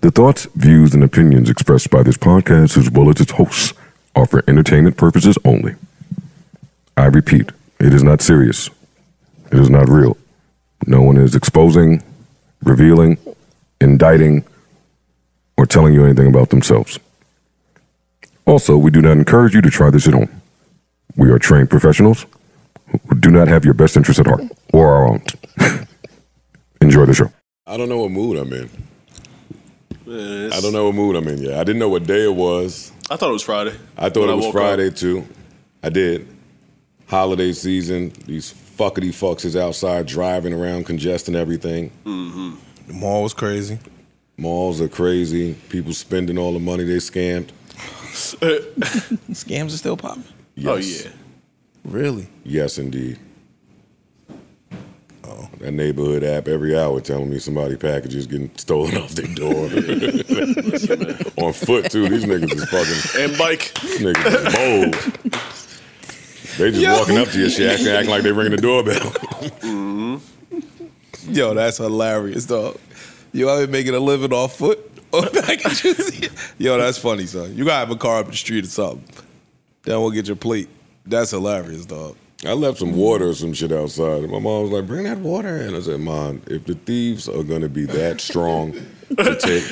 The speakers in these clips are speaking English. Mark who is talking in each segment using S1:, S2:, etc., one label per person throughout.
S1: The thoughts, views, and opinions expressed by this podcast, as well as its hosts, are for entertainment purposes only. I repeat, it is not serious. It is not real. No one is exposing, revealing, indicting, or telling you anything about themselves. Also, we do not encourage you to try this at home. We are trained professionals who do not have your best interests at heart or our own. Enjoy the show.
S2: I don't know what mood I'm in. I don't know what mood I'm in yet. I didn't know what day it was.
S3: I thought it was Friday.
S2: I thought
S3: When
S2: it was Friday
S3: up.
S2: too. I did. Holiday season. These fuckity fucks is outside driving around, congesting everything.
S3: Mm-hmm.
S4: The mall was crazy.
S2: Malls are crazy. People spending all the money they scammed.
S4: Scams are still popping.
S3: Oh yeah.
S4: Really?
S2: Yes, indeed. That neighborhood app every hour telling me somebody packages getting stolen off their door. On foot too. These niggas is fucking
S3: And bike.
S2: These niggas is bold. They just
S4: Yo.
S2: walking up to your shit, acting, acting like they ringing the doorbell. Mm-hmm.
S4: Yo, that's hilarious, dog. You out here making a living off foot on packages? Yo, that's funny, son. You gotta have a car up the street or something. Then we'll get your plate. That's hilarious, dog.
S2: I left some water or some shit outside. And my mom was like, bring that water in. I said, Mom, if the thieves are gonna be that strong to take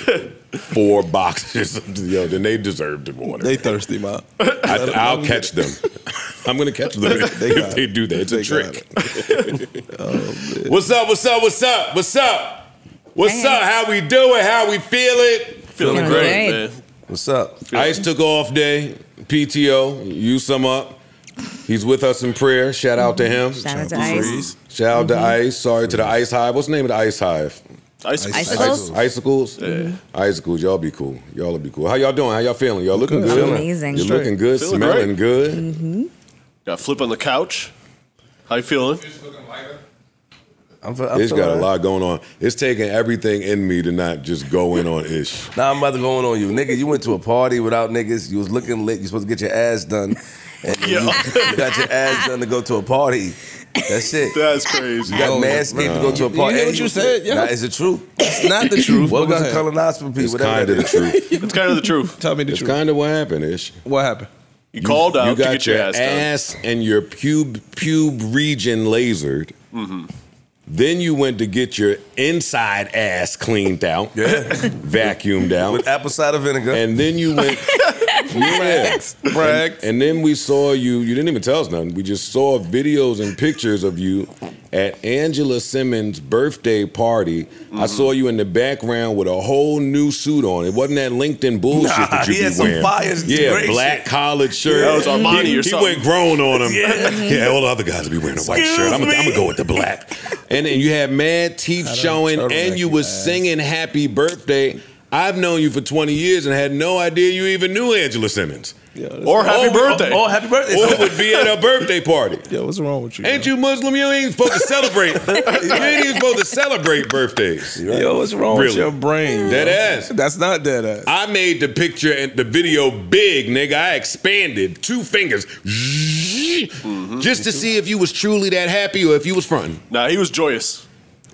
S2: four boxes, of yo, then they deserve the water.
S4: They thirsty, Mom.
S2: I, I'll catch them. I'm gonna catch them if
S4: They
S2: if they
S4: it.
S2: do that. It's a
S4: They got
S2: trick. what's up? What's up? What's up? What's up? What's up? How we doing? How we feeling?
S3: Feeling
S5: Feeling
S3: great,
S5: great.
S3: man.
S4: What's up?
S2: Ice took off day. PTO. Use some up. He's with us in prayer. Shout out to mm-hmm. him.
S5: Shout out to Ice.
S2: Shout out to mm-hmm. Ice. Sorry to the Ice Hive. What's the name of the Ice Hive?
S3: Ice,
S5: Icicles?
S2: Icicles? Mm-hmm. Icicles. Y'all be cool. Y'all will be cool. How y'all doing? How y'all feeling? Y'all looking good?
S5: Feeling amazing.
S2: You're
S5: Straight.
S2: looking good,
S3: Feeling
S2: smelling
S3: great.
S2: good.
S3: Got flip on the couch. How you feeling?
S6: I'm, fe- I'm
S2: Ish
S6: feeling
S2: got a lot going on. It's taking everything in me to not just go in on Ish.
S6: Now I'm about to go in on you, nigga. You went to a party without niggas. You was looking lit. You supposed to get your ass done, and then you, you got your ass done to go to a party. That's it.
S3: That's crazy.
S6: You got manscaped to go to a
S4: You
S6: party.
S4: hear
S6: And
S4: what you said, yo?
S6: Nah, is it true?
S4: It's not the truth.
S6: What
S4: but
S6: was the colonoscopy?
S2: It's
S6: Whatever
S2: kind of the truth.
S3: It's kind of the truth.
S4: Tell me the
S2: It's
S4: truth.
S2: kind of what happened, Ish.
S4: what happened?
S3: You called out
S2: You
S3: to
S2: got
S3: get
S2: your
S3: your ass done.
S2: ass and your pube pube region lasered.
S3: Mm-hmm.
S2: Then you went to get your inside ass cleaned out, yeah. vacuumed out,
S6: With apple cider vinegar.
S2: and then you went. yeah.
S4: Brag.
S2: And then we saw you. You didn't even tell us nothing. We just saw videos and pictures of you at Angela Simmons' birthday party.
S3: Mm-hmm.
S2: I saw you in the background with a whole new suit on. It wasn't that LinkedIn bullshit
S6: Nah,
S2: that you
S6: he
S2: be
S6: had some
S2: wearing.
S6: fire,
S2: yeah, black
S6: shit.
S2: collared shirt.
S3: That was Armani
S2: he,
S3: or
S2: he went grown on him. Yeah, all the other guys will be wearing a white shirt. I'm gonna go with the black. And then you had mad teeth showing, and you
S4: your
S2: was singing "Happy Birthday." I've known you for 20 years and had no idea you even knew Angela Simmons.
S3: Or happy
S2: Oh,
S3: birthday.
S6: Oh, happy birthday.
S2: Or would be at a birthday party.
S4: Yeah, what's wrong with you?
S2: Ain't you Muslim? You ain't supposed to celebrate. you ain't even supposed to celebrate birthdays.
S4: Yo, what's wrong with your brain?
S2: Dead
S4: yo?
S2: ass.
S4: That's not dead ass.
S2: I made the picture and the video big, nigga. I expanded two fingers mm-hmm. just to see if you was truly that happy or if you was fronting.
S3: Nah, he was joyous.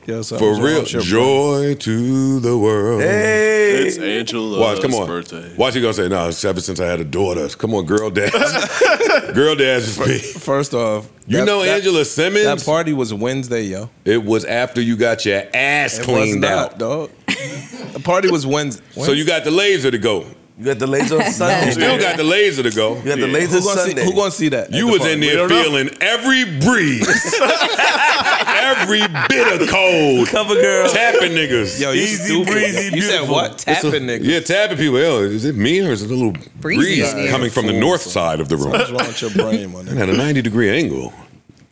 S4: Yo, son,
S2: For real,
S4: with your brain?
S2: joy to the world.
S6: Hey.
S3: It's Angela's
S2: Watch, come on.
S3: birthday.
S2: Watch, you gonna say, no, it's ever since I had a daughter. Come on, girl dad. girl dad is me.
S4: First off,
S2: You
S4: that-
S2: know
S4: that-
S2: Angela Simmons?
S4: That party was Wednesday, yo.
S2: It was after you got your ass
S4: It was
S2: cleaned
S4: not,
S2: out.
S4: dog. The party was Wednesday.
S2: So you got the laser to go.
S6: You got the laser on Sunday.
S2: You still got the laser to go.
S6: You got the laser
S4: who gonna see?
S6: Sunday.
S4: Who gonna see that?
S2: You
S4: at the
S2: was
S4: party?
S2: in there
S3: don't know.
S2: feeling every breeze, every bit of cold,
S6: Cover girl.
S2: tapping niggas.
S4: Yo, you
S6: Easy
S4: stupid.
S6: breezy,
S4: You said what? Tapping niggas.
S2: Yeah, tapping people. Yo, is it me or is it a little
S5: Breezy
S2: breeze
S5: in
S2: coming from the north side of the room?
S4: What's wrong with your brain, man?
S2: At a 90 degree angle.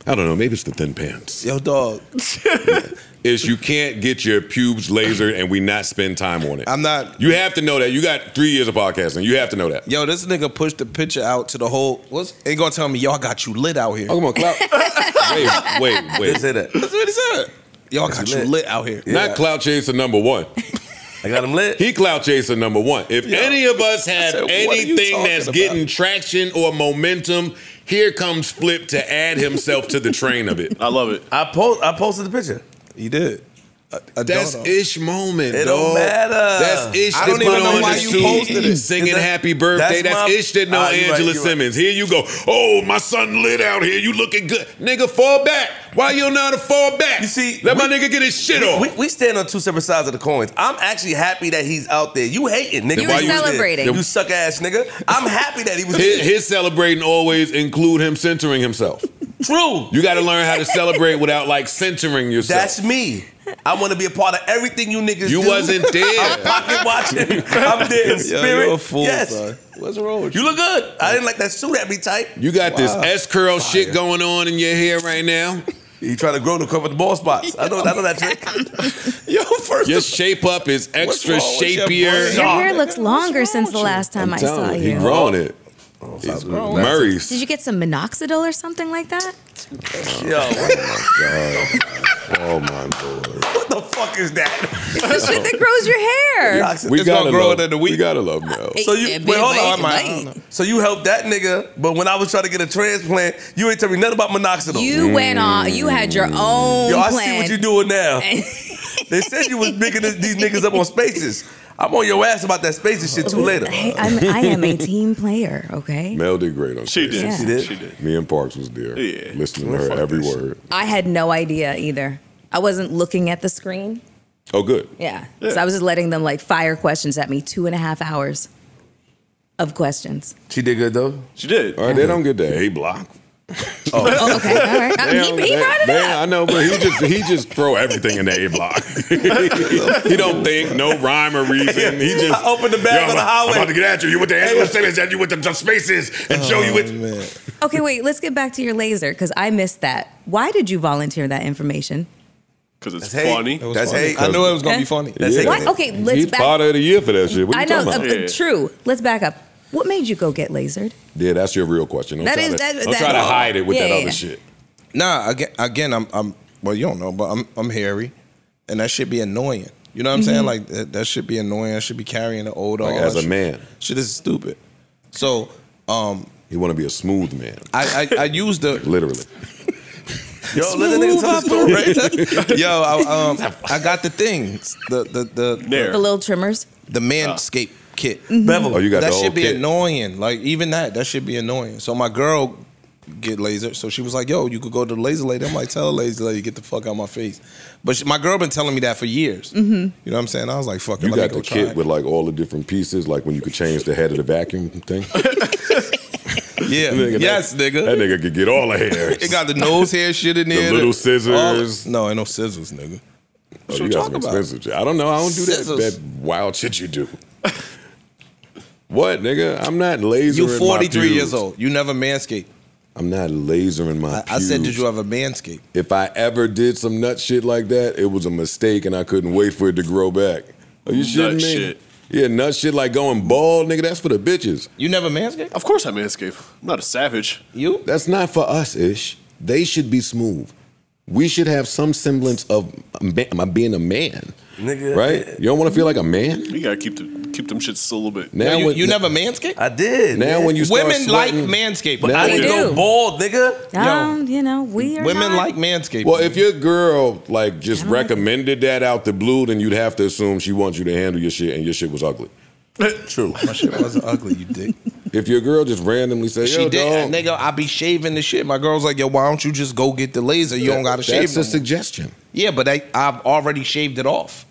S2: I don't know, maybe it's the thin pants.
S4: Yo, dog.
S2: Is you can't get your pubes lasered and we not spend time on it.
S4: I'm not.
S2: You have to know that. You got three years of podcasting. You have to know that.
S4: Yo, this nigga pushed the picture out to the whole. What's ain't gonna tell me? y'all got you lit out here.
S2: Oh, come on, Clout. wait, wait,
S6: Didn't
S2: wait.
S6: say that.
S4: That's what he said. Yo, I got
S6: you
S4: you
S6: lit.
S4: lit out here.
S2: Not Clout Chaser number one.
S6: I got him lit.
S2: He clout chaser number one. If any of us have
S4: said, what are you
S2: anything that's
S4: about?
S2: getting traction or momentum, here comes Flip to add himself to the train of it.
S3: I love it.
S6: I post. I posted the picture.
S4: He did. a
S2: That's
S4: dono.
S2: ish moment.
S6: It don't
S2: dog.
S6: matter.
S2: That's ish.
S4: I don't even know why you posted it.
S2: Singing
S6: That-
S2: happy birthday.
S6: that's
S2: That's,
S6: my-
S2: ish that know
S6: ah, you right,
S2: Angela
S6: right.
S2: Simmons. Here you go. Oh, my son lit out here. You looking good. Nigga, fall back. Why you don't to fall back?
S6: You see,
S2: Let my nigga get his shit off.
S6: We, we stand on two separate sides of the coins. I'm actually happy that he's out there. You hating, nigga.
S5: You
S6: Why
S5: were celebrating.
S6: You suck ass nigga. I'm happy that he was
S2: his, his celebrating always include him centering himself.
S6: True.
S2: You got to learn how to celebrate without like centering yourself.
S6: That's me. I want to be a part of everything you niggas do.
S2: You
S6: do.
S2: wasn't there.
S6: I'm pocket watching. I'm there in
S4: Yo,
S6: spirit.
S4: you're a fool,
S6: yes.
S4: son. What's wrong with
S6: You You look good. I didn't like that suit at me tight.
S2: you got this S curl shit going on in your hair right now.
S6: You trying to grow to cover the ball spots. I know, I know that trick.
S4: Yo, first
S2: Your shape up is extra
S4: wrong your
S2: shapier.
S5: Your hair looks longer since the last time
S2: I'm
S5: saw
S2: telling you, he
S5: you.
S2: growing it. He's Murray's.
S5: Did you get some minoxidil or something like that?
S6: Yo,
S2: Oh my Oh, lord.
S6: what the fuck is that?
S5: It's The shit that grows your hair.
S2: We
S4: It's
S2: gotta
S4: gonna grow
S2: love,
S4: it in the week.
S2: We gotta love Mel.
S6: So you
S5: It
S6: wait, hold on.
S5: waiting,
S6: my-
S5: waiting.
S6: So you helped that nigga, but when I was trying to get a transplant, you ain't tell me nothing about minoxidil.
S5: You went on. You had your mm. own
S6: Yo, I
S5: plan.
S6: see what you're doing now. they said you was picking this- these niggas up on spaces. I'm on your ass about that spaces shit too later.
S5: Hey, I'm, I am a team player. Okay.
S2: Mel did great on
S3: She did.
S5: Yeah.
S6: She did?
S3: She did.
S2: Me and Parks was there.
S3: Yeah.
S2: Listening to her every word.
S5: I had no idea either. I wasn't looking at the screen.
S2: Oh, good.
S5: Yeah. So I was just letting them like fire questions at me. Two and a half hours of questions.
S6: She did good though.
S3: She did.
S2: All right, they don't get the A block.
S5: Oh, okay. All right.
S2: They
S5: he he brought it
S2: they-
S5: up.
S2: I know, but he just he just throw everything in the A block. he don't think no rhyme or reason. He just
S6: I opened the bag on the highway.
S2: I'm about to get at you. You with the Angela Simmons and you with the, the spaces and show you
S4: Oh,
S2: it.
S4: man.
S5: Okay, wait. Let's get back to your laser because I missed that. Why did you volunteer that information?
S3: Because it's
S6: That's hate.
S3: funny.
S4: It was
S6: That's
S4: funny.
S6: hate.
S4: I knew it was gonna be funny.
S6: That's hate.
S5: What? Okay, let's
S2: He's
S5: back.
S2: father of the year for that shit. What
S5: I
S2: you
S5: know.
S2: talking
S5: uh,
S2: about?
S5: uh,
S3: Yeah.
S5: True. Let's back up. What made you go get lasered?
S2: Yeah, that's your real question. Don't
S5: That
S2: try
S5: is-
S2: to,
S5: that-
S2: don't
S5: that-
S2: try to hide it with
S5: Yeah,
S2: that
S5: yeah,
S2: other
S5: yeah.
S2: shit.
S4: Nah, again, again, I'm, I'm. Well, you don't know, but I'm, I'm hairy, and that should be annoying. You know what I'm saying? Like that, that should be annoying. I should be carrying an old
S2: Like
S4: all
S2: as
S4: that
S2: a
S4: shit.
S2: man,
S4: Shit is stupid. So, um,
S2: you want to be a smooth man,
S4: I, I, I use the
S2: literally.
S6: Yo, let the nigga tell the story.
S4: yo. I, um, I got the things. The the the
S3: There.
S5: The little trimmers.
S4: the manscape kit.
S6: Bevel.
S2: Oh, you got
S4: that
S2: the whole
S4: should be
S2: kit.
S4: annoying. Like even that, that should be annoying. So my girl get laser. So she was like, "Yo, you could go to the laser lady." I'm like, "Tell the laser lady get the fuck out of my face." But she, my girl been telling me that for years. Mm-hmm. You know what I'm saying? I was like, "Fuck it,
S2: You got the
S4: try
S2: kit
S4: it.
S2: with like all the different pieces, like when you could change the head of the vacuum thing.
S4: yeah,
S2: Nigga,
S4: yes,
S2: that,
S4: nigga.
S2: That nigga could get all the hair.
S4: It got the nose hair shit in there.
S2: The little
S4: all-
S2: scissors.
S4: no, ain't no scissors, nigga.
S2: Oh,
S4: What
S2: you
S4: you
S2: got some
S4: talking about?
S2: shit. I don't know. I don't do that, that wild shit you do. what, nigga? I'm not lasering
S4: You
S2: my
S4: 43 years old. You never manscaped.
S2: I'm not lasering my
S4: I, I said, did
S2: pubes.
S4: you ever manscape?
S2: If I ever did some nut shit like that, it was a mistake and I couldn't wait for it to grow back. Are you shitting me?
S3: shit.
S2: Yeah, nut shit like going bald, nigga. That's for the bitches.
S4: You never manscaped?
S3: Of course I manscape. I'm not a savage.
S4: You?
S2: That's not for us, ish. They should be smooth. We should have some semblance of ma- being a man,
S6: Nigga.
S2: right? You don't want to feel like a man.
S3: You gotta keep the keep them shits a little bit.
S2: Now,
S4: you,
S2: when,
S4: you never manscaped?
S6: I did.
S2: now
S6: man.
S2: when you start
S4: Women like
S2: sweating-
S4: manscaped.
S2: Now
S6: I
S2: when
S6: didn't go bald, nigga.
S5: Um, you know, we are
S4: Women
S5: not-
S4: like manscaped.
S2: Well, if your girl like just recommended that out the blue, then you'd have to assume she wants you to handle your shit, and your shit was ugly.
S6: True.
S4: my shit wasn't ugly, you dick.
S2: If your girl just randomly say,
S4: She
S2: "Yo,
S4: did,
S2: dog,"
S4: nigga. I be shaving the shit. My girl's like, yo, why don't you just go get the laser? You don't gotta shave.
S2: That's
S4: no
S2: a
S4: more.
S2: suggestion.
S4: Yeah, but I, I've already shaved it off.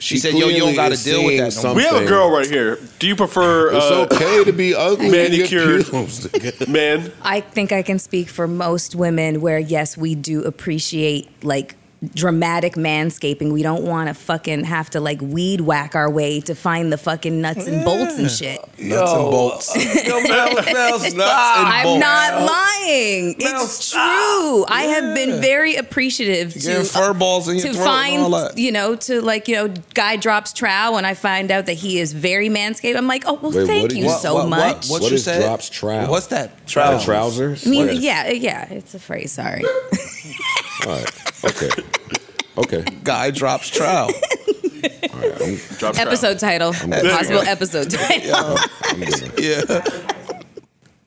S4: She,
S2: She
S4: said, yo, you don't
S2: clearly
S4: gotta
S2: is
S4: deal with
S2: seeing
S4: that. No more.
S3: We have a
S2: Something.
S3: girl right here. Do you prefer
S2: It's
S3: uh,
S2: okay to be ugly. and get
S3: manicured.
S2: pubes, nigga.
S3: man?
S5: I think I can speak for most women where yes, we do appreciate like dramatic manscaping. We don't want to fucking have to like weed whack our way to find the fucking nuts and bolts and shit.
S4: Nuts and bolts.
S6: Yo, Mel, Mel,
S4: and.
S5: I'm
S4: bolts.
S5: not lying.
S6: Mel,
S5: It's
S6: stop.
S5: true. I have been very appreciative
S4: Getting
S5: to uh,
S4: fur balls in your
S5: to
S4: throat and all
S5: find you know to like you know guy drops trowel and I find out that he is very manscaped. I'm like, oh well,
S2: Wait,
S5: thank
S2: did
S5: you
S2: you-
S5: so
S4: what,
S5: much.
S4: What,
S2: What
S4: you
S2: is
S4: said?
S2: drops trowel?
S4: What's that?
S6: Trousers.
S2: Trousers.
S5: I mean, yeah, yeah, it's a phrase. Sorry.
S2: All right. Okay. Okay.
S4: Guy drops trowel.
S2: All right. I'm,
S3: Drop
S5: episode title. Possible episode title.
S2: I'm good.
S4: yeah.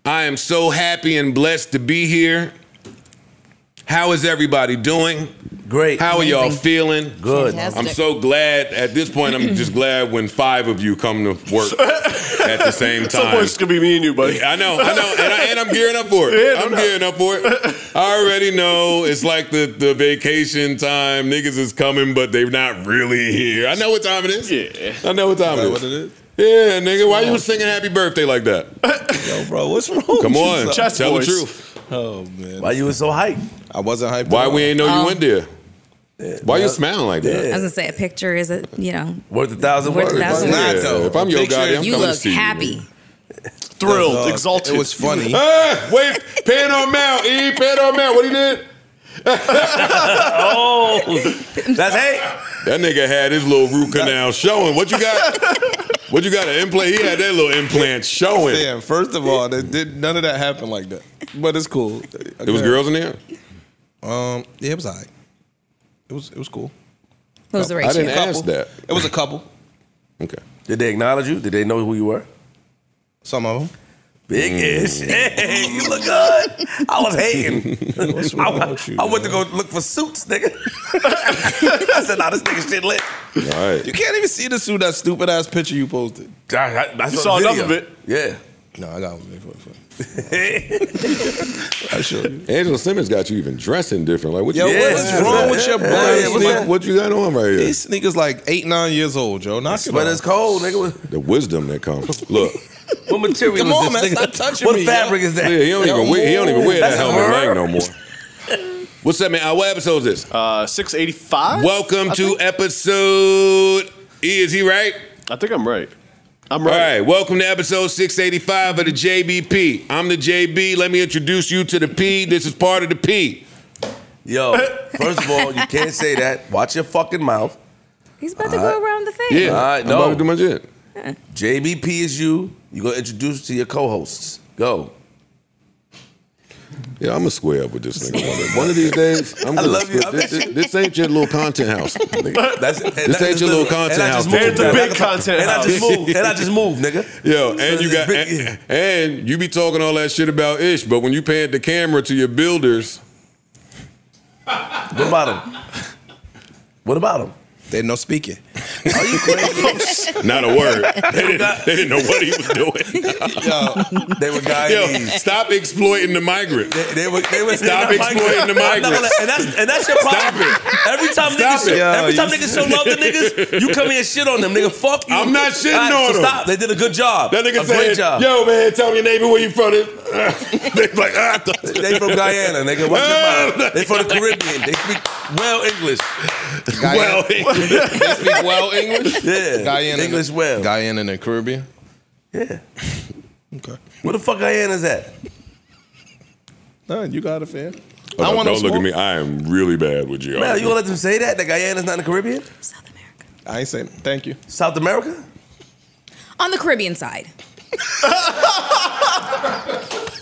S2: I am so happy and blessed to be here. How is everybody doing?
S6: Great.
S2: How are y'all feeling?
S6: Good.
S5: Fantastic.
S2: I'm so glad. At this point, I'm just glad when five of you come to work at the same
S3: At some
S2: time.
S3: point, it's gonna be me and you, buddy.
S2: I know, I know, and, I, and I'm gearing up for it.
S3: Yeah, no
S2: I'm
S3: doubt.
S2: gearing up for it. I already know it's like the, the vacation time. Niggas is coming, but they're not really here. I know what time it is.
S3: Yeah.
S2: I know what time
S4: Is that
S2: it
S4: what
S2: is.
S4: it is?
S2: Yeah, nigga, why you was singing happy birthday like that?
S4: Yo, bro, what's wrong?
S2: Come on,
S4: son?
S3: Chest
S2: tell
S3: voice.
S2: the truth.
S4: Oh man,
S6: Why you was so hyped?
S4: I wasn't hyped.
S2: Why we ain't know you
S5: Um,
S2: went there? Why you smiling like that?
S5: I was gonna say a picture is a you know
S6: Worth a thousand
S5: Worth a
S6: words.
S5: thousand
S4: Nah,
S5: words.
S4: though.
S2: If I'm your guy, I'm
S5: you
S2: coming to
S5: look
S2: see you,
S5: happy.
S2: man.
S3: Thrilled,
S4: Dog,
S3: exalted.
S4: It was funny.
S2: Ah, wait, pan on Mount. E, pan on Mount. What he did?
S6: Oh, that's hate.
S2: That nigga had his little root canal showing. What you got? What you got? An implant? He had that little implant showing.
S4: Damn, first of all, that did none of that happened like that. But it's cool.
S2: It was girls in there.
S4: Um, yeah, it was alright. It was it was cool.
S5: What was the
S2: I didn't ask that.
S4: It was a couple.
S2: Okay.
S6: Did they acknowledge you? Did they know who you were?
S4: Some of them.
S6: Big mm. ish. Hey, you look good. I was hating.
S4: What's
S6: I,
S4: wrong
S6: went-
S4: with you?
S6: I went to go look for suits, nigga. I said, nah, this nigga shit lit.
S2: All right.
S4: You can't even see the suit. That stupid ass picture you posted.
S6: I, I, I
S3: You saw
S6: the
S3: enough of it.
S6: Yeah.
S4: No, I got one. I showed you.
S2: Angela Simmons got you even dressing different. Like what?
S4: Yo,
S2: you,
S4: what
S6: Yeah.
S4: is wrong with your
S6: Yeah,
S4: boy?
S6: yeah, what's
S2: what,
S6: that?
S2: what you got on right here?
S4: These niggas like eight, nine years old, Joe. Knock it
S6: But it's cold, nigga.
S2: The wisdom that comes. Look,
S6: What material
S4: Come
S6: is
S4: on,
S6: this,
S4: man, stop touching
S6: what
S4: me,
S6: fabric
S4: yo.
S6: is that?
S2: yeah, he don't even wear, he don't even wear that helmet
S6: word.
S2: lang no more. What's up, man? Uh, what episode is this?
S3: Uh, six eighty five.
S2: Welcome
S3: I
S2: to
S3: think,
S2: episode. E, is he right?
S3: I think I'm right. I'm
S2: All
S3: right.
S2: right, welcome to episode 685 of the JBP. I'm the JB. Let me introduce you to the P. This is part of the P.
S6: Yo, first of all, you can't say that. Watch your fucking mouth.
S5: He's about to go around the thing.
S2: Yeah,
S6: All right, no.
S2: I'm about
S6: no.
S2: to do my shit.
S6: JBP is you. You gonna introduce to your co-hosts. Go.
S2: Yeah, I'm gonna square up with this nigga. One of, one of these days, I'm gonna.
S6: love you.
S2: This, this, this ain't your little content house. nigga.
S6: That's
S2: This ain't your little content house.
S3: There's the big content
S6: And I just
S3: house.
S6: moved. And I just moved, nigga.
S2: Yo, and you got and, and you be talking all that shit about Ish, but when you pan the camera to your builders,
S6: What about him? What about him?
S4: They no speaking.
S6: Are you crazy?
S2: not a word. They didn't, they didn't know what he was doing.
S4: Yo,
S6: they were
S2: Yo, stop exploiting the migrant.
S6: They, they were, they were
S2: Stop exploiting the
S6: I'm
S2: migrants.
S6: And that's, and that's your problem.
S2: Stop
S6: Every time
S2: Stop
S6: niggas,
S2: it.
S4: Yo,
S6: every time niggas show love to niggas, you come here and shit on them, nigga. Fuck you.
S2: I'm not shitting
S6: All
S2: on
S6: so
S2: them.
S6: Stop. They did a good job.
S2: That nigga
S6: a great
S2: said,
S6: job.
S2: "Yo, man, tell your neighbor where you from." they like, ah,
S6: They from Guyana, nigga. Watch your mouth. They from the Caribbean. They speak well English.
S2: well,
S4: they speak well English.
S6: Yeah.
S4: Guyana,
S6: English well.
S4: Guyana in the Caribbean.
S6: Yeah.
S4: Okay.
S6: Where the fuck Guyana's at?
S4: None. you got it, fam.
S2: Oh,
S4: I
S2: don't
S4: want
S2: don't
S4: to
S2: look at me. I am really bad with you.
S6: Man, you gonna let them say that? That Guyana's not in the Caribbean?
S5: South America.
S4: I ain't saying thank you.
S6: South America?
S5: On the Caribbean side.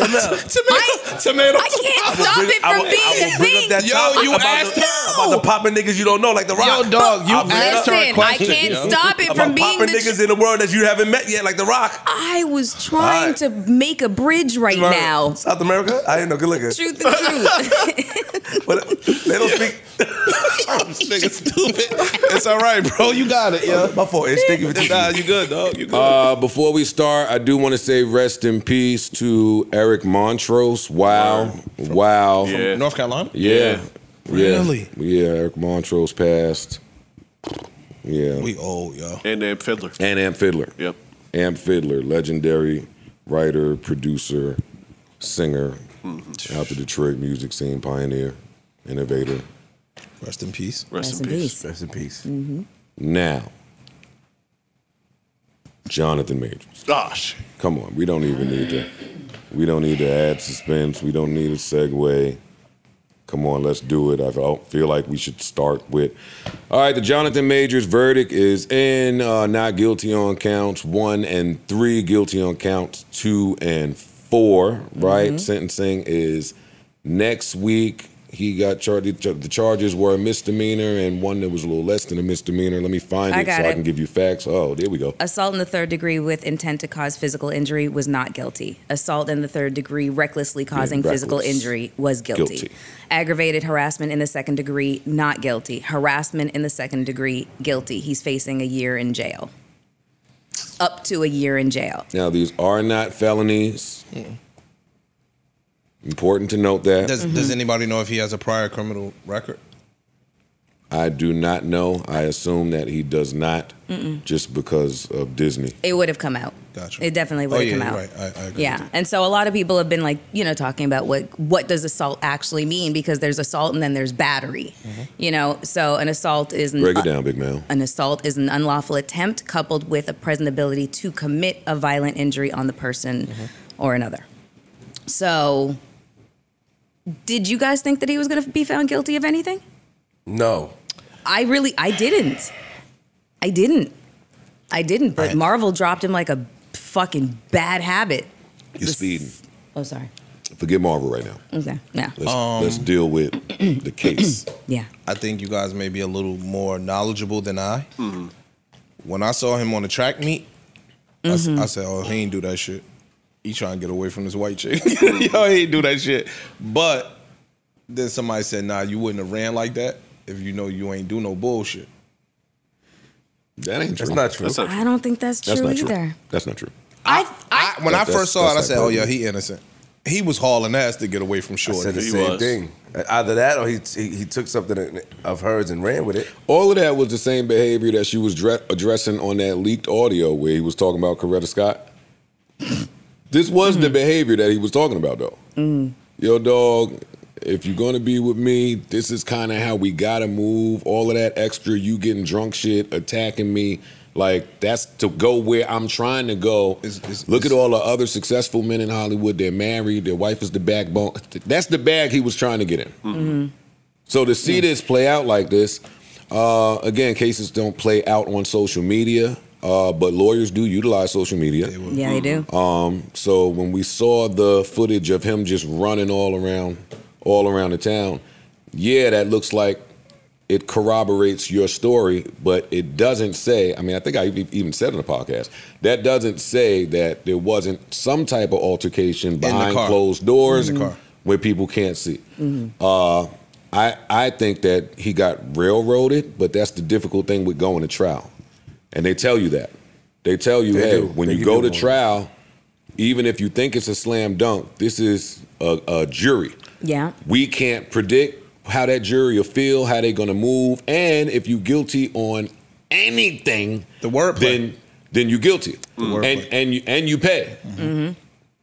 S6: Tomato.
S4: Tomato.
S5: I can't stop it from being a thing.
S4: Yo, you
S6: about
S4: asked
S6: the,
S4: her.
S6: about the popping niggas you don't know, like the Rock.
S4: Yo, dog, you
S6: I'll bring it up.
S4: asked her a
S5: Listen, I can't
S4: yo.
S5: stop it from being
S6: popping
S5: the.
S6: niggas in the world that you haven't met yet, like the Rock.
S5: I was trying
S6: Alright.
S5: to make a bridge right, now.
S6: South America? I didn't know. Good looking.
S5: Truth and truth.
S6: But they don't speak.
S4: Nigga stupid. It's all right, bro. You got it, yo.
S6: My fault. It's thinking with
S4: Nah, you good, dog. You good.
S2: Uh, before we start, I do want to say rest in peace to Eric Montross. Wow, wow,
S3: Yeah.
S4: North Carolina.
S2: yeah, yeah,
S4: Really?
S2: yeah. Eric Montross passed. Yeah,
S4: We old, yo.
S3: And then Fiddler.
S2: and Amp Fiddler.
S3: Yep.
S2: Amp Fiddler, legendary writer, producer, singer, out the Detroit music scene, pioneer, innovator.
S4: Rest in peace.
S3: Rest,
S5: Rest
S3: in
S5: in
S3: peace.
S5: peace.
S6: Rest in peace. Mm-hmm.
S2: Now, Jonathan Majors.
S3: Ah, Gosh.
S2: Come on, we don't even need to. We don't need to add suspense. We don't need a segue. Come on, let's do it. I felt- feel like we should start with. All right, the Jonathan Majors verdict is in. Uh, not guilty on counts one and three, guilty on counts two and four. Right, mm-hmm. sentencing is next week. He got charged. The charges were a misdemeanor and one that was a little less than a misdemeanor. Let me find
S5: I
S2: it
S5: got
S2: so I can give you facts. Oh, there we go.
S5: Assault in the third degree with intent to cause physical injury was not guilty. Assault in the third degree, recklessly causing physical
S2: reckless.
S5: injury, was guilty.
S2: Guilty.
S5: Aggravated harassment in the second degree, not guilty. Harassment in the second degree, guilty. He's facing a year in jail. Up to a year in jail.
S2: Now these are not felonies. Important to note that.
S4: Does mm-hmm. Does anybody know if he has a prior criminal record?
S2: I do not know. I assume that he does not, just because of Disney.
S5: It would have come out.
S4: Gotcha.
S5: It definitely would
S4: Oh
S5: have
S4: yeah,
S5: come
S4: you're
S5: out.
S4: right. I, I agree.
S5: Yeah, and so a lot of people have been like, you know, talking about what what does assault actually mean because there's assault and then there's battery. Mm-hmm. You know, so an assault is an,
S2: Break it down, big man.
S5: An assault is an unlawful attempt coupled with a present ability to commit a violent injury on the person mm-hmm. or another. So, did you guys think that he was going to be found guilty of anything?
S6: No.
S5: I really, I didn't. I didn't. I didn't. But
S4: Right.
S5: Marvel dropped him like a fucking bad habit.
S2: He's speeding.
S5: Oh, sorry.
S2: Forget Marvel right now.
S5: Okay. Yeah.
S2: Let's,
S4: Um,
S2: let's deal with the case.
S5: Yeah.
S4: I think you guys may be a little more knowledgeable than I. When I saw him on the track meet, I said, "Oh, he ain't do that shit. He trying to get away from this white chick. Yo, he ain't do that shit." But then somebody said, "Nah, you wouldn't have ran like that if you know you ain't do no bullshit."
S2: That ain't true.
S6: That's not true.
S3: That's not
S5: I don't think that's true
S2: That's not
S5: either.
S2: true. That's not true.
S5: I,
S4: I, when I first saw it, I said, "Oh yeah, he innocent." He was hauling ass to get away from Shorty.
S6: I
S4: Shorty.
S6: said the
S3: He
S6: same
S3: was.
S6: thing. Either that or he, he he took something of hers and ran with it.
S2: All of that was the same behavior that she was dre- addressing on that leaked audio where he was talking about Coretta Scott. This was
S5: Mm-hmm.
S2: the behavior that he was talking about, though. Yo, dog, if you're gonna be with me, this is kind of how we gotta move. All of that extra, you getting drunk shit, attacking me. Like that's to go where I'm trying to go.
S4: It's- it's-
S2: Look
S4: it's-
S2: at all the other successful men in Hollywood. They're married. Their wife is the backbone. That's the bag he was trying to get in. So to see this play out like this, uh, again, cases don't play out on social media, uh, but lawyers do utilize social media.
S5: yeah, they do.
S2: Um, so when we saw the footage of him just running all around, all around the town, yeah, that looks like it corroborates your story, but it doesn't say. I mean, I think I even said in the podcast that doesn't say that there wasn't some type of altercation
S4: the
S2: behind
S4: car.
S2: closed doors
S4: In the car.
S2: where people can't see. Uh, I I think that he got railroaded, but that's the difficult thing with going to trial, and they tell you that. They tell you,
S6: They
S2: hey,
S6: do.
S2: when
S6: They
S2: you go to
S6: one.
S2: trial, even if you think it's a slam dunk, this is a, a jury.
S5: Yeah.
S2: We can't predict how that jury will feel, how they're gonna move, and if you're guilty on anything,
S4: The word
S2: then then you're guilty,
S4: wordplay.
S2: and and you and you pay. Mm-hmm.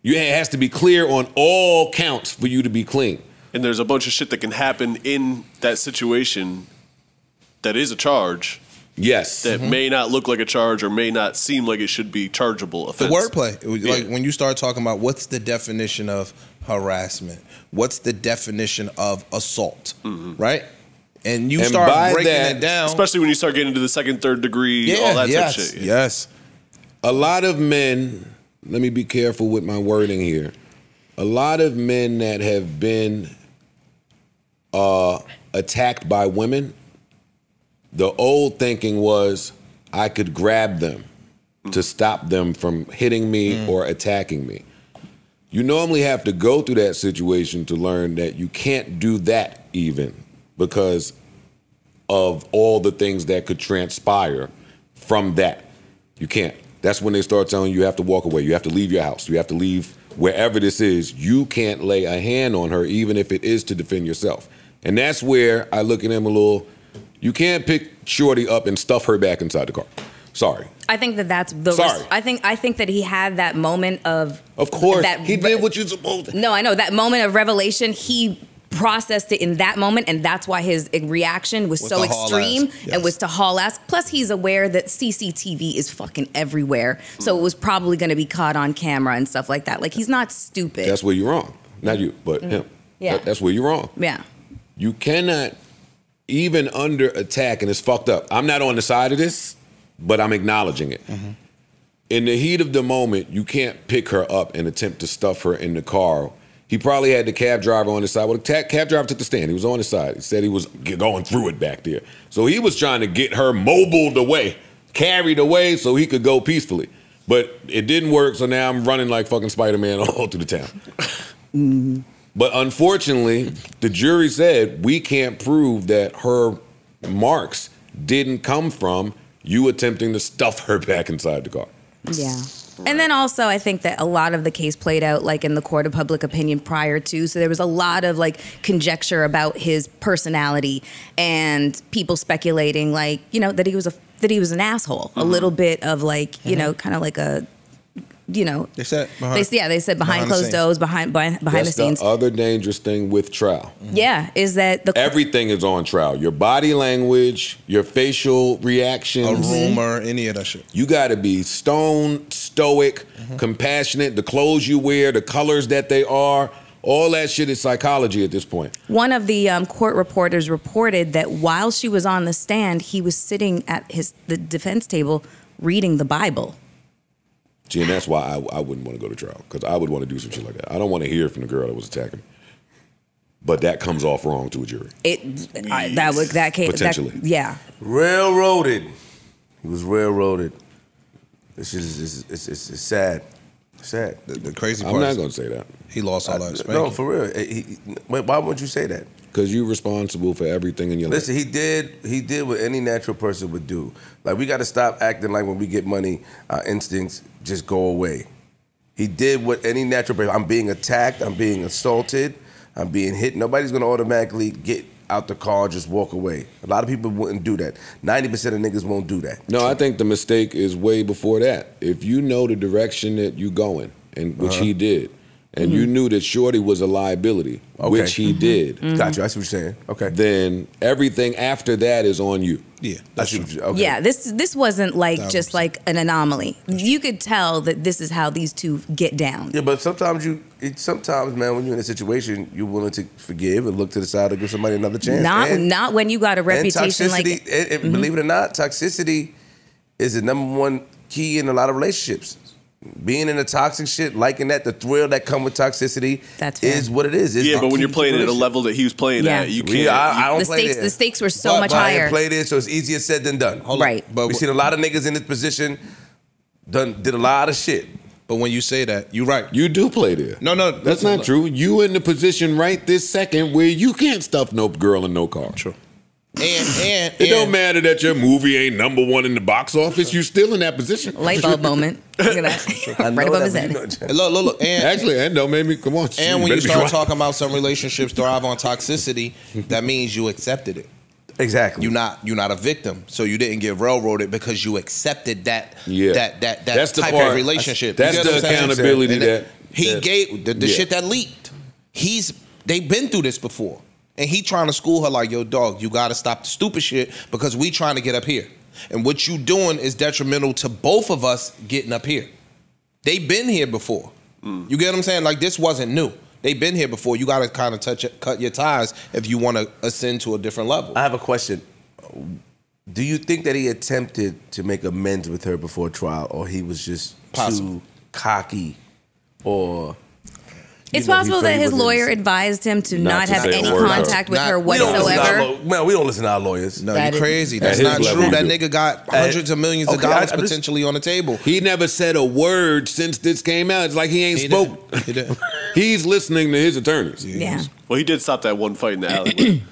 S2: You it has to be clear on all counts for you to be clean.
S3: And there's a bunch of shit that can happen in that situation that is a charge
S2: Yes,
S3: that may not look like a charge or may not seem like it should be chargeable
S4: the
S3: offense.
S4: wordplay. It
S3: Yeah.
S4: Like when you start talking about what's the definition of harassment, what's the definition of assault, right? And you
S2: And
S4: start breaking
S2: that-
S4: it down.
S3: Especially when you start getting into the second, third degree,
S4: yeah,
S3: all that
S4: yes,
S3: type of shit.
S4: yes.
S2: a lot of men. Let me be careful with my wording here. A lot of men that have been uh, attacked by women, the old thinking was I could grab them to stop them from hitting me mm. or attacking me. You normally have to go through that situation to learn that you can't do that even because of all the things that could transpire from that. You can't. That's when they start telling you you have to walk away. You have to leave your house. You have to leave wherever this is. You can't lay a hand on her, even if it is to defend yourself. And that's where I look at him a little. You can't pick Shorty up and stuff her back inside the car. Sorry.
S5: I think that that's the.
S2: Sorry.
S5: I think I think that he had that moment of.
S2: Of course,
S5: That
S2: he did what you're supposed to.
S5: No, I know that moment of revelation. He processed it in that moment, and that's why his reaction was,
S4: Was
S5: so extreme
S4: yes.
S5: and was to haul ass. Plus, he's aware that CCTV is fucking everywhere, so mm. it was probably going to be caught on camera and stuff like that. Like he's not stupid.
S2: That's where you're wrong. Not you, but mm. him.
S5: Yeah.
S2: That- that's where you're wrong.
S5: yeah.
S2: You cannot, even under attack, and it's fucked up. I'm not on the side of this, but I'm acknowledging it. Mm-hmm. In the heat of the moment, you can't pick her up and attempt to stuff her in the car He probably had the cab driver on his side. Well, the ta- cab driver took the stand. He was on his side. He said he was going through it back there. So he was trying to get her mobiled away, carried away, so he could go peacefully. But it didn't work. So now I'm running like fucking Spider Man all through the town. Mm-hmm. But unfortunately, the jury said we can't prove that her marks didn't come from you attempting to stuff her back inside the car.
S5: Yeah. And then also, I think that a lot of the case played out like in the court of public opinion prior to. So there was a lot of like conjecture about his personality and people speculating like, you know, that he was a that he was an asshole. A mm-hmm. little bit of like, you mm-hmm. know, kind of like a you know,
S4: They said
S5: they, yeah, they said behind,
S4: behind
S5: closed doors, behind behind, behind
S2: That's
S5: the scenes.
S2: other dangerous thing with trial.
S5: yeah, is that the
S2: Everything is on trial. Your body language, your facial reactions,
S4: a
S2: reactions.
S4: rumor, any of that shit.
S2: You got to be stone, stoic, compassionate. The clothes you wear, the colors that they are, all that shit is psychology at this point.
S5: One of the um, court reporters reported that while she was on the stand, he was sitting at his the defense table reading the Bible.
S2: See, and that's why I, I wouldn't want to go to trial because I would want to do some shit like that. I don't want to hear from the girl that was attacking me. But that comes off wrong to a jury.
S5: It I, that would that case
S2: Potentially.
S5: That, yeah,
S6: Railroaded. He was railroaded. This shit is it's, it's, it's, it's sad. Sad.
S4: The, the crazy
S2: I'm
S4: part
S2: not
S4: is
S2: going to say that
S4: he lost all that
S6: no, for real. He, he- why would you say that?
S2: Because you're responsible for everything in your
S6: Listen,
S2: life.
S6: Listen, he did. He did what any natural person would do. Like we got to stop acting like when we get money, our instincts just go away. He did what any natural person. I'm being attacked. I'm being assaulted. I'm being hit. Nobody's gonna automatically get out the car just walk away. A lot of people wouldn't do that. Ninety percent of niggas won't do that.
S2: No, I think the mistake is way before that. If you know the direction that you're going, and which
S6: Uh-huh.
S2: he did, and you hmm. knew that Shorty was a liability, which he mm-hmm. did,
S6: Got you. I see what you're saying. Okay.
S2: then everything after that is on you.
S4: yeah, that's true.
S6: what you. Okay.
S5: yeah. This this wasn't like
S4: Thousand
S5: just like an anomaly. You could tell that this is how these two get down.
S6: Yeah, but sometimes you, it, sometimes man, when you're in a situation, you're willing to forgive and look to the side to give somebody another chance.
S5: Not
S6: And-
S5: not when you got a reputation
S6: and
S5: like
S6: toxicity, and- and mm-hmm. believe it or not, toxicity is the number one key in a lot of relationships. Being in a toxic shit, liking that, the thrill that come with toxicity
S5: That's fair.
S6: is what it is. It's
S3: Yeah, but when you're playing at a level that he was playing
S5: Yeah.
S3: at, you can't.
S6: I, I don't
S5: the
S6: play
S5: stakes
S6: there.
S5: the stakes were so
S6: But-
S5: much
S6: but I
S5: higher.
S6: ain't played it, so it's easier said than done.
S4: Hold on.
S5: Right.
S4: But
S6: we've seen a lot of niggas in this position done did a lot of shit.
S4: but when you say that, you're right.
S2: You do play there.
S4: No, no,
S2: that's
S4: listen,
S2: not
S4: look.
S2: true. You in the position right this second where you can't stuff no girl in no car.
S4: True. And and,
S2: It don't matter that your movie ain't number one in the box office. You're still in that position.
S5: Light bulb moment. Look at that.
S6: I
S5: right above his head.
S6: know-
S4: Look, look, look. And,
S2: Actually, Endo made me come on. shit,
S4: and when you start
S2: quiet.
S4: talking about some relationships thrive on toxicity, that means you accepted it.
S6: exactly.
S4: You're not you're not a victim, so you didn't get railroaded because you accepted that
S2: Yeah.
S4: that that that
S2: That's the
S4: type
S2: part-
S4: of relationship.
S2: that's
S4: You get
S2: the
S4: what I'm saying?
S2: accountability
S4: And
S2: that-
S4: he
S2: that-
S4: gave the, the
S2: yeah.
S4: shit that leaked. He's they've been through this before, and he trying to school her like, yo, dog, you got to stop the stupid shit because we trying to get up here, and what you doing is detrimental to both of us getting up here. They've been here before. Mm. You get what I'm saying? Like this wasn't new. They've been here before. You got to kind of touch it, cut your ties if you want to ascend to a different level.
S6: I have a question. Do you think that he attempted to make amends with her before trial, or he was just
S4: Possible.
S6: too cocky, or
S5: It's
S6: know,
S5: possible that
S6: favored
S5: his
S6: his-
S5: lawyer advised him to
S2: Not
S5: not,
S2: to
S5: have any
S2: word.
S5: contact with
S4: Not-
S5: her
S4: We
S6: We don't listen to our
S5: whatsoever.
S6: law- man, we don't listen to our lawyers.
S4: No,
S5: That
S4: you
S5: is-
S4: crazy. That's
S2: his
S4: not
S2: level,
S4: true. That nigga got hundreds of millions of
S6: okay, I-
S4: dollars
S6: I'm just-
S4: potentially on the table.
S2: He never said a word since this came out. It's like he ain't
S4: He
S2: spoke.
S4: did. He did.
S2: He's listening to his attorneys.
S5: Yeah.
S3: Well, he did stop that one fight in the alleyway.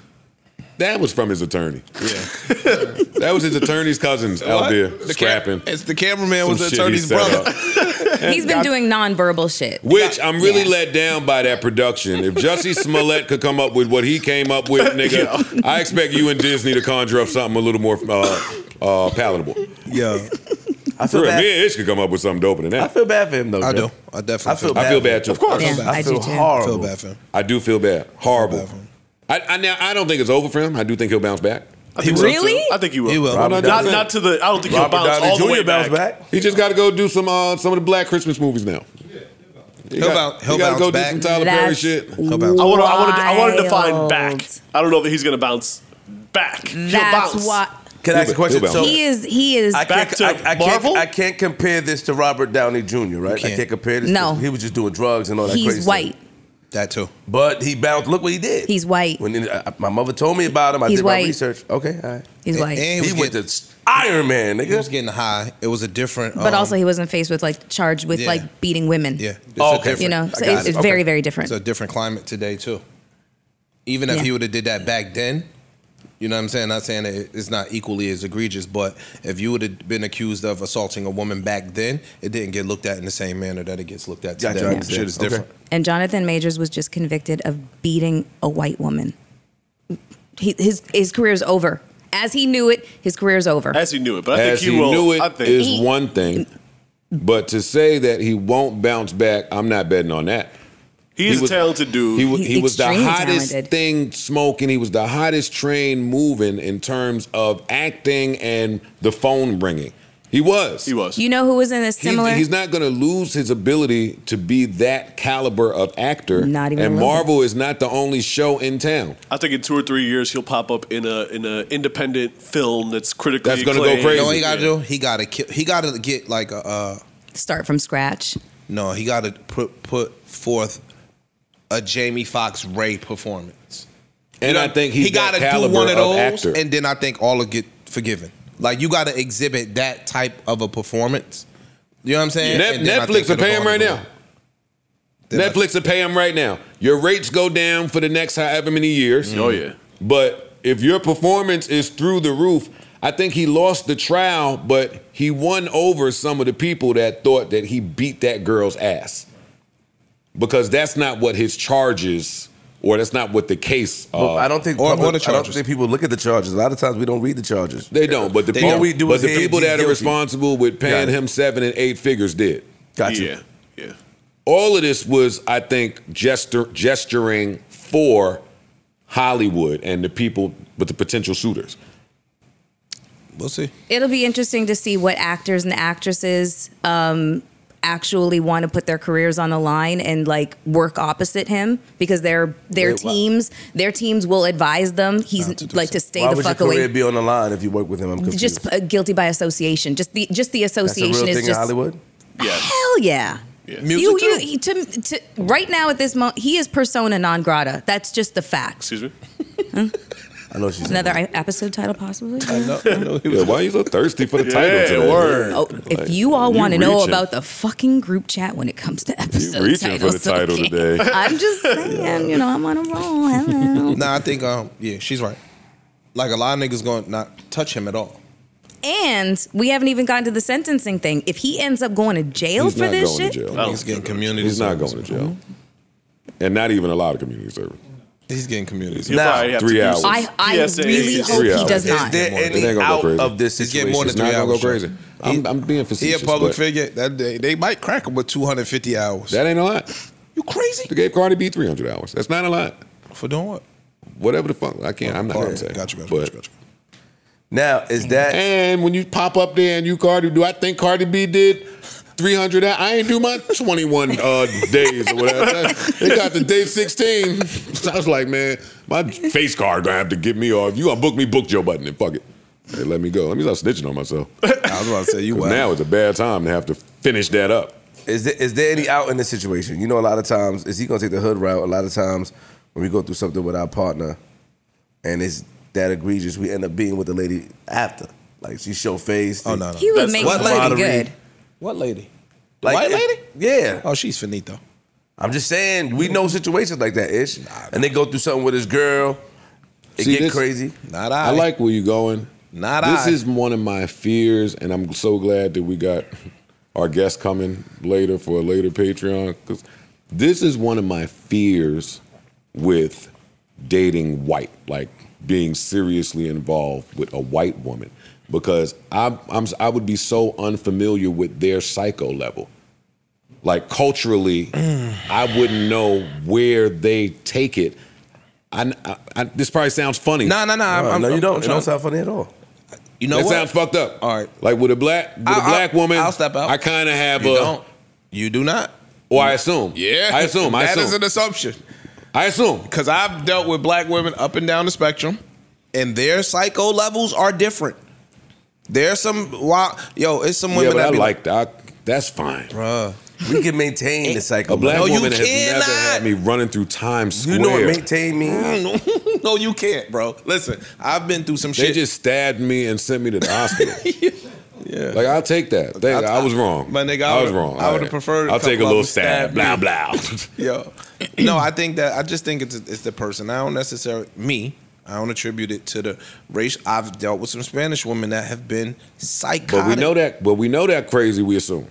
S2: That was from his attorney. Yeah. that was his attorney's cousins out there
S4: The cam-
S2: scrapping.
S4: it's the cameraman was the
S2: shit he
S4: attorney's brother.
S5: He's been doing nonverbal shit.
S2: Which I'm really
S5: Yeah.
S2: let down by that production. If Jussie Smollett could come up with what he came up with, nigga, I expect you and Disney to conjure up something a little more uh, uh, palatable.
S4: Yeah,
S6: I feel
S2: real,
S6: bad.
S2: me and Ish could come up with something doper than that.
S6: I feel bad for him though.
S4: I
S6: Joe.
S4: do. I definitely
S6: I feel
S4: feel
S6: bad.
S2: I feel bad too.
S6: Of course,
S5: Yeah,
S6: I
S5: I
S6: feel
S5: do too.
S6: horrible.
S4: feel bad for him.
S2: I do feel bad. Horrible.
S4: Bad for him.
S2: I, I now I don't think it's over for him. I do think he'll bounce back.
S3: I think so.
S5: Really?
S3: I think he will.
S4: He will.
S2: Robert
S3: Not,
S2: Downey-
S3: not to the. I don't think he'll bounce
S6: Downey
S3: all the
S6: Jr.
S3: way
S6: bounced
S3: back.
S6: back.
S2: He just got to go do some uh, some of the Black Christmas movies now. He
S4: He'll
S2: got,
S4: bounce- he'll
S2: he got to
S4: bounce
S2: go
S4: back.
S2: do some Tyler Perry shit.
S4: He'll bounce.
S3: I want to. I want to. I want to define back. I don't know that he's going to bounce back. He'll
S5: That's
S3: bounce.
S5: what
S6: Can I ask a question?
S2: bounce.
S6: So
S5: he is. He is.
S6: I
S3: Back
S6: can't,
S3: to
S6: I, I can't, I can't compare this to Robert Downey Jr. Right? I
S4: can't.
S6: can't compare this.
S5: No.
S6: to, he was just doing drugs and all that
S5: he's
S6: crazy
S5: white.
S6: Stuff.
S4: That too.
S6: But he bounced. Look what he did.
S5: He's white.
S6: When it- uh, my mother told me about him, I
S5: He's
S6: did
S5: white.
S6: my research. Okay, all right.
S5: He's
S4: And-
S5: white.
S4: and
S6: He,
S4: was
S6: went
S4: getting-
S6: to Iron Man,
S4: He was getting high. It was a different.
S5: but
S4: um,
S5: also, he wasn't faced with like charged with
S4: Yeah.
S5: like beating women.
S4: yeah. It's
S6: Oh, okay.
S5: You know, so it's,
S6: it.
S5: it's
S6: Okay.
S5: very, very different.
S4: It's a different climate today too. Even if
S5: Yeah.
S4: he would have did that back then, you know what I'm saying? Not saying that it's not equally as egregious, but if you would have been accused of assaulting a woman back then, it didn't get looked at in the same manner that it gets looked at
S6: Gotcha,
S4: today.
S6: I understand.
S4: Shit is
S6: Okay.
S4: different.
S5: and Jonathan Majors was just convicted of beating a white woman. He, his his career is over. As he knew it, his career is over.
S3: As he knew it, but I
S2: As
S3: think
S2: he
S3: he will.
S2: knew
S3: I
S2: it
S3: think
S2: is
S5: He-
S2: one thing, but to say that he won't bounce back, I'm not betting on that.
S3: He's
S2: he was-
S3: a talented dude.
S2: He was, he was the hottest
S5: talented.
S2: thing smoking. He was the hottest train moving in terms of acting and the phone ringing. He was.
S3: he was.
S5: you know who was in a
S2: He's,
S5: similar?
S2: he's not going to lose his ability to be that caliber of actor.
S5: Not even
S2: And Marvel is not the only show in town.
S3: I think in two or three years he'll pop up in a in a independent film that's critically
S2: That's gonna go crazy.
S4: You know what he got to
S3: Yeah.
S4: do? He got to. He got to get like a. Uh,
S5: start from scratch.
S4: no, he got to put put forth a Jamie Foxx Ray performance.
S2: And I think he's
S4: he got
S2: that
S4: to do
S2: caliber
S4: one of those,
S2: actor.
S4: and then I think all will get forgiven. Like you got to exhibit that type of a performance. You know what I'm saying?
S2: Net-
S4: And then I
S2: Netflix
S4: think
S2: will pay him right now.
S4: go. Then I-
S2: Netflix will pay him right now. Your rates go down for the next however many years.
S3: Oh yeah.
S2: But if your performance is through the roof, I think he lost the trial, but he won over some of the people that thought that he beat that girl's ass. Because that's not what his charges, or that's not what the case.
S6: But
S2: Uh,
S6: I don't think
S4: or- or
S6: public-
S4: the
S6: I don't think people look at the charges. A lot of times we don't read the charges.
S2: they don't, but the
S6: They
S2: people,
S6: don't. We do
S2: but the people
S6: he's
S2: that are responsible with paying him seven and eight figures did.
S6: Gotcha.
S3: Yeah. Yeah.
S2: all of this was, I think, gesture, gesturing for Hollywood and the people with the potential suitors.
S4: We'll see.
S5: It'll be interesting to see what actors and actresses um, actually want to put their careers on the line and like work opposite him because their their
S6: Wait, why-
S5: teams their teams will advise them. He's
S4: Not to do
S5: like
S4: so.
S5: to stay
S6: Why
S5: the
S6: would your
S5: fuck away.
S6: career be on the line if you work with him? I'm confused.
S5: Just uh, guilty by association. Just the just the
S6: That's a
S5: association
S6: real
S5: is
S6: thing in
S5: just
S6: Hollywood.
S3: Yeah.
S5: hell yeah.
S3: Yeah.
S4: Music
S5: You,
S4: too.
S5: you, he, to, to, right now at this moment, he is persona non grata. That's just the fact.
S3: Excuse me.
S6: I know she's
S5: Another i- episode title, possibly.
S4: I know. I know
S2: Yeah, why are you so thirsty for the title
S3: Yeah,
S2: today?
S3: word.
S5: Oh, if you all want to know about the fucking group chat when it comes to episode
S2: reaching for the title
S5: okay?
S2: today.
S5: I'm just saying, you know, I'm on a roll. Hello.
S4: Nah, I think um yeah, she's right. Like a lot of niggas going to not touch him at all.
S5: And we haven't even gotten to the sentencing thing. If he ends up going to jail
S2: He's
S5: for
S2: not
S5: this
S2: going
S5: shit,
S2: to jail.
S3: Oh.
S4: He's getting community.
S2: He's not going to jail. And not even a lot of community service.
S4: He's getting community.
S3: You'll
S6: Now,
S3: have
S2: three hours.
S5: I, I
S3: PSA.
S5: really hope
S2: three
S5: he
S2: hours.
S5: does
S6: Is there any
S2: ain't go
S6: out
S2: crazy.
S6: of this situation?
S4: He's getting more than
S2: It's not
S4: three
S2: going to
S4: hours.
S2: go crazy. I'm,
S4: He-
S2: I'm being
S4: He a public figure. That they, they might crack him with 250 hours.
S2: That ain't a lot.
S4: you crazy?
S2: They gave Cardi B 300 hours. That's not a lot.
S4: For doing what?
S2: Whatever the fuck. I can't. I'm not going to say.
S4: Gotcha, gotcha,
S2: But-
S4: gotcha, gotcha.
S6: Now, is that
S2: And when you pop up there and you Cardi, do I think Cardi B did 300? I ain't do my 21 uh, days or whatever. They got the day 16. So I was like, man, my face card gonna have to get me off. You gonna book me, book Joe Budden and fuck it. Hey, let me go. Let me start snitching on myself.
S4: I was about to say you
S2: 'Cause
S4: wild.
S2: now is a bad time to have to finish that up.
S6: is there, is there any out in this situation? You know, a lot of times, is he gonna take the hood route? A lot of times, when we go through something with our partner, and it's that egregious, we end up being with the lady after. Like she show face.
S4: Oh no, no.
S5: He would
S3: That's
S5: make
S3: what
S5: it pretty good.
S4: What lady? The
S6: Like,
S4: white lady?
S6: Yeah.
S4: Oh, she's finito.
S6: I'm just saying, we know situations like that, ish. And they go through something with his girl. It
S2: See,
S6: get
S2: this-
S6: crazy.
S4: Not I.
S2: I like where you're going.
S4: Not I.
S2: This
S4: I.
S2: is one of my fears, and I'm so glad that we got our guest coming later for a later Patreon because this is one of my fears with dating white, like being seriously involved with a white woman, because I, I'm I would be so unfamiliar with their psycho level. Like culturally, I wouldn't know where they take it. I, I, I, this probably sounds funny.
S4: No, no, no. I'm,
S6: No,
S4: I'm,
S6: no, you don't. It don't sound funny at all.
S4: You know
S2: that
S4: what?
S2: sounds fucked up.
S4: All right.
S2: Like with a black with a
S4: I'll-
S2: black
S4: I'll-
S2: woman,
S4: I'll step out.
S2: I kind of have a
S4: You
S2: a.
S4: don't. You do not.
S2: Or I assume.
S4: Yeah.
S2: I assume. I
S4: That is
S2: assume.
S4: an assumption.
S2: I assume.
S4: Because I've dealt with black women up and down the spectrum, and their psycho levels are different. There's some wow, yo, it's some
S2: Yeah,
S4: women
S2: but
S4: that
S2: I
S4: be
S2: like that. That's fine.
S4: Bruh.
S6: We can maintain the cycle.
S2: A black
S4: No, you
S2: woman has never had me running through Times Square.
S6: You know what maintain means?
S4: Mm, no, you can't, bro. Listen, I've been through some
S2: They
S4: shit.
S2: just stabbed me and sent me to the hospital.
S4: yeah.
S2: Like I'll take that. I,
S4: I-
S2: was wrong.
S4: my nigga, I
S2: I was wrong.
S4: I would've preferred
S2: I'll take a little
S4: of them
S2: stab.
S4: stab
S2: Blah blah.
S4: Yo, no, I think that I just think it's it's the person. I don't necessarily me. I don't attribute it to the race. I've dealt with some Spanish women that have been psychotic.
S2: But we know that. But we know that crazy. We assume.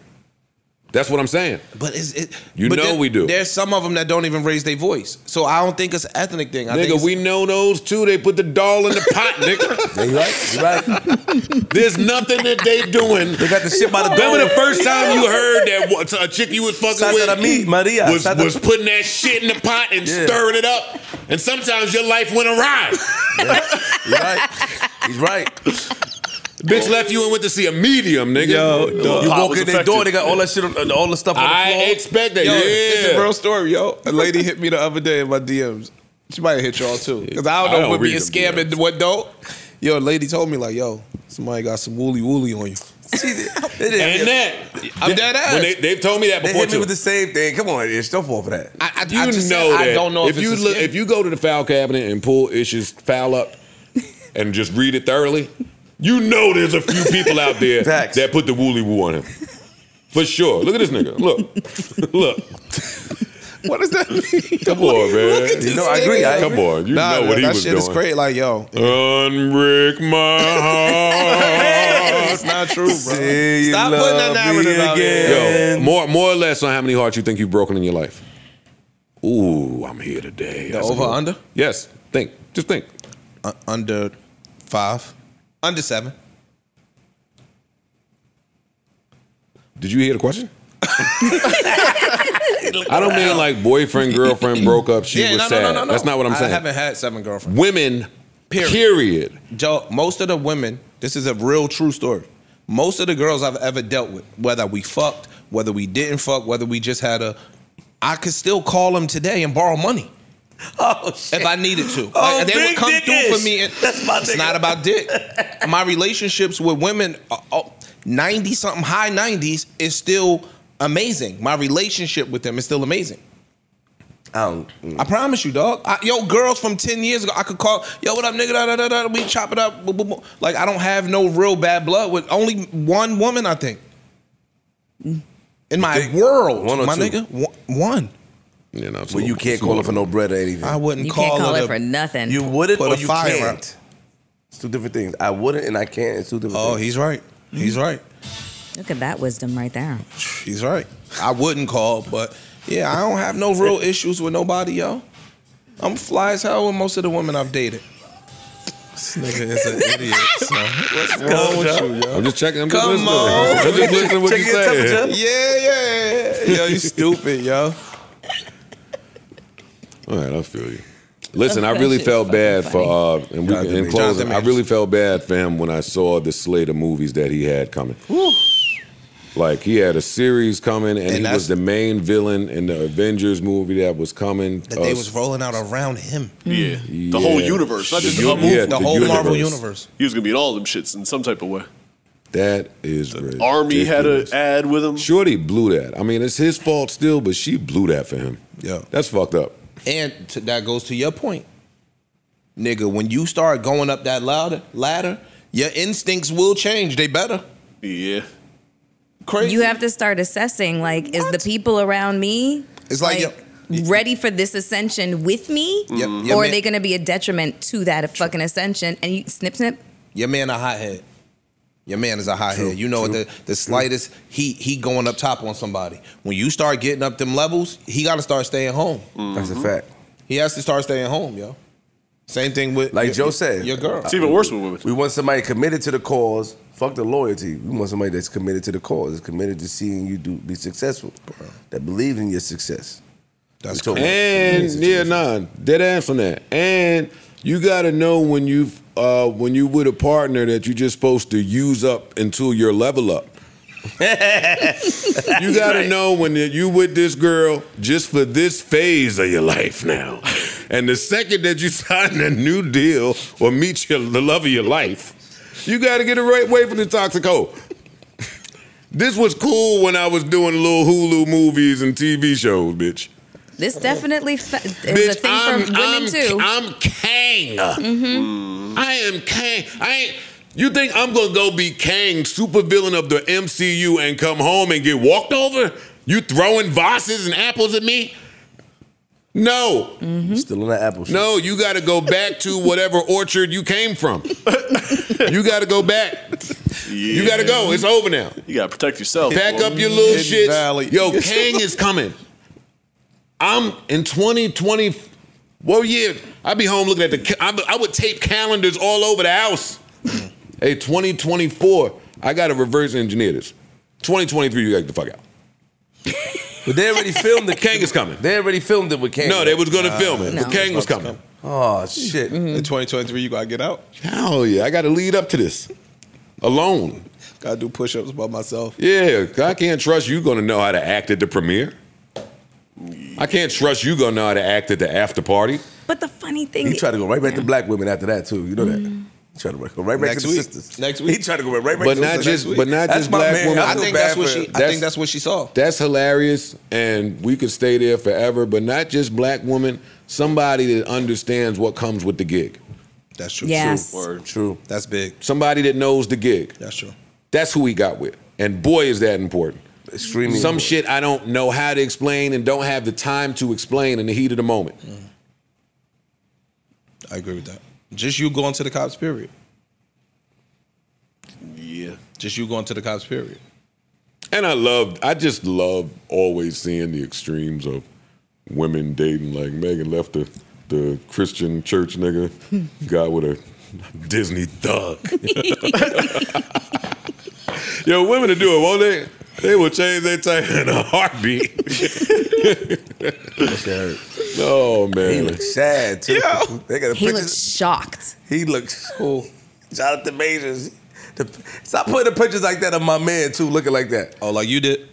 S2: That's what I'm saying.
S4: But it's, it,
S2: You
S4: but
S2: know
S4: there-
S2: we do.
S4: There's some of them that don't even raise their voice. So I don't think it's an ethnic thing. I think
S2: nigga, we know those too. They put the doll in the pot, nigga.
S6: Yeah, you right? You right?
S2: There's nothing that they doing.
S6: They got the shit by the
S2: Remember
S6: door.
S2: the first time you heard that a chick you was fucking
S6: Santa
S2: with
S6: Mi- Maria,
S2: was,
S6: Santa-
S2: was putting that shit in the pot and
S6: Yeah.
S2: stirring it up, and sometimes your life went awry.
S6: You're right. He's right.
S2: Bitch left you and went to see a medium, nigga.
S4: Yo,
S6: You
S4: dog.
S6: Walk in their door, they got all that shit, on, all the stuff on the
S2: I
S6: floor.
S2: expect that.
S4: Yo,
S2: yeah,
S4: it's a real story, yo. A lady hit me the other day in my DMs. She might have hit y'all too. Because I don't
S2: I
S4: know
S2: don't
S4: what being
S2: read them DMs.
S4: and what don't. Yo, a lady told me, like, yo, somebody got some woolly woolly on you.
S6: See, they, they, they,
S2: and that
S4: I'm dead ass.
S2: When they, they've told me that
S6: they
S2: before
S6: hit me
S2: too.
S6: with the same thing. Come on, Ish. Don't fall for that.
S4: I, I,
S2: you
S4: I
S2: know that
S4: I don't know if,
S2: if you look, if you go to the foul cabinet and pull issues foul up and just read it thoroughly, you know there's a few people out there
S6: Facts.
S2: that put the woolly woo on him. For sure. Look at this nigga. Look. Look.
S4: what does that mean?
S2: Come on, man.
S6: You know, I agree. I
S2: Come
S6: agree.
S2: on. You
S4: Nah,
S2: know what he was doing.
S4: that
S2: was
S4: shit
S2: doing.
S4: is crazy. Like, yo,
S2: Unbreak my heart.
S4: it's not true, bro.
S6: Say
S4: Stop putting that
S6: love me
S4: narrative out there.
S2: Yo, more, more or less on how many hearts you think you've broken in your life. Ooh, I'm here today.
S4: The
S2: That's
S4: over
S2: good
S4: under?
S2: Yes. Think. Just think.
S4: Uh, under five, under seven.
S2: Did you hear the question? I don't mean like boyfriend, girlfriend broke up, she was no, sad. That's not what I'm saying.
S4: I haven't had seven girlfriends.
S2: Women,
S4: Period.
S2: period.
S4: Joe, most of the women, this is a real true story. Most of the girls I've ever dealt with, whether we fucked, whether we didn't fuck, whether we just had a, I could still call them today and borrow money
S6: Oh, shit.
S4: if I needed to.
S6: Oh,
S4: Like, they would come through for me. And
S6: That's my
S4: it's
S6: nigga.
S4: not about dick. My relationships with women, uh, uh, ninety something, high nineties, is still amazing. My relationship with them is still amazing.
S6: I don't. Mm.
S4: I promise you, dog. I, yo, girls from ten years ago, I could call. Yo, what up, nigga? Da, da, da, da, we chop it up. Like I don't have no real bad blood with only one woman. I think mm. in my
S6: think
S4: world,
S6: one or
S4: my
S6: two?
S4: nigga, one.
S2: You know,
S6: Well, you can't call her for no bread or anything.
S4: I wouldn't
S5: You
S4: call,
S5: can't call
S4: her
S5: it
S4: the-
S5: for nothing.
S6: You wouldn't
S4: Put
S6: or
S4: a
S6: you
S4: fire
S6: can't.
S4: out.
S6: It's two different things. I wouldn't and I can't. It's two different
S4: Oh,
S6: things.
S4: he's right. Mm-hmm. He's right.
S5: Look at that wisdom right there.
S4: He's right. I wouldn't call, but yeah, I don't have no real issues with nobody, yo. I'm fly as hell with most of the women I've dated. This nigga is an idiot. So what's wrong with you, yo?
S2: I'm just checking. I'm just
S4: Come
S2: listening.
S4: on.
S2: I'm just listening to what
S6: Check
S2: you
S6: your
S2: saying.
S6: temperature.
S4: Yeah, yeah. Yo, you stupid, yo.
S2: All right, I feel you. Listen, I really felt
S5: fucking
S2: bad for uh, and we, in closing. I really felt bad for him when I saw the slate of movies that he had coming. Like he had a series coming, and,
S4: And
S2: he was the main villain in the Avengers movie that was coming.
S4: That they
S2: Uh,
S4: was rolling out around him.
S3: Yeah. The whole universe, not just
S2: The
S3: a
S2: u-
S3: movie.
S2: yeah,
S4: The
S2: the
S4: whole Marvel
S2: universe.
S4: universe.
S3: He was gonna be in all them shits in some type of way.
S2: That is ridiculous.
S3: Army had an ad with him.
S2: Shorty blew that. I mean, it's his fault still, but she blew that for him.
S4: Yeah.
S2: That's fucked up.
S4: And to, that goes to your point. Nigga, when you start going up that ladder, ladder, your instincts will change. They better.
S3: Yeah.
S4: Crazy.
S5: You have to start assessing like, is the people around me
S4: It's like,
S5: ready for this ascension with me?
S4: Yep,
S2: Mm-hmm.
S5: or are
S4: man-
S5: they gonna be a detriment to that fucking ascension? And you snip snip.
S4: Your man a hothead. Your man is a hothead. You know what the, the slightest he he going up top on somebody. When you start getting up them levels, he got to start staying home.
S6: That's a mm-hmm. fact.
S4: He has to start staying home, yo. Same thing with
S6: Like
S4: your-
S6: Joe said.
S4: your girl.
S3: It's even worse with women.
S6: We want somebody committed to the cause. Fuck the loyalty. We want somebody that's committed to the cause. Is committed to seeing you do be successful. That believes in your success.
S4: That's
S6: We're talking about
S2: And
S6: business
S2: yeah,
S6: situation.
S2: dead ass on that. And you gotta know when you uh when you with a partner that you're just supposed to use up until your level up. you gotta know when you with this girl just for this phase of your life now. And the second that you sign a new deal or meet your the love of your life, you gotta get it right away from the toxic hoe. This was cool when I was doing little Hulu movies and TV shows, bitch.
S5: This definitely fa- is a thing
S2: I'm,
S5: for women
S2: I'm,
S5: too.
S2: I'm Kang.
S5: Mm-hmm.
S2: I am Kang. I ain't. You think I'm gonna go be Kang, supervillain of the MCU, and come home and get walked over? You throwing vases and apples at me? No,
S5: Mm-hmm.
S6: Still in that apple. shit.
S2: no. You got to go back to whatever orchard you came from. you got to go back. You got to go. It's over now.
S3: You gotta protect yourself.
S2: Pack
S3: boy.
S2: up your little
S4: Hidden
S2: shit.
S4: Valley.
S2: Yo, Kang is coming. I'm in 2020. What year? I'd be home looking at the. I, I would tape calendars all over the house. Mm. hey, 2024. I got to reverse engineer this. 2023, you got to get the fuck out.
S6: But they already filmed the
S2: Kang is coming.
S6: They already filmed it with Kang.
S2: No, they was going to film it.
S5: No.
S2: But Kang was coming.
S6: Oh shit. Mm-hmm.
S4: In 2023, you gotta get out.
S2: Hell yeah, I got to lead up to this alone.
S4: Gotta do push-ups by myself.
S2: Yeah, I can't trust you going to know how to act at the premiere. I can't trust you going to know how to act at the after party.
S5: but the funny thing,
S6: He tried to go right back to black women after that too. You know that. Mm. He tried to go right back
S4: Next
S6: to the
S4: week.
S6: sisters.
S4: Next week.
S6: He tried to go right back.
S2: But
S6: to
S2: not
S6: the
S2: just,
S6: sisters.
S2: but not
S6: That's
S2: just black
S6: man.
S2: women.
S6: I
S4: I think that's what
S6: for-
S4: she. I think that's what she saw.
S2: That's hilarious, and we could stay there forever. But not just black women, somebody that understands what comes with the gig,
S4: That's true.
S5: Yes.
S3: Word.
S6: True.
S4: That's big.
S2: somebody that knows the gig.
S4: That's true.
S2: That's who he got with, and boy, is that important.
S6: Extremely.
S2: Some
S6: important.
S2: shit I don't know how to explain and don't have the time to explain in the heat of the moment. Mm-hmm.
S4: I agree with that. Just you going to the cops. Period.
S3: Yeah.
S4: Just you going to the cops. Period.
S2: And I love, I just love always seeing the extremes of women dating. Like Megan left the, the Christian church nigga, got with a Disney thug. Yo, women to do it, won't they? They will change their type in a heartbeat.
S6: That shit hurt.
S2: oh
S6: He looks sad too. They got a
S5: he
S6: picture.
S5: looks shocked.
S6: He looks cool. Jonathan Majors. The- Stop putting the pictures like that of my man too, looking like that.
S4: Oh, like you did.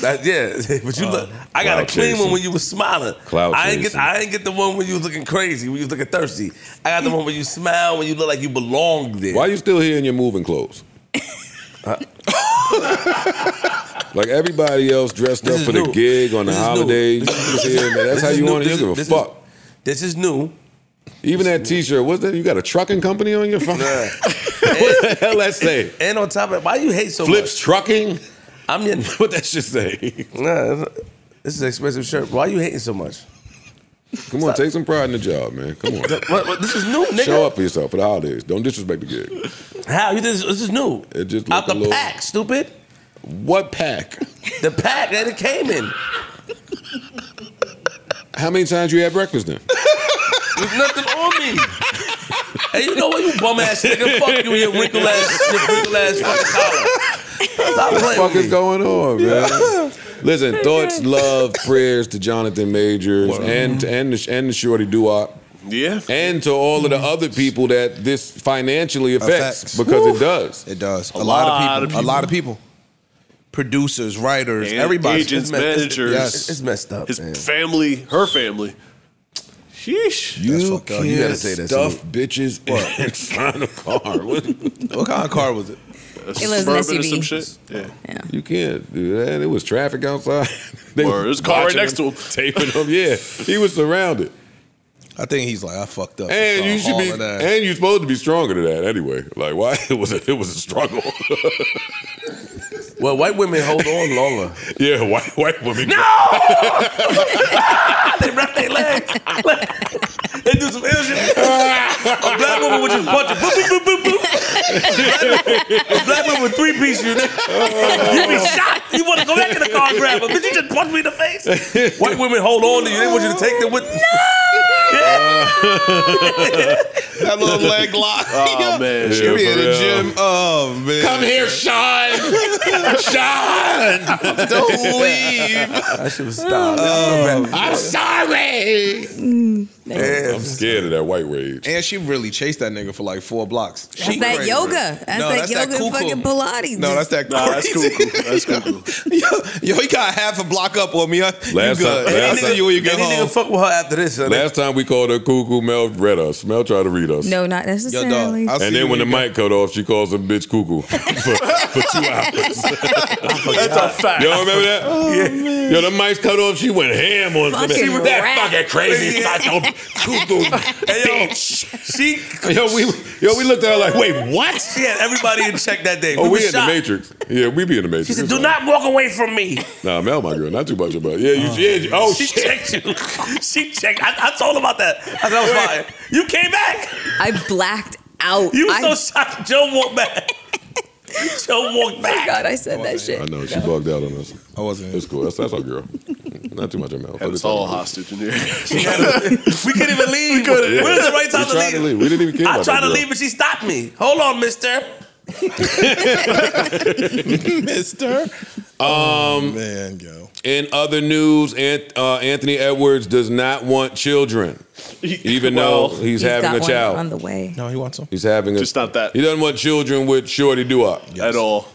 S6: That, yeah, but you uh, look. I got a clean
S2: chasing.
S6: one when you was smiling.
S2: Cloud
S6: I ain't get. I ain't get the one when you was looking crazy. When you was looking thirsty. I got the one when you smile when you look like you belong there.
S2: Why are you still here in your moving clothes? like everybody else dressed
S6: This
S2: up for
S6: new.
S2: the gig on the
S6: This is new.
S2: holidays.
S6: This
S2: You
S6: is-
S2: just here, man. That's how you want it. You give a
S6: is-
S2: fuck.
S6: This is new.
S2: Even that T-shirt, what's that? You got a trucking company on your phone?
S6: Nah.
S2: what the hell that say?
S6: And on top of it, why you hate so much?
S2: Flips
S6: much?
S2: Trucking?
S6: I'm your.
S2: What that should say?
S6: Nah, this is an expensive shirt. Why you hating so much?
S2: Come on, take some pride in the job, man. Come on.
S6: What, what, this is new, nigga.
S2: Show up for yourself for the holidays. Don't disrespect the gig.
S6: How you this? This is new.
S2: It just
S6: out the
S2: little-
S6: pack, stupid.
S2: What pack?
S6: The pack that it came in.
S2: How many times you had breakfast then?
S6: There's nothing on me. hey, you know what, you bum ass nigga? Fuck you, your wrinkle ass, your wrinkle ass fucking collar. Stop
S2: What the fuck is going on, man? Listen, thoughts, love, prayers to Jonathan Majors and and the, and the Shorty Doo-Wop.
S3: Yeah.
S2: And to all of the other people that this financially affects,
S4: Affects.
S2: because
S4: Woo.
S2: it does.
S4: It does. A,
S3: A
S4: lot,
S3: lot
S4: of
S3: of
S4: people. A lot of people. Producers, writers,
S3: And
S4: everybody.
S3: agents,
S6: It's messed-
S3: managers.
S4: Yes.
S6: It's messed up,
S3: His
S6: man.
S3: family, her family. Sheesh.
S2: You can't
S6: You gotta say that,
S2: stuff
S6: Salute.
S2: bitches inside a car. What-
S4: What kind of car was it?
S3: A
S5: It was an
S3: Suburban or
S5: SUV.
S3: some shit. Yeah.
S5: Yeah.
S2: you can't do that. It was traffic outside. They
S3: Or there's a car right
S2: watching
S3: next to him.
S2: taping him. Yeah, he was surrounded.
S4: I think he's like, I fucked up.
S2: And you should be, and you're supposed to be stronger than that anyway. Like, why? It was a, it was a struggle.
S6: Well, white women hold on longer.
S2: yeah, white white women.
S6: No, they wrap their legs. they do some ill shit. A black woman would just punch it. Boop, boop, boop, boop, boop. A black woman with three piece you. You be shot. You want to go back in the car and grab her, but you just punch me in the face. White women hold on to you. They want you to take them with. No.
S4: that little leg lock.
S3: Oh, man.
S4: She
S2: Yeah,
S4: be in the gym. Oh man.
S2: Come here, Sean. Sean.
S4: Don't leave.
S6: I should have stopped.
S2: I'm sorry. Mm.
S6: Yeah.
S2: I'm scared of that white rage.
S4: And she really chased that nigga for like four blocks.
S5: That's
S4: She
S5: that
S4: crazy.
S5: yoga. That's that yoga and
S4: cuckoo.
S5: fucking Pilates.
S4: No, that's that
S3: Nah, that's
S4: crazy.
S3: cuckoo. That's cuckoo.
S4: yo, yo, he got half a block up on me. Huh? You
S2: Last
S4: good.
S2: time- last time-
S4: you when you get
S6: And
S4: home.
S6: didn't fuck with her after this. Son.
S2: Last time we called her cuckoo, Mel read us. Mel tried to read us.
S5: No, not
S4: Yo,
S5: necessarily.
S4: dog.
S2: And then when the
S4: you get-
S2: mic cut off, she calls him bitch cuckoo for, for two hours.
S3: That's a fact.
S2: Y'all remember that? Oh, yeah. Yo, the mic's cut off. She went ham on
S5: Fucking
S2: She was that fucking crazy psycho cuckoo
S6: Hey, yo, she,
S2: Yo, we yo we looked at her like, wait, what?
S6: she had everybody in check that day.
S2: Oh, we,
S6: were
S2: in the. Matrix. Yeah, we be in the Matrix.
S6: She said, "Do
S2: fine.
S6: not walk away from me."
S2: Nah, Mel, my girl, not too much about. Yeah, you. Oh, yeah, oh
S6: She
S2: shit.
S6: checked you. She checked. I, I told her about that. I said, "That was fire." You came back.
S5: I blacked out.
S6: You
S5: I,
S6: were so shocked. Joe walked back. Joe walked back.
S5: God, I said oh, that shit.
S2: I know she bugged out on us.
S4: I wasn't.
S2: It's cool. That's that's our girl. Not too much of Mel.
S3: Had us all hostage in here.
S6: we couldn't even leave. We couldn't.
S2: Yeah.
S6: When is the right time
S2: We
S6: to
S2: tried
S6: leave?
S2: to leave. We didn't even care
S6: I
S2: about
S6: tried
S2: that
S6: to
S2: girl.
S6: leave, but she stopped me. Hold on, Mister.
S4: Mister. Um, man, yo.
S2: In other news, Ant- uh, Anthony Edwards does not want children, even
S3: Well,
S2: though he's,
S5: He's
S2: having
S5: got
S2: a
S5: one
S2: child.
S5: on the way.
S4: No, he wants them.
S2: he's having a,
S3: Just not that.
S2: He doesn't want children with Shorty Doo-Wop.
S3: At all.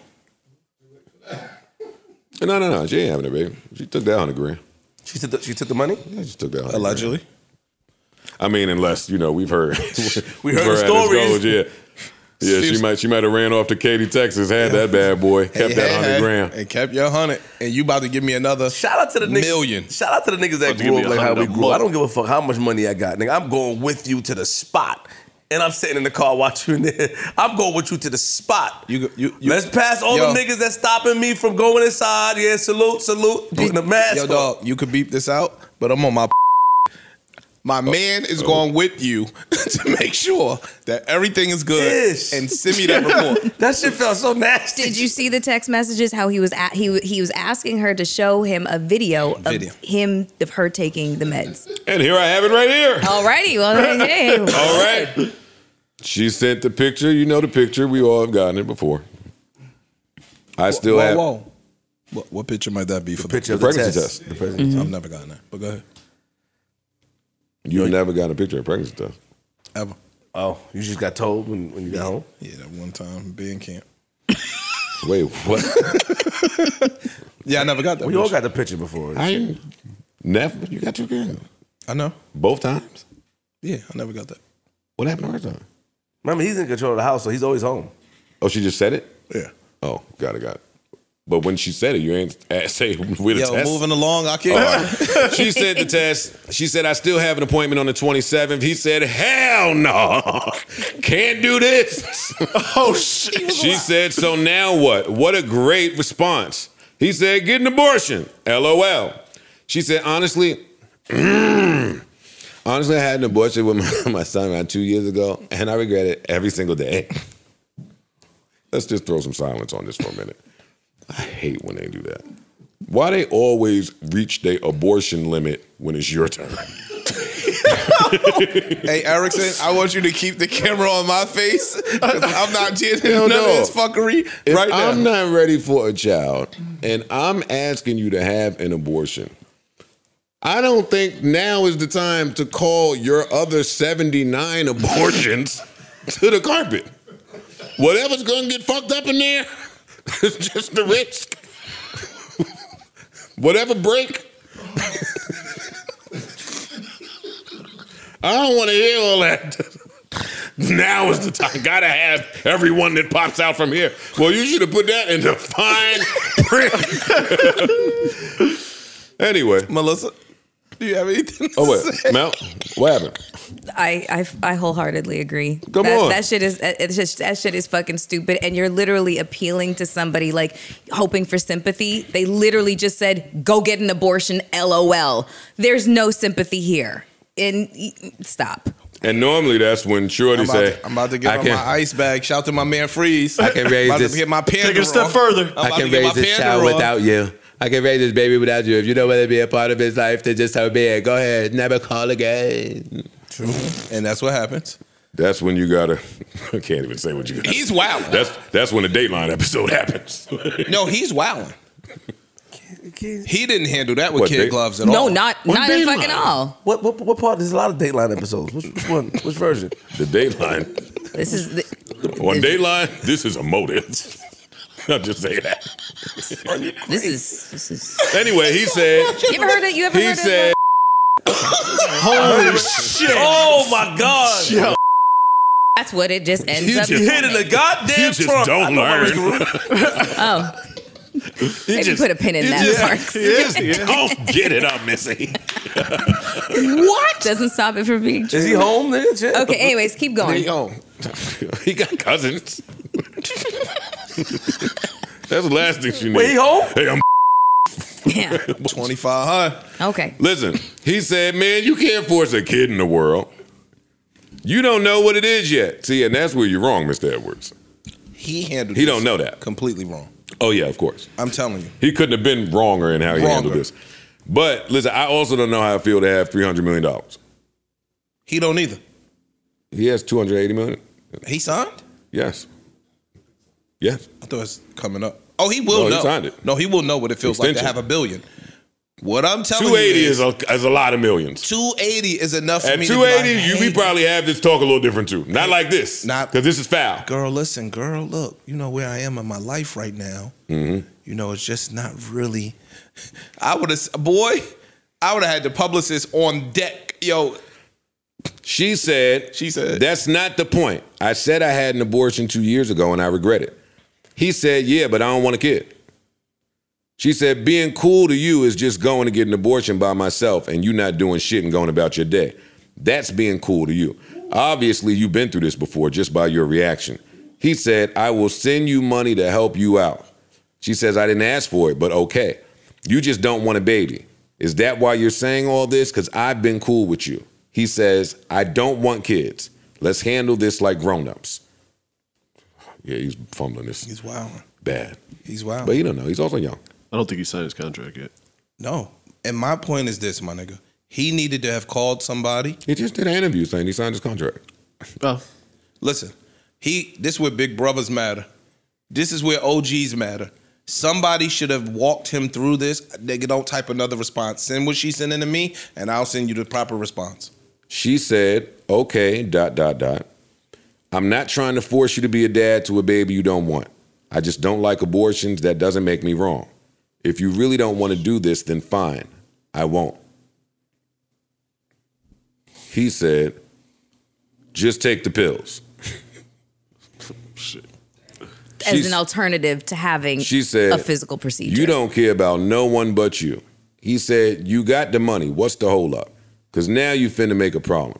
S2: No, no, no. She ain't having a baby. She took that hundred grand.
S6: She took the, she took the money.
S2: Yeah, she took that 100 grand.
S4: Allegedly.
S2: I mean, unless you know, we've heard
S6: We
S2: we've
S6: heard the
S2: how
S6: stories.
S2: goes, Yeah, yeah. She
S4: Excuse-
S2: might she might have ran off to Katy, Texas, had that bad boy, kept that
S4: Hey,
S2: hundred
S4: hey,
S2: grand.
S4: And kept your hundred. And you about to give me another
S6: Shout out to the niggas.
S4: million.
S6: Shout out to the niggas that
S3: About to give
S6: grew up like how we
S3: 100
S6: grew. I don't give a fuck how much money I got. Nigga, I'm going with you to the spot. And I'm sitting in the car watching you in there. I'm going with you to the spot.
S4: You, you, you
S6: Let's pass all
S4: Yo.
S6: the niggas that's stopping me from going inside. Yeah, salute, salute. Putting the mask
S4: Yo,
S6: on.
S4: dog, you could beep this out, but I'm on my. My oh. man is oh. going with you to make sure that everything is good
S6: Yes.
S4: and send me that report.
S6: That shit felt so nasty.
S5: Did you see the text messages? How he was at, he he was asking her to show him a video,
S4: Video.
S5: of him of her taking the meds.
S2: And here I have it right here.
S5: Alrighty, well then, hey,
S2: All right. She sent the picture. You know the picture. We all have gotten it before. I still
S4: whoa,
S2: have.
S4: whoa. What, what picture might that be for
S6: Picture
S2: The
S6: of the,
S2: pregnancy
S6: test.
S2: test.
S6: The pregnancy. Mm-hmm. test.
S4: I've never gotten that. But go ahead.
S2: You've never got a picture of pregnancy test.
S4: Ever.
S6: Oh, you just got told when, when you got home?
S4: Yeah, that one time being camp.
S2: Wait, what?
S4: Yeah, I never got that.
S6: We all got the picture before.
S2: I ain't- never. You got two kids.
S4: I know.
S2: Both times.
S4: Yeah, I never got that.
S2: What happened the first time?
S6: Remember, he's in control of the house, so he's always home.
S2: Oh, she just said it.
S4: Yeah.
S2: Oh, got it, got it. But when she said it, you ain't a- say with a
S4: Yo,
S2: test.
S4: moving along, I can't.
S2: All right. she said the test. She said, I still have an appointment on the 27th. He said, Hell no. Can't do this.
S3: Oh shit!
S2: She said, So now what? What a great response. He said, Get an abortion. LOL. She said, Honestly, honestly, I had an abortion with my, my son around two years ago, and I regret it every single day. Let's just throw some silence on this for a minute. I hate when they do that. Why they always reach their abortion limit when it's your turn?
S4: hey, Erickson, I want you to keep the camera on my face. I'm not getting
S2: Hell
S4: none
S2: no.
S4: of this fuckery
S2: If
S4: right now.
S2: I'm not ready for a child and I'm asking you to have an abortion, I don't think now is the time to call your other 79 abortions to the carpet. Whatever's gonna get fucked up in there, it's just the risk. Whatever break. I don't want to hear all that. Now is the time. Gotta have everyone that pops out from here. Well, you should have put that in the fine print. anyway.
S4: Melyssa, do you have anything? To
S2: Oh wait,
S4: say?
S2: Mel, what happened?
S5: I, I I wholeheartedly agree.
S2: Come
S5: that,
S2: on.
S5: that shit is it's just, that shit is fucking stupid. And you're literally appealing to somebody like hoping for sympathy. They literally just said, "Go get an abortion." LOL. There's no sympathy here. And stop.
S2: And normally that's when Shorty
S4: I'm
S2: say,
S4: to, I'm about to get
S2: I
S4: on my ice bag. Shout to my man Freeze.
S7: I can raise
S4: about
S7: this-
S4: to get my panda
S3: Take it a step further.
S4: I'm
S7: I can
S4: to get my
S7: raise this child
S4: on.
S7: without you. I can raise this baby without you. If you don't want to be a part of his life, then just so be it. Go ahead. Never call again.
S4: True. And that's what happens.
S2: that's when you gotta. I can't even say what you got.
S4: He's wilding.
S2: That's that's when the Dateline episode happens.
S4: No, he's wilding. He didn't handle that with
S6: What,
S4: kid
S6: they-
S4: gloves at
S5: No,
S4: all.
S5: No, not
S2: What
S5: not at
S2: Dateline?
S5: fucking all.
S6: What, what what part? There's a lot of Dateline episodes. Which, which one? Which version?
S2: The Dateline.
S5: This is the,
S2: On Dateline, this is a motive. I'll just say that.
S5: this is this is.
S2: Anyway, he said.
S5: You ever heard it? You ever
S2: He
S5: heard
S2: said.
S5: it?
S3: Holy shit!
S4: Oh my god!
S5: That's what it just ends
S2: You
S5: up.
S2: just-
S4: Hitting the goddamn
S2: You just
S4: Trump. I
S2: don't
S4: know I was
S2: learn.
S5: Oh, You maybe put a pin in that, Marks.
S2: You just don't get it up, Missy.
S5: What doesn't stop it from being true?
S6: Is he home? Nigga? Shit.
S5: Okay. Anyways, keep going.
S2: Yo, he got cousins. That's the last thing she needs.
S6: Wait, he home?
S2: Hey, I'm
S5: Yeah.
S4: Twenty five hundred.
S5: Okay.
S2: Listen, he said, man, you can't force a kid in the world. You don't know what it is yet. See, and that's where you're wrong, Mr. Edwards.
S4: He handled.
S2: He
S4: this
S2: don't know that.
S4: completely wrong.
S2: Oh, yeah, of course.
S4: I'm telling you.
S2: He couldn't have been wronger in how he handled this. But listen, I also don't know how I feel to have $300 million.
S4: He don't either.
S2: He has 280 million.
S4: He signed.
S2: Yes. Yes.
S4: I thought it was coming up. Oh, he will
S2: No, he
S4: know.
S2: signed it.
S4: No, he will know what it feels like to
S2: Extension.
S4: have a billion. What I'm telling
S2: 280
S4: you
S2: is a, is a lot of millions.
S4: 280 is enough for
S2: At
S4: me. to be like,
S2: 280, you we probably have this talk a little different too. Not like this.
S4: Not-
S2: because this is foul.
S4: girl, listen, girl, look, you know where I am in my life right now.
S2: Mm-hmm.
S4: You know, it's just not really. I would have, boy, I would have had the publicist on deck. Yo,
S2: She said,
S4: She said-
S2: That's not the point. I said I had an abortion two years ago and I regret it. He said, Yeah, but I don't want a kid. She said, Being cool to you is just going to get an abortion by myself and you not doing shit and going about your day. That's being cool to you. Obviously, you've been through this before just by your reaction. He said, I will send you money to help you out. She says, I didn't ask for it, but okay. You just don't want a baby. Is that why you're saying all this? Because I've been cool with you. He says, I don't want kids. Let's handle this like grown-ups. Yeah, he's fumbling this
S4: he's wild.
S2: bad.
S4: He's wild.
S2: But he don't know. He's also young.
S3: I don't think he signed his contract yet.
S4: no. And my point is this, my nigga. He needed to have called somebody.
S2: He just did an interview saying he signed his contract.
S3: Oh,
S4: Listen, he. This is where big brothers matter. This is where OGs matter. Somebody should have walked him through this. Nigga, don't type another response. Send what she's sending to me, and I'll send you the proper response.
S2: She said, okay, dot, dot, dot. I'm not trying to force you to be a dad to a baby you don't want. I just don't like abortions. That doesn't make me wrong. If you really don't want to do this, then fine. I won't. He said, just take the pills.
S3: shit.
S5: As
S2: She's-
S5: an alternative to having
S2: She said,
S5: a physical procedure.
S2: You don't care about no one but you. He said, You got the money. What's the hold up? Because now you finna make a problem.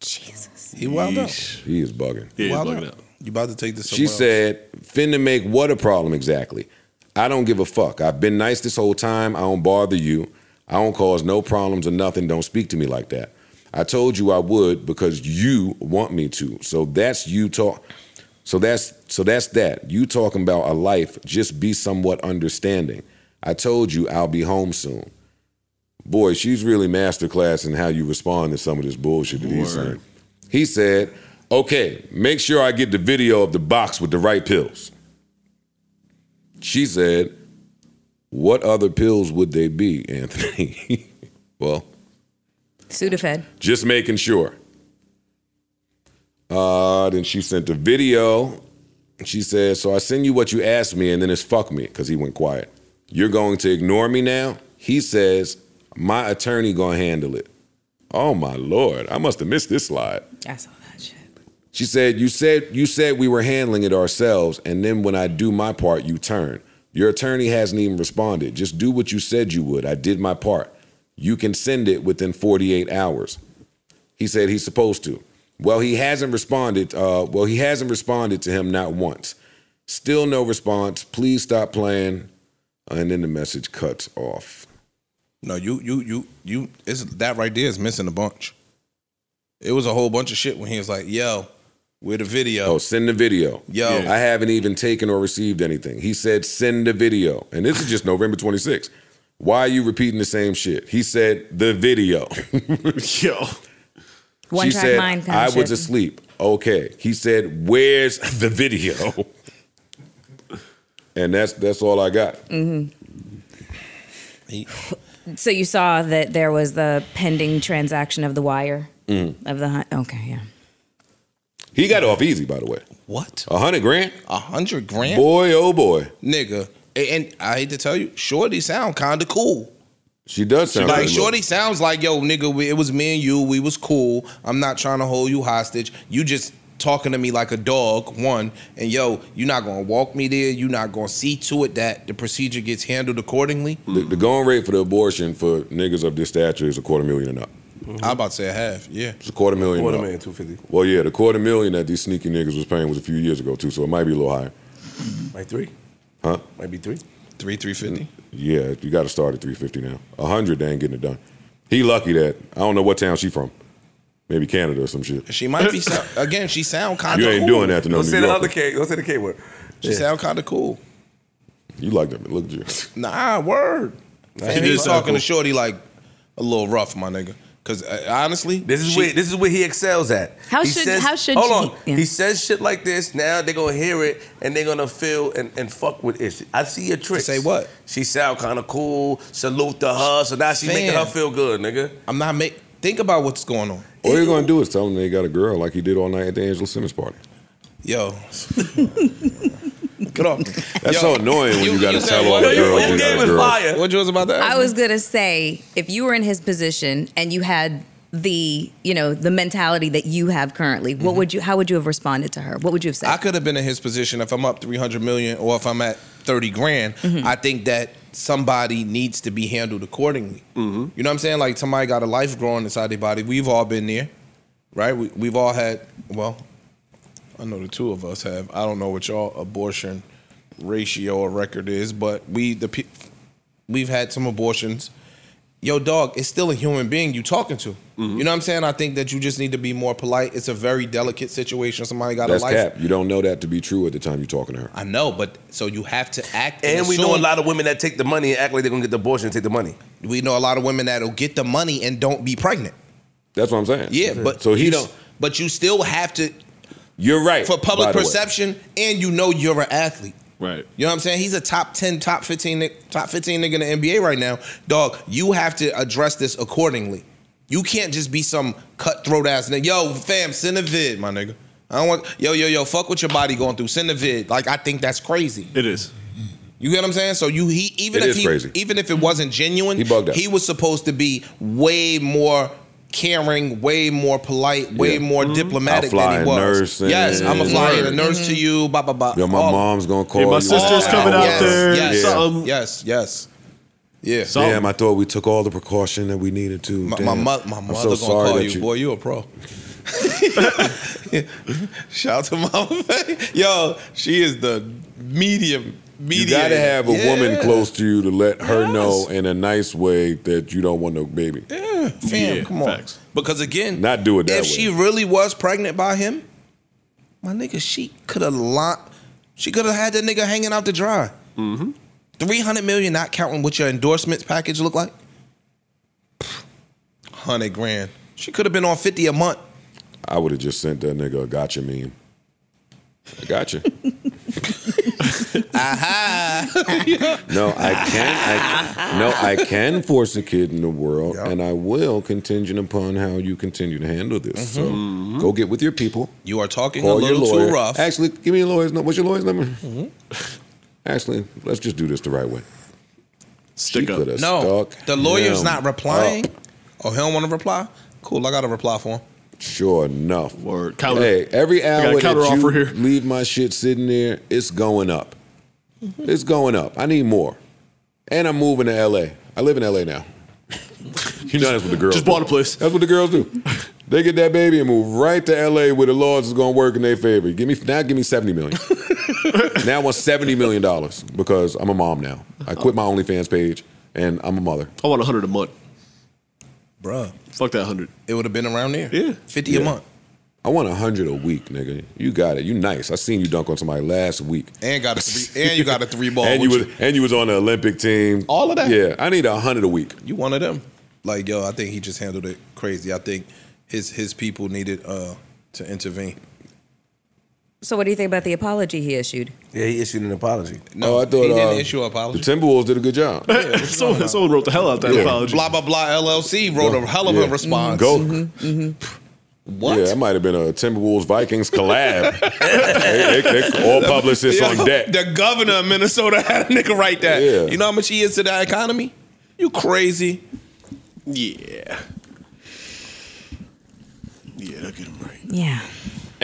S5: Jesus.
S4: He wild out.
S2: He is bugging.
S3: Yeah, he's
S4: Wild
S3: bugging
S4: out.
S3: out.
S4: You about to take this?
S2: She
S4: somewhere else.
S2: said, Finna make what a problem exactly? I don't give a fuck. I've been nice this whole time. I don't bother you. I don't cause no problems or nothing. Don't speak to me like that. I told you I would because you want me to. So that's you talk. So that's so that's that. You talking about a life. Just be somewhat understanding. I told you I'll be home soon. Boy, she's really masterclass in how you respond to some of this bullshit that he's
S3: Word.
S2: saying. He said, "Okay, make sure I get the video of the box with the right pills." She said, "What other pills would they be, Anthony?" well,
S5: Sudafed.
S2: just making sure. Uh, then she sent a video. She said, So I send you what you asked me, and then it's fuck me, because he went quiet. You're going to ignore me now? He says, My attorney gonna handle it. Oh my lord, I must have missed this slide.
S5: I saw that shit.
S2: She said, "You said you said we were handling it ourselves, and then when I do my part, you turn. Your attorney hasn't even responded. Just do what you said you would. I did my part. You can send it within 48 hours." He said he's supposed to. Well, he hasn't responded. Uh, well, he hasn't responded to him not once. Still no response. Please stop playing. And then the message cuts off.
S4: No, you, you, you, you. It's that right there is missing a bunch. It was a whole bunch of shit when he was like, "Yo, with a video?"
S2: Oh, send the video.
S4: Yo.
S2: I haven't even taken or received anything. He said, send the video. And this is just November 26th. Why are you repeating the same shit? He said, the video.
S3: Yo.
S5: One
S2: she
S5: track
S2: said,
S5: mind kind
S2: I
S5: of
S2: was
S5: shit.
S2: asleep. Okay. He said, where's the video? and that's that's all I got.
S4: He-
S5: So you saw that there was the pending transaction of the wire
S2: Mm-hmm.
S5: of the hun- okay, yeah.
S2: He got off easy, by the way.
S4: what?
S2: A hundred grand,
S4: A hundred grand,
S2: boy, oh boy.
S4: nigga. And, and I hate to tell you, Shorty sound kind of cool.
S2: She does sound
S4: Like
S2: like
S4: Shorty sounds like, yo, nigga, we, it was me and you. We was cool. I'm not trying to hold you hostage. You just talking to me like a dog, one. And yo, you're not gonna walk me there. You're not gonna see to it that the procedure gets handled accordingly.
S2: The, the going rate for the abortion for niggas of this stature is a quarter million and up. Mm-hmm.
S4: I'm about to say a half. Yeah.
S2: It's a quarter million.
S6: Quarter million, two fifty,
S2: Well, yeah, the quarter million that these sneaky niggas was paying was a few years ago too, so it might be a little higher.
S6: like three,
S2: Huh?
S6: might be three.
S4: Three, three fifty.
S2: Yeah, you got to start at 350 now. A hundred, they ain't getting it done. He lucky that I don't know what town she from. Maybe Canada or some shit.
S4: She might be sound, again. She sound kind of.
S2: You ain't
S4: cool.
S2: doing that to no
S6: Don't
S2: New
S6: say the
S2: Yorker.
S6: other K. Don't say the K word.
S4: She sound kind of cool.
S2: You like that? Look at you.
S4: Nah, word.
S3: He
S4: He was talking
S3: cool.
S4: to Shorty like a little rough, my nigga. Because uh, honestly,
S6: This is
S4: she-
S6: where this is where he excels at.
S5: How
S6: he
S5: should- how should
S6: hold
S5: you-
S6: on?
S5: yeah.
S6: He says shit like this. Now they're gonna hear it and they're gonna feel and, and fuck with it. I see your tricks.
S4: Say what?
S6: She sound kind of cool. Salute to her. So now she making her feel good, nigga.
S4: I'm not make. Think about what's going on.
S2: All you're gonna do is tell them they got a girl like he did all night at the Angela Simmons party.
S4: Yo. Get off.
S2: That's
S4: Yo,
S2: so annoying when you, gotta
S4: said
S2: tell all the girls
S6: Your game
S2: got a
S6: is
S2: girl.
S6: fire.
S4: What you was about to ask?
S5: I was gonna say, if you were in his position and you had the, you know, the mentality that you have currently, what mm-hmm. would you? How would you have responded to her? What would you have said?
S4: I could have been in his position if I'm up 300 million or if I'm at 30 grand. Mm-hmm. I think that somebody needs to be handled accordingly. Mm-hmm. You know what I'm saying? Like somebody got a life growing inside their body. We've all been there, right? We, we've all had, well, I know the two of us have. I don't know what y'all abortion ratio or record is, but we, the pe- we've had some abortions. Yo, dog, it's still a human being you talking to. Mm-hmm. You know what I'm saying? I think that you just need to be more polite. It's a very delicate situation. Somebody got
S2: That's
S4: a life.
S2: cap. You don't know that to be true at the time you're talking to her.
S4: I know, but so you have to act.
S6: And we know a lot of women that take the money and act like they're gonna get the abortion and take the money.
S4: We know a lot of women that'll get the money and don't be pregnant.
S2: That's what I'm saying.
S4: Yeah, but
S2: so he
S4: you,
S2: don't.
S4: But you still have to
S2: You're right.
S4: for public
S2: by the way.
S4: perception, and you know you're an athlete.
S3: Right.
S4: You know what I'm saying? He's a top ten, top fifteen, top fifteen nigga in the NBA right now. Dog, you have to address this accordingly. You can't just be some cutthroat ass nigga. Yo, fam, send a vid, my nigga. I don't want yo, yo, yo, fuck what your body going through. Send a vid. Like I think that's crazy.
S3: It is.
S4: You get what I'm saying? So you he even
S2: It
S4: if he
S2: crazy.
S4: even if it wasn't genuine,
S2: He bugged out.
S4: he was supposed to be way more caring, way more polite, way
S2: Yeah.
S4: more
S3: Mm-hmm.
S4: diplomatic
S2: I'll fly
S4: than he
S2: a
S4: was.
S2: nurse and-
S4: yes, I'm a fly in a nurse
S5: Mm-hmm.
S4: to you. Blah blah blah.
S2: Yo, my
S4: All-
S2: mom's gonna call
S3: Yeah, my
S2: you.
S3: sister's
S4: all
S3: coming out
S4: Yes,
S3: there.
S4: Yes,
S3: Something.
S4: yes, yes. Yeah.
S3: Something.
S2: Damn, I thought we took all the precaution that we needed to.
S4: my,
S2: Damn.
S4: my, mo- my
S2: I'm
S4: mother
S2: so
S4: gonna
S2: sorry
S4: call
S2: that
S4: you, boy. You a pro. Shout out to Mama Faye. Yo, she is the medium.
S2: You gotta have a woman close to you to let her
S4: Yes.
S2: know in a nice way that you don't want no baby.
S4: Yeah, fam,
S3: Yeah,
S4: come on.
S3: facts.
S4: Because again,
S2: Not do it that
S4: if
S2: way.
S4: she really was pregnant by him, my nigga, she could have lot. She could have had that nigga hanging out to dry. Mm-hmm. Three hundred million, not counting what your endorsements package look like. Hundred grand. She could have been on fifty a month.
S2: I would have just sent that nigga a gotcha meme. I gotcha. no, I can. I, no, I can force a kid in the world,
S4: Yep.
S2: and I will, contingent upon how you continue to handle this. So mm-hmm. Mm-hmm. go get with your people.
S4: You are talking
S2: Call
S4: a
S2: your
S4: little
S2: lawyer.
S4: too rough.
S2: Actually, give me your lawyer's number. What's your lawyer's number? Mm-hmm. Actually, let's just do this the right way.
S3: Stick
S2: She
S3: up.
S4: no,
S2: stuck
S4: the lawyer's
S2: him
S4: not replying.
S2: up.
S4: Oh, he don't want to reply. Cool, I got a reply for him.
S2: Sure enough.
S3: Word. Counter.
S2: Hey, every
S3: got a
S2: hour that you
S3: offer here.
S2: leave my shit sitting there, it's going up. Mm-hmm. It's going up. I need more. And I'm moving to LA. I live in LA now. you know that's what the girls
S3: Just
S2: do.
S3: bought a place.
S2: That's what the girls do. They get that baby and move right to LA where the laws is gonna work in their favor. Give me now give me 70 million. now I want 70 million dollars because I'm a mom now. I quit my oh. OnlyFans page and I'm a mother.
S3: I want hundred a month.
S4: Bruh,
S3: Fuck that hundred.
S4: it would have been around there.
S3: Yeah.
S4: 50 a month.
S2: I want a hundred a week, nigga. You got it. You nice. I seen you dunk on somebody last week.
S4: And got a three, and you got a three ball.
S2: and you
S4: with
S2: was and you was on the Olympic team.
S4: All of that?
S2: Yeah, I need a hundred a week.
S4: You one of them. Like, yo, I think he just handled it crazy. I think his his people needed uh to intervene.
S5: So what do you think about the apology he issued?
S6: Yeah, he issued an apology.
S2: No, I thought
S4: he didn't
S2: uh,
S4: issue an apology. the.
S2: Timberwolves did a good job.
S3: someone, someone wrote the hell out that
S2: Yeah.
S3: apology.
S4: Blah blah blah. LLC wrote a hell of
S2: Yeah.
S4: a response.
S2: Go.
S4: What?
S2: Yeah, that might have been a Timberwolves Vikings collab. they, they, they, all publicists
S4: Yo,
S2: on deck.
S4: The governor of Minnesota had a nigga write that.
S2: Yeah.
S4: You know how much he is to that economy? You crazy?
S3: Yeah. Yeah, that get him right.
S5: Yeah.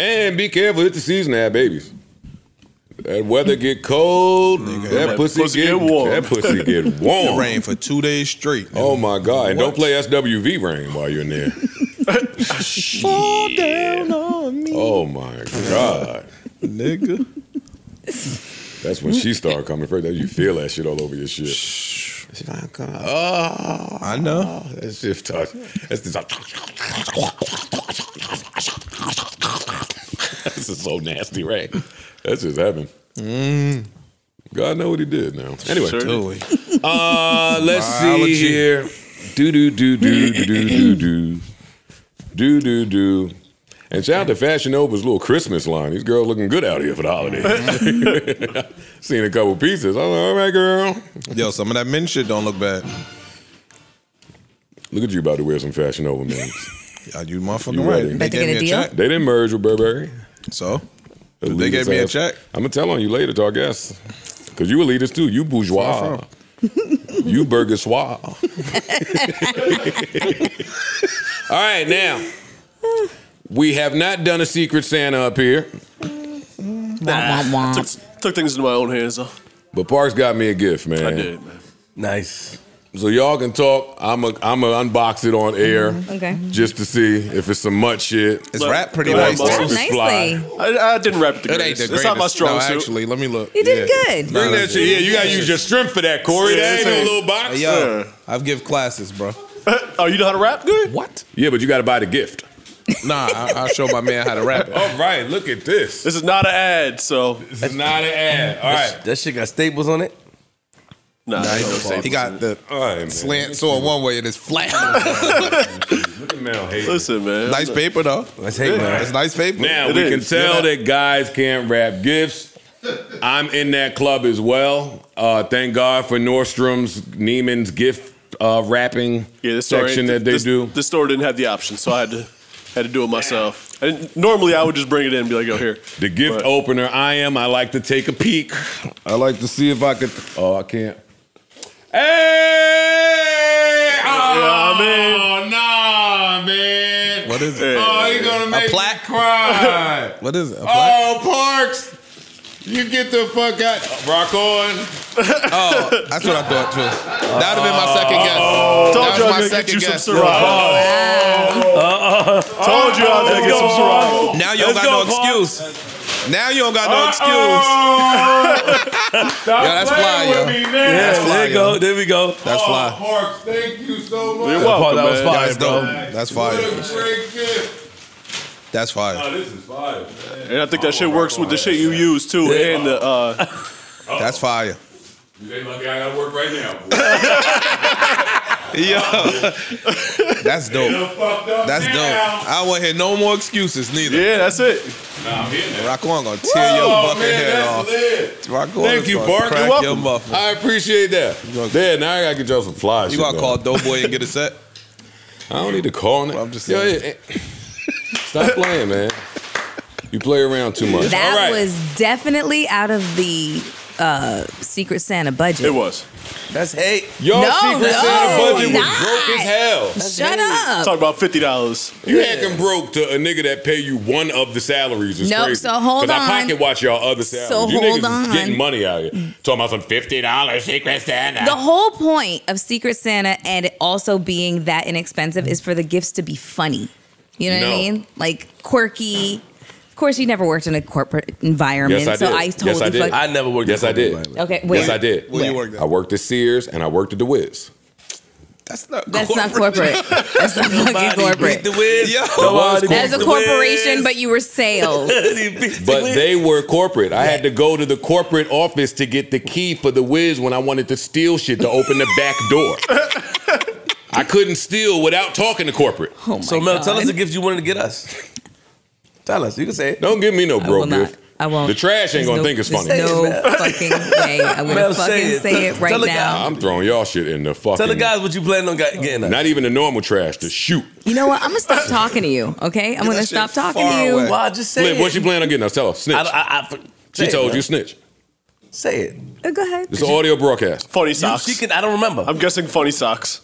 S2: And be careful, it's the season to have babies. That weather get cold, that,
S3: that
S2: pussy,
S3: pussy
S2: get,
S3: warm.
S2: That pussy get warm.
S4: rained for two days straight.
S2: Oh my god! And
S4: What?
S2: don't play SWV rain while you're in there.
S4: Fall down on me,
S2: Oh my god!
S4: nigga.
S2: That's when she started coming first. That you feel that shit all over your shit. She's like, oh,
S4: I know.
S2: that shit touch. That's just This is so nasty, right? That's just heaven. God know what he did now. Anyway,
S3: Sure.
S2: Uh, let's
S4: Biology.
S2: see here. Do do do do do do do do do do do. And shout out to Fashion Nova's little Christmas line. These girls looking good out here for the holidays. Seen a couple pieces. I'm like, all right, girl.
S4: Yo, some of that men shit don't look bad.
S2: Look at you about to wear some Fashion Nova men's.
S4: Yeah, you motherfucking
S2: You
S4: right.
S2: ready?
S4: They
S5: About to get a
S4: a
S5: deal?
S4: check.
S2: They didn't merge with Burberry.
S4: So they gave me a check.
S2: I'm gonna tell on you later to our guests. Cause you elitist too. You bourgeois. You bourgeois. All right, now we have not done a Secret Santa up here,
S5: Womp, womp, womp.
S3: Took, took things into my own hands, though.
S2: but Parks got me a gift, man.
S3: I did, man.
S6: Nice.
S2: So y'all can talk. I'm a I'm gonna unbox it on air mm-hmm.
S5: Okay. Mm-hmm.
S2: just to see if it's some mutt shit.
S4: It's
S3: Look,
S4: rap pretty
S3: go
S4: nice.
S3: ahead,
S4: too.
S2: It's fly.
S5: Nicely.
S3: I, I didn't wrap it the
S4: It ain't
S3: greatest.
S4: the
S3: It's not my
S4: greatest.
S3: strong
S4: no,
S3: suit.
S4: Actually, let me look.
S5: You did
S4: Yeah.
S5: good.
S2: Bring that shit. Yeah, you gotta use your strength for that, Corey.
S3: Yeah,
S2: that ain't no little box.
S4: Hey, yo,
S3: Yeah.
S4: I've give classes, bro.
S3: oh, you know how to rap good?
S4: What?
S2: Yeah, but you gotta buy the gift.
S4: Nah, I, I'll show my man how to rap it.
S2: All right, look at this.
S3: This is not an ad, so
S2: This is not an ad. All right.
S6: That shit got staples on it.
S3: Nah. ain't no safe.
S4: He got the
S2: All right, man.
S4: slant sword one way and it's flat.
S2: Look at Mel hating.
S3: Listen, man.
S4: nice paper though.
S6: Let's hate, man.
S4: It's nice paper.
S2: Now
S3: It
S2: we
S3: is.
S2: can tell
S4: Yeah.
S2: that guys can't wrap gifts. I'm in that club as well. Uh, thank God for Nordstrom's Neiman's gift uh, wrapping
S3: Yeah, this store
S2: section that they
S3: this,
S2: do.
S3: This store didn't have the option, so I had to had to do it myself. And normally I would just bring it in and be like, "Oh, here."
S2: The gift
S3: But-
S2: opener, I am. I like to take a peek. I like to see if I could. Oh, I can't. Hey! Oh,
S3: I
S2: nah, man.
S4: What is it?
S2: Oh, you're gonna make a
S4: plaque?
S2: me cry.
S4: What is it? A oh, plaque?
S2: oh, Parks. You get the fuck out. Rock on.
S4: Oh, that's what I thought too. That would have been my uh, second guess.
S3: Told
S4: that
S3: you
S4: was
S3: I
S4: my
S3: get
S4: second
S3: you some
S4: guess.
S3: Ciroc. Uh-uh. Oh, Told you I was gonna get some Ciroc.
S4: Now you don't got no excuse. Now you don't got no excuse.
S2: Stop
S4: Yeah, that's fly, yo.
S2: me, man.
S4: That's fly,
S8: there you go. There we go.
S4: That's
S2: Oh,
S4: fly.
S2: Parks, thank you so much.
S3: You're welcome,
S8: that was fire,
S4: That's
S8: bro.
S4: dope. That's
S2: What
S4: fire.
S2: a great gift.
S4: That's fire.
S2: Oh, this is fire.
S3: And I think that shit works with the shit you use too, and the uh,
S4: That's fire.
S2: You ain't lucky I gotta work right now.
S4: Yo, that's dope.
S2: fucked up
S4: That's dope. I don't want to hear no more excuses neither.
S3: yeah, that's it.
S2: Nah, I'm hitting that.
S4: Rock on gonna tear your
S2: Oh,
S4: fucking
S2: man,
S4: head off.
S2: lit.
S4: Rock on
S2: Thank you,
S4: gonna Crack
S3: You're
S4: your
S3: welcome.
S4: muffin.
S2: I appreciate that.
S4: gonna-
S2: There, now I gotta get y'all some fly
S4: You
S2: shit,
S4: gotta
S2: man.
S4: call Doughboy and get a set?
S2: I don't need to call it.
S4: I'm just
S2: Yo,
S4: saying.
S2: yeah, eh. Stop playing, man. You play around too much.
S5: That
S2: All right.
S5: was definitely out of the uh, Secret Santa budget.
S3: It was.
S6: That's hate.
S2: Your
S5: No,
S2: Secret
S5: no,
S2: Santa budget was
S5: not.
S2: broke as hell.
S5: Shut up.
S3: Talk about fifty dollars.
S2: You hacking broke to a nigga that pay you one of the salaries. Is
S5: No,
S2: crazy.
S5: so hold
S2: 'Cause
S5: on.
S2: I pocket watch y'all other salaries.
S5: So
S2: you
S5: hold
S2: niggas
S5: on.
S2: getting money out here. Talking about some fifty dollars Secret Santa.
S5: The whole point of Secret Santa and it also being that inexpensive is for the gifts to be funny. You know what
S2: No.
S5: I mean? Like quirky. Of course, you never worked in a corporate environment,
S2: Yes, I
S5: so
S2: did.
S5: I
S2: Yes,
S5: totally
S2: I did.
S5: fuck-
S6: I never worked.
S2: Yes,
S6: in
S2: I did.
S6: corporate
S5: Okay, wait.
S2: yes, I did.
S4: Where you worked at?
S2: I worked at Sears and I worked at the Wiz.
S4: That's not
S5: That's not corporate. That's not fucking corporate.
S8: The whiz.
S4: Yo.
S8: Nobody
S5: That's
S8: beats
S5: a corporation,
S8: whiz.
S5: but you were sales.
S8: He beats the
S2: But they were corporate. I had to go to the corporate office to get the key for the Wiz when I wanted to steal shit to open the back door. I couldn't steal without talking to corporate.
S5: Oh my
S6: So Mel, tell us
S5: God.
S6: the gift you wanted to get us. Tell us. You can say it.
S2: Don't give me no
S5: I
S2: broke gift.
S5: I won't.
S2: The trash ain't
S5: There's
S2: gonna
S5: no-
S2: think it's funny.
S5: No fucking way. I'm gonna fucking
S6: say
S5: say
S6: it.
S5: it, right
S6: Tell the guy.
S5: now.
S2: I'm throwing y'all shit in the fucking.
S6: Tell the guys what you plan on getting at.
S2: Not even the normal trash. The shoot.
S5: You know what? I'm gonna stop talking to you. Okay, I'm gonna stop talking to you.
S4: away.
S6: Why? Just say
S2: Flip,
S6: it.
S2: what you plan on getting us? Tell us. Snitch.
S6: I, I, I,
S2: she
S6: say it,
S2: told
S6: man.
S2: you snitch.
S6: Say it.
S5: Uh, Go ahead.
S2: It's an audio broadcast.
S3: Funny
S6: You,
S3: socks.
S6: she can, I don't remember.
S3: I'm guessing funny socks.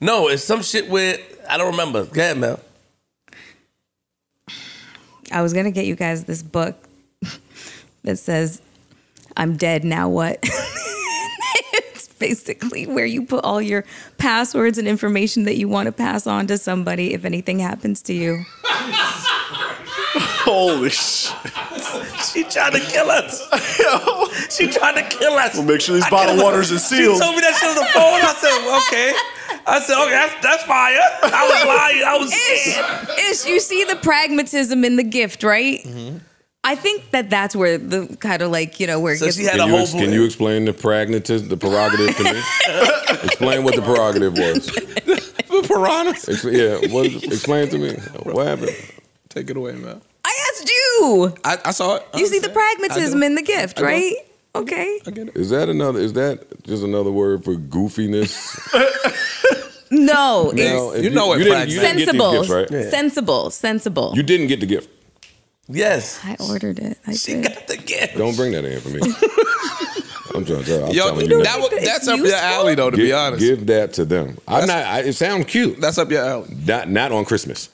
S6: no, it's some shit where I don't remember. Go ahead, Mel.
S5: I was gonna get you guys this book that says, "I'm dead now. What?" it's basically where you put all your passwords and information that you want to pass on to somebody if anything happens to you.
S3: Holy shit.
S6: She tried to kill us. she tried to kill us.
S3: Well, make sure these
S6: I
S3: bottled waters are sealed.
S6: She told me that shit on the phone. I said, okay. I said, okay, that's, that's fire. I was lying. I was.
S5: Ish, Ish, you see the pragmatism in the gift, right? Mm-hmm. I think that that's where the kind of like you know where it
S6: So
S5: gets.
S6: she had a
S2: you,
S6: whole
S2: ex- can you explain the pragmatism, the prerogative to me? explain what the prerogative was.
S4: The piranhas.
S2: Ex- yeah, what, explain to me. What happened?
S4: Take it away, man.
S5: I you.
S4: I, I saw it. I
S5: You see the pragmatism in the gift,
S4: I do.
S5: right? Okay.
S4: I get it.
S2: Is that another? Is that just another word for goofiness?
S5: No,
S2: Now,
S5: it's
S2: if
S4: you know what
S2: you didn't, you didn't
S5: sensible.
S2: gifts, right?
S6: Yeah.
S5: Sensible. Sensible.
S2: You didn't get the gift.
S6: Yes.
S5: I ordered it. I
S6: She
S5: did.
S6: got the gift.
S2: Don't bring that in for me. I'm trying to tell. I'm
S4: Yo,
S2: telling you.
S4: that
S2: now.
S4: was, that's up your
S5: useful.
S4: alley, though. To
S2: give,
S4: be honest,
S2: give that to them. I'm not. I, it sounds cute.
S4: that's up your alley.
S2: Not not on Christmas.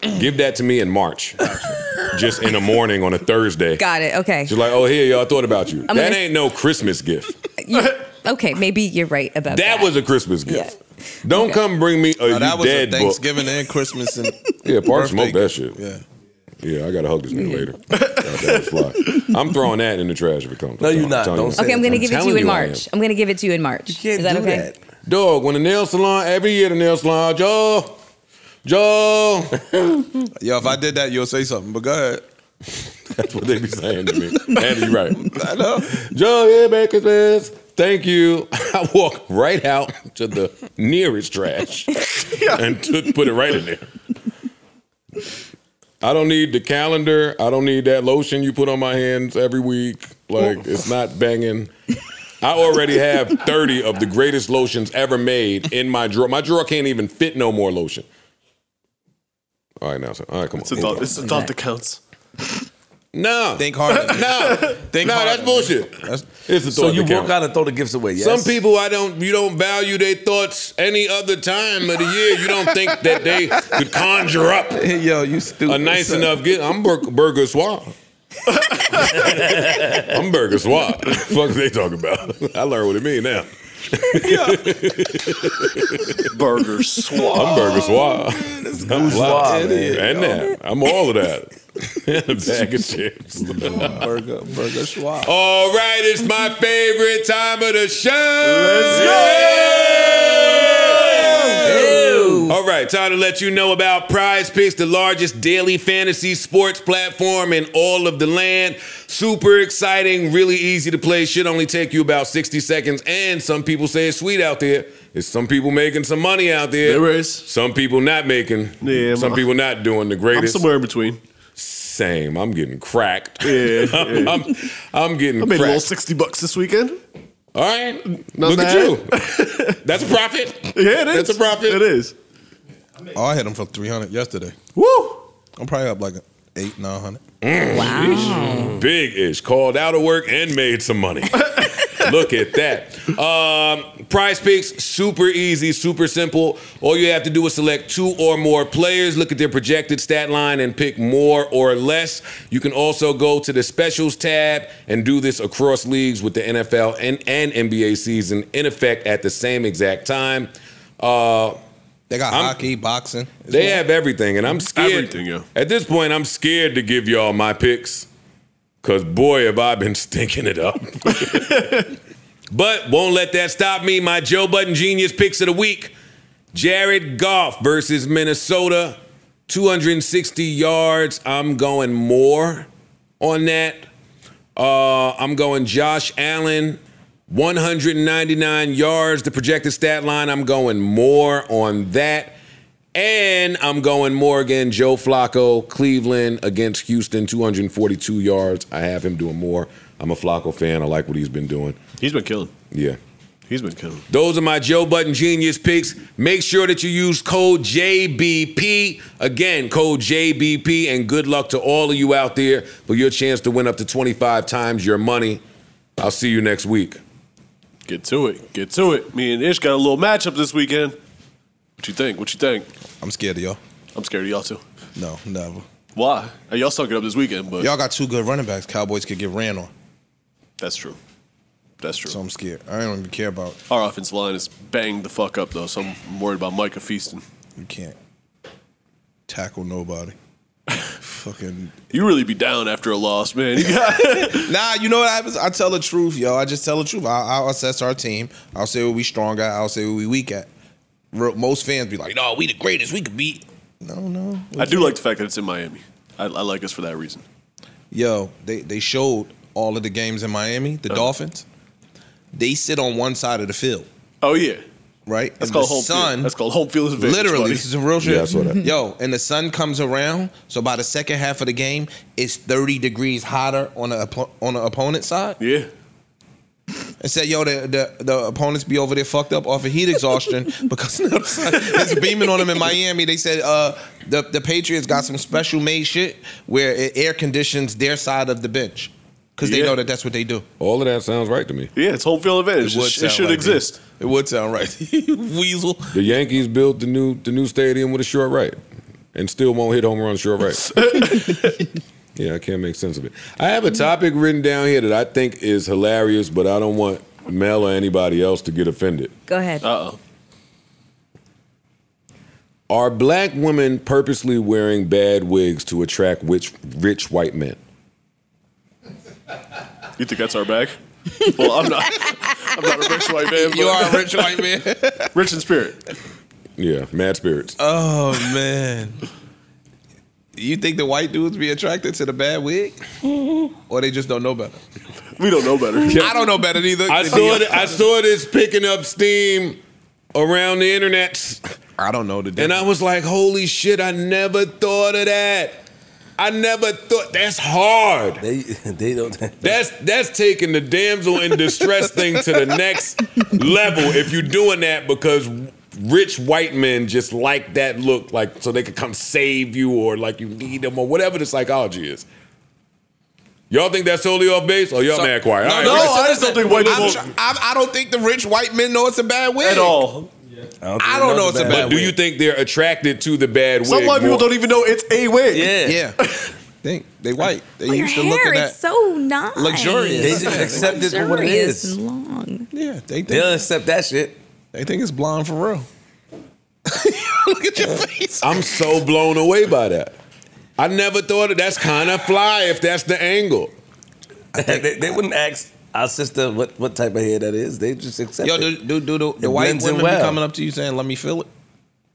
S2: Give that to me in March. Just in the morning on a Thursday.
S5: Got it. Okay.
S2: She's like, oh, here, y'all thought about you.
S5: I'm
S2: that
S5: gonna-
S2: ain't no Christmas gift.
S5: You- okay. Maybe you're right about that.
S2: That was a Christmas gift. Don't come bring me a
S4: Now,
S2: you
S4: that was a
S2: dead book.
S4: Thanksgiving and Christmas and
S2: Yeah, Park
S4: birthday
S2: smoke that shit.
S4: Yeah.
S2: Yeah, I gotta hug this nigga later. God, that fly. I'm throwing that in the trash if it comes.
S6: No, you're not. Don't
S2: that.
S6: say
S5: Okay, I'm gonna
S2: I'm
S5: give it to you in
S2: you
S5: March. I'm gonna give it to you in March.
S6: You can't
S5: Is that
S6: do
S5: okay?
S6: that.
S2: Dog, when the nail salon, every year the nail salon, Joe, Joe.
S4: Yo, if I did that, you'll say something. But go ahead.
S2: That's what they be saying to me. And you right.
S4: I know.
S2: Joe, yeah, Merry Christmas. Thank you. I walk right out to the nearest trash and put it right in there. I don't need the calendar. I don't need that lotion you put on my hands every week. Like, it's not banging. I already have 30 of the greatest lotions ever made in my drawer. My drawer can't even fit no more lotion. All right, now, so, all right, come on.
S3: It's a thought, it's a thought that counts.
S2: No.
S4: Think harder.
S2: No.
S4: Think
S2: no,
S4: harder.
S2: that's bullshit.
S4: That's-
S2: It's a
S6: So
S2: thought
S6: you
S2: that
S6: walk
S2: counts.
S6: out and throw the gifts away, yes?
S2: Some people I don't you don't value their thoughts any other time of the year. You don't think that they could conjure up
S4: Yo, you stupid.
S2: a nice
S4: son.
S2: enough gift. I'm bur- burger suave. I'm burger suave. Fuck they talking about? I learned what it mean now.
S3: Burger swap.
S2: I'm burger oh, suave. I'm
S6: Suave,
S2: and, and that. I'm all of that. and a bag of chips.
S4: Mm, burger, burger schwab.
S2: All right, it's my favorite time of the show.
S3: Let's
S2: go. All right, time to let you know about PrizePicks, the largest daily fantasy sports platform in all of the land. Super exciting, really easy to play. Should only take you about 60 seconds. And some people say it's sweet out there. It's some people making some money out there.
S3: There is.
S2: Some people not making.
S3: Yeah,
S2: some
S3: I'm-
S2: people not doing the greatest.
S3: I'm somewhere in between.
S2: Same. I'm getting cracked.
S3: Yeah,
S2: I'm, I'm, I'm getting
S3: I made a little 60 bucks this weekend.
S2: All right.
S3: Not
S2: Look
S3: bad.
S2: at you. That's a profit.
S3: Yeah, it is.
S2: That's a profit.
S3: It is.
S4: Oh, I hit them for 300 yesterday.
S3: Woo!
S4: I'm probably up like eight, 900.
S5: Wow.
S2: Big ish. Called out of work and made some money. Look at that. Um, PrizePicks, super easy, super simple. All you have to do is select two or more players, look at their projected stat line, and pick more or less. You can also go to the specials tab and do this across leagues with the NFL and, and NBA season in effect at the same exact time. Uh,
S4: They got
S2: I'm-
S4: hockey, boxing.
S2: They have everything, and I'm scared.
S3: Everything, yeah.
S2: At this point, I'm scared to give y'all my picks, cause boy, have I been stinking it up. but won't let that stop me. My Joe Budden Genius picks of the week: Jared Goff versus Minnesota, 260 yards. I'm going more on that. Uh, I'm going Josh Allen, 199 yards. The projected stat line, I'm going more on that.
S9: And I'm going Morgan, Joe Flacco, Cleveland against Houston, 242 yards. I have him doing more. I'm a Flacco fan. I like what he's been doing.
S3: He's been killing.
S9: Yeah.
S3: He's been killing.
S9: Those are my Joe Budden Genius picks. Make sure that you use code JBP. Again, code JBP, and good luck to all of you out there for your chance to win up to 25 times your money. I'll see you next week.
S3: Get to it. Get to it. Me and Ish got a little matchup this weekend. What you think? What you think?
S4: I'm scared of y'all.
S3: I'm scared of y'all too.
S4: No, never.
S3: Why? Y'all suck it up this weekend, but
S4: Y'all got two good running backs. Cowboys could get ran on.
S3: that's true. That's true.
S4: So I'm scared. I don't even care about.
S3: Our offensive line is banged the fuck up though, so I'm worried about Micah feasting.
S4: You can't tackle nobody. Fucking
S3: You really be down after a loss, man. You got-
S4: nah. You know what happens? I tell the truth, yo. I just tell the truth. I, I'll assess our team. I'll say what we strong at. I'll say what we weak at. Most fans be like, "No, we the greatest. We could beat." No, no.
S3: I do like the fact that it's in Miami. I, I like us for that reason.
S4: Yo, they they showed all of the games in Miami. The uh-huh. Dolphins. They sit on one side of the field,
S3: Oh yeah,
S4: right?
S3: that's
S4: And
S3: called
S4: the
S3: home
S4: sun,
S3: field. That's called home field advantage.
S4: Literally,
S3: buddy.
S4: this is a real shit.
S2: Yeah, I saw that.
S4: Yo, and the sun comes around, so by the second half of the game, it's 30 degrees hotter on the on the opponent's side.
S3: yeah.
S4: And said, yo, the, the the opponents be over there fucked up off of heat exhaustion because now the sun is beaming on them in Miami. They said uh, the the Patriots got some special made shit where it air conditions their side of the bench because they
S3: Yeah.
S4: know that that's what they do.
S2: All of that sounds right to me.
S3: Yeah, it's home field advantage. It, sh- it should
S4: like
S3: exist.
S4: It. It would sound right. Weasel.
S2: The Yankees built the new the new stadium with a short right, and still won't hit home run short right. yeah, I can't make sense of it. I have a topic written down here that I think is hilarious, but I don't want Mel or anybody else to get offended.
S5: Go ahead.
S3: Uh oh.
S2: Are black women purposely wearing bad wigs to attract rich, rich white men?
S3: You think that's our bag? well, I'm not. I'm not a rich white man. But
S4: You are a rich white man.
S3: rich in spirit.
S2: Yeah, mad spirits.
S4: Oh man. You think the white dudes be attracted to the bad wig, mm-hmm. or they just don't know better?
S3: We don't know better.
S4: I don't know better either.
S2: I saw it, I saw this picking up steam around the internet,
S4: I don't know the
S2: and
S4: difference.
S2: I was like, "Holy shit! I never thought of that. I never thought that's hard.
S6: They they don't.
S2: That's that's taking the damsel in distress thing to the next level. If you're doing that because rich white men just like that look, like so they could come save you, or like you need them, or whatever the psychology is." Y'all think that's totally off base, or y'all
S4: So-
S2: mad quiet?
S4: No,
S2: All right,
S3: No,
S2: listen.
S3: I just don't think white
S4: I'm
S3: people
S4: I don't think the rich white men know it's a bad wig
S3: at all.
S4: I don't know it's a bad
S2: But do you think they're attracted to the bad wig?
S3: Some white people
S2: more?
S3: don't even know it's a wig.
S6: Yeah.
S4: Yeah, think they white. They
S5: Well, your
S4: used to look
S5: hair,
S4: at
S5: it's
S4: that.
S5: so nice.
S4: luxurious.
S6: They just accept it for what it is.
S5: And long.
S4: yeah, they think
S6: They'll accept that shit.
S4: they think it's blonde for real. look at your face.
S2: I'm so blown away by that. I never thought of that's kind of fly if that's the angle.
S6: they, they wouldn't ask our sister what, what type of hair that is. They just accept
S4: Yo,
S6: it.
S4: do do, do the, the white
S6: blends in
S4: women be
S6: well.
S4: coming up to you saying, "Let me feel it"?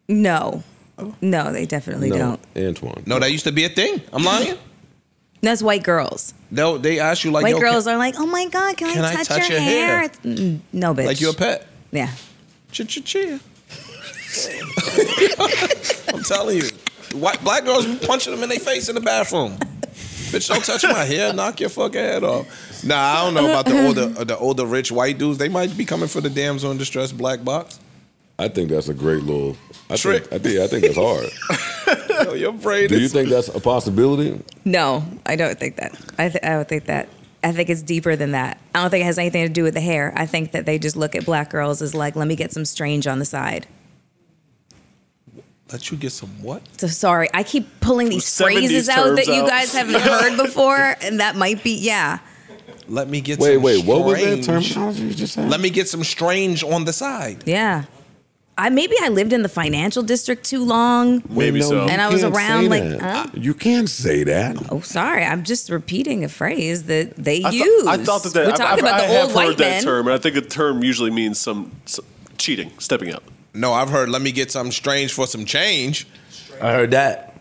S5: No. No, they definitely
S2: no,
S5: don't.
S2: Antoine.
S4: No, that used to be a thing. I'm lying.
S5: That's white girls.
S4: No, they ask you like,
S5: white
S4: yo,
S5: girls
S4: can,
S5: are like, oh my God, can,
S4: can
S5: I,
S4: I
S5: touch,
S4: touch
S5: your,
S4: your
S5: hair?
S4: hair?
S5: It's- mm, No, bitch.
S4: like you a pet.
S5: Yeah.
S4: Ch ch cheer. I'm telling you, white black girls be punching them in their face in the bathroom. Bitch, don't touch my hair. Knock your fucking head off. Nah, I don't know about the older, uh, the older rich white dudes. They might be coming for the damsel in distress black box.
S2: I think that's a great little I
S4: Trick.
S2: Think, I think I think that's hard.
S4: Yo, your brain
S2: Do you think that's a possibility?
S5: No, I don't think that. I, th- I don't think that. I think it's deeper than that. I don't think it has anything to do with the hair. I think that they just look at black girls as like, let me get some strange on the side.
S4: Let you get some what?
S5: So sorry, I keep pulling these phrases out that
S3: terms
S5: you guys haven't heard before, and that might be yeah.
S4: Let me get.
S2: Wait,
S4: some
S2: wait, what was that
S4: strange-
S2: terminology you just said?
S4: Let me get some strange on the side.
S5: Yeah. I maybe I lived in the financial district too long.
S3: Maybe
S2: no,
S3: so.
S5: And I was around, like, huh?
S2: You can't say that.
S5: Oh, sorry. I'm just repeating a phrase that they
S3: I, thought-
S5: use.
S3: I thought that, that
S5: We're
S3: I've-
S5: talking
S3: I've-
S5: about
S3: I
S5: the
S3: have
S5: old
S3: heard
S5: white
S3: that term, and I think the term usually means some, some cheating, stepping up.
S4: No, I've heard. Let me get something strange for some change.
S6: I heard that.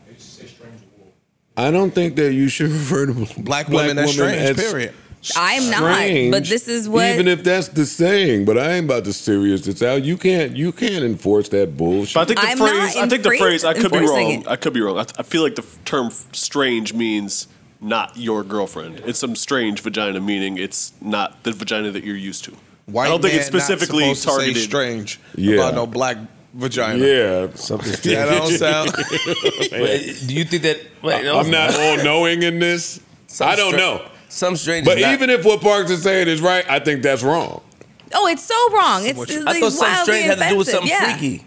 S2: I don't think that you should refer to
S4: Black women as strange, period.
S5: I'm not, but this is what.
S2: Even if that's the saying, but I ain't about to serious this out. You can't. You can't enforce that bullshit.
S3: But I think the
S5: I'm not
S3: phrase. I think the phrase. I could be wrong.
S5: it.
S3: I could be wrong. I, I feel like the f- term "strange" means not your girlfriend. It's some strange vagina, meaning it's not the vagina that you're used to.
S4: White
S3: I don't think it's
S4: man not
S3: specifically
S4: supposed to say strange
S2: Yeah.
S4: about no black vagina.
S2: yeah,
S6: Something
S4: That don't sound.
S6: Wait, do you think that? Wait, no,
S2: I'm not all knowing in this.
S6: Some
S2: I don't
S6: stra-
S2: know.
S6: Some strange.
S2: But
S6: is not-
S2: even if what Parks is saying is right, I think that's wrong.
S5: oh, it's so wrong. It's, it's
S6: I
S5: like
S6: thought some strange had to do with something
S5: yeah.
S6: freaky.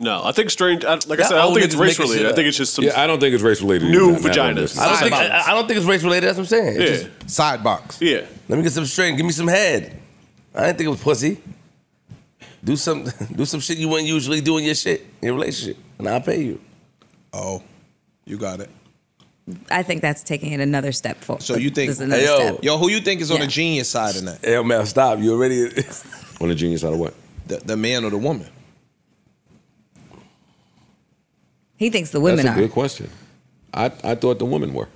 S3: No, I think strange. I, like I said, I don't think it's race
S6: making shit
S3: related. I think it's just some.
S2: Yeah, I don't think it's race related.
S3: New
S2: either,
S3: vaginas.
S6: I don't think. I, I don't think it's race related. That's what I'm saying. It's
S3: yeah,
S6: just,
S4: Side box.
S3: yeah.
S6: let me get some strange. Give me some head. I didn't think it was pussy. Do some do some shit you wouldn't usually do in your shit in your relationship, and I'll pay you.
S4: Oh, you got it.
S5: I think that's taking it another step forward.
S4: So you think-
S5: This is another
S6: Hey, yo.
S5: step.
S4: Yo, who you think is on
S5: Yeah.
S4: the genius side of that?
S6: Hey, man, stop. You already.
S2: On the genius side of what?
S4: The, the man or the woman?
S5: He thinks the women
S2: That's a
S5: are.
S2: good question. I, I thought the women were,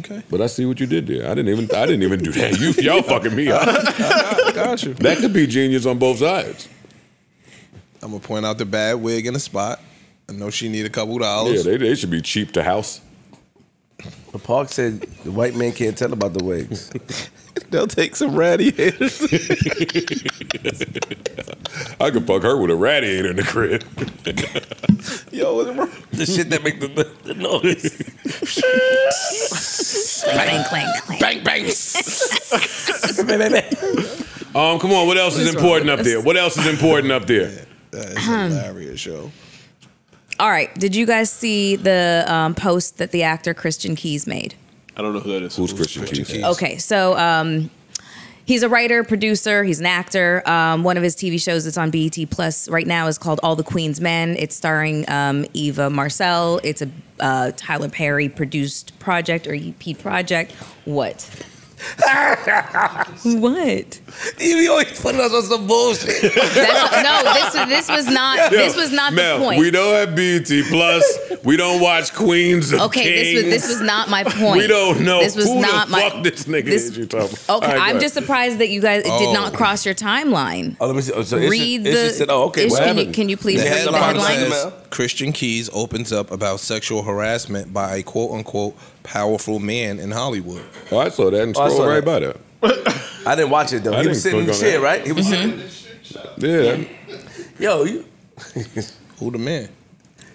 S4: Okay.
S2: but I see what you did there. I didn't even I didn't even do that. You y'all fucking me up.
S4: Got you.
S2: That could be genius on both sides.
S4: I'm gonna point out the bad wig in the spot. I know she need a couple dollars.
S2: Yeah,
S4: dollars.
S2: they, they should be cheap to house.
S6: But Park said the white man can't tell about the wigs.
S4: They'll take some radiators.
S2: I could fuck her with a radiator in the crib.
S4: Yo, what's wrong?
S6: the shit that make the, the noise.
S5: Clang, clang, clang.
S6: bang bang.
S2: Um, come on, what else is
S5: What is wrong
S2: important
S5: with
S2: up there? What else is important up there?
S4: That is hilarious, yo.
S5: All right. Did you guys see the um, post that the actor Christian Keys made?
S3: I don't know who that is.
S2: Who's Christian Keys?
S4: Keys?
S5: Okay, so um, he's a writer, producer, he's an actor. Um, one of his TV shows that's on BET Plus right now is called All the Queen's Men. It's starring um, Eva Marcille. It's a uh, Tyler Perry produced project or EP project. What? what?
S6: You always putting us on some bullshit.
S5: That's, no, this was this was not this was not
S2: Mel,
S5: the point.
S2: We don't have BT Plus. we don't watch Queens of
S5: Okay, this was this was not my point.
S2: We don't know
S5: This was
S2: who
S5: not
S2: the
S5: my.
S2: fuck this nigga
S5: this-
S2: is you talking.
S5: Okay,
S2: All right, go
S5: I'm just surprised that you guys it did not
S4: Oh.
S5: cross your timeline.
S6: Oh, let me see. Oh, so it's
S5: Read
S6: just,
S5: the.
S6: it's just oh, okay.
S5: ish-
S6: What
S5: can, you, can you please
S4: The
S5: read the
S4: headline
S5: headline?
S6: says-
S4: says Christian Keys opens up about sexual harassment by a quote unquote powerful man in Hollywood.
S2: Oh, I saw that and
S6: Oh, I
S2: scrolled
S6: saw
S2: right
S6: that.
S2: by that.
S6: I didn't watch it though.
S2: I
S6: he was
S2: didn't
S6: sitting in the
S2: click on
S6: chair,
S2: that.
S6: right? He was
S5: Mm-hmm.
S6: sitting.
S2: Yeah.
S6: Yo, you.
S4: Who the man?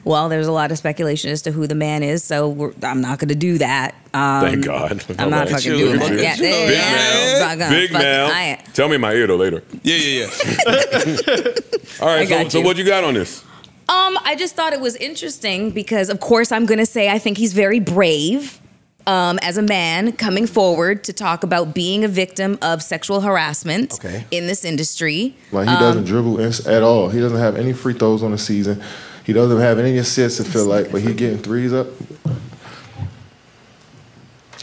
S5: Well, there's a lot of speculation as to who the man is, so we're, I'm not going to do that. Um,
S2: Thank God.
S5: I'm not fucking doing
S2: Look
S5: that.
S2: at
S5: Yeah,
S2: you. Big
S5: yeah,
S2: Mel.
S5: I'm not gonna
S2: Big
S5: fucking-
S2: Mel.
S5: I ain't-
S2: Tell me in my ear though later.
S4: Yeah, yeah, yeah.
S2: All right,
S5: I
S2: so,
S5: got
S2: so
S5: you.
S2: what you got on this?
S5: Um, I just thought it was interesting because, of course, I'm going to say I think he's very brave um, as a man coming forward to talk about being a victim of sexual harassment
S6: Okay.
S5: in this industry.
S10: Like he doesn't dribble at all. He doesn't have any free throws on the season. He doesn't have any assists. It feel like, but he getting threes up.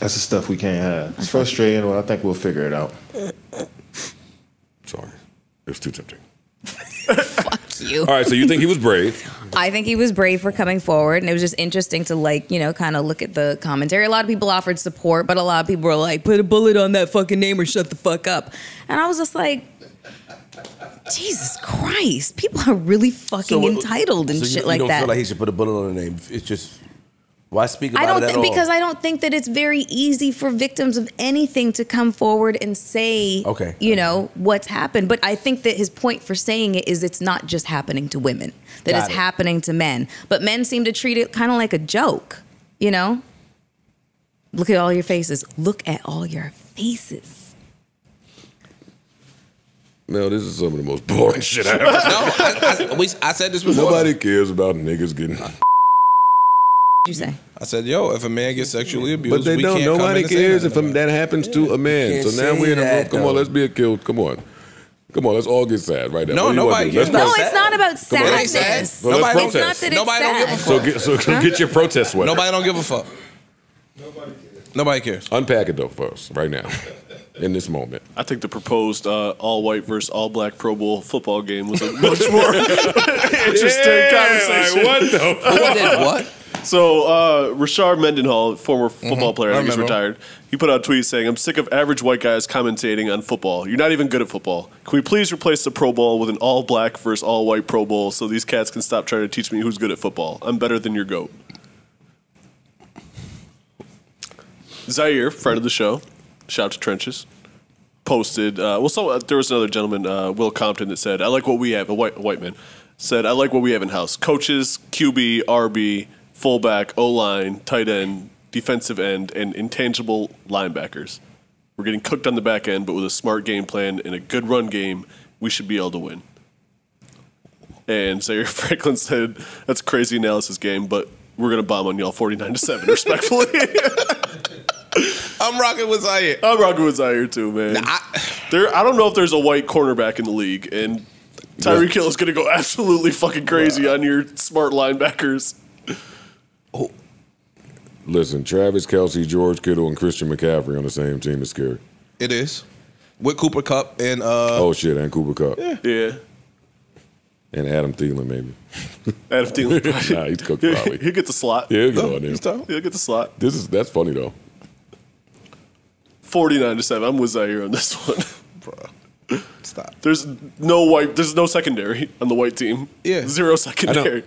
S10: That's the stuff we can't have. It's frustrating, but I think we'll figure it out.
S2: Sorry, it was too tempting.
S5: You.
S2: All right, so you think he was brave?
S5: I think he was brave for coming forward, and it was just interesting to like, you know, kind of look at the commentary. A lot of people offered support, but a lot of people were like, "Put a bullet on that fucking name or shut the fuck up." And I was just like, Jesus Christ, people are really fucking
S6: what-
S5: entitled and
S6: so you-
S5: shit
S6: you
S5: like
S6: don't
S5: that.
S6: feel like he should put a bullet on the name. It's just why speak about
S5: I don't
S6: it at
S5: think
S6: all?
S5: because I don't think that it's very easy for victims of anything to come forward and say,
S6: Okay.
S5: you know, what's happened. But I think that his point for saying it is it's not just happening to women, that
S6: Got
S5: it's
S6: it.
S5: happening to men. But men seem to treat it kind of like a joke, you know? Look at all your faces. Look at all your faces.
S2: No, this is some of the most boring shit I ever.
S4: No, I, I, we, I said this before.
S2: Nobody cares about niggas getting.
S5: What'd you say?
S4: I said, yo, if a man gets sexually abused,
S2: But they
S4: we
S2: don't.
S4: can't
S2: Nobody
S4: in and say
S2: cares if
S4: nothing
S2: that happens to a man. So now we're in a room. Come on, let's be a killed. Come on, come on. Let's all get sad right now.
S4: No,
S2: What do
S4: nobody
S2: do? Let's.
S5: No, it's not about
S2: Come on,
S4: let's say it.
S5: sadness.
S2: So let's
S4: Nobody
S5: It's
S2: protest.
S5: not that it's
S4: Nobody don't give a fuck.
S2: So get so get your protest sweater.
S4: Nobody don't give a fuck. Nobody cares.
S2: Unpack it though first, right now, in this moment.
S3: I think the proposed uh, all white versus all black Pro Bowl football game was a much more interesting conversation.
S2: Like, what the?
S4: Who did what?
S3: So uh, Rashard Mendenhall, former football player, I
S4: I
S3: think he's retired. He put out a tweet saying, "I'm sick of average white guys commentating on football. You're not even good at football. Can we please replace the Pro Bowl with an all black versus all white Pro Bowl so these cats can stop trying to teach me who's good at football? I'm better than your goat." Zaire, friend of the show, shout to Trenches, posted. Uh, well, so uh, there was another gentleman, uh, Will Compton, that said, "I like what we have." A white a white man said, "I like what we have in house: coaches, QB, RB, fullback, O line, tight end, defensive end, and intangible linebackers. We're getting cooked on the back end, but with a smart game plan and a good run game, we should be able to win." And Zaire Franklin said, "That's a crazy analysis game, but." We're gonna bomb on y'all forty nine to seven, respectfully.
S4: I'm rocking with Zaire.
S3: I'm rocking with Zaire too, man. there, I don't know if there's a white cornerback in the league, and Tyreek Hill is going to go absolutely fucking crazy on your smart linebackers.
S2: Listen, Travis Kelce, George Kittle, and Christian McCaffrey on the same team is scary.
S4: It is. With Cooper Kupp and uh
S2: oh shit, and Cooper Kupp.
S3: Yeah.
S2: And Adam Thielen, maybe.
S3: Adam Thielen.
S2: nah, he's cooked
S3: He'll,
S2: probably.
S3: he'll get the slot.
S2: Yeah, he'll get
S3: Oh,
S2: on there.
S3: he's tough. He'll get the slot.
S2: This is that's funny though.
S3: 49 to 7. I'm with Zaire on this one. Bro.
S4: Stop.
S3: There's no white, there's no secondary on the white team.
S4: Yeah.
S3: Zero secondary.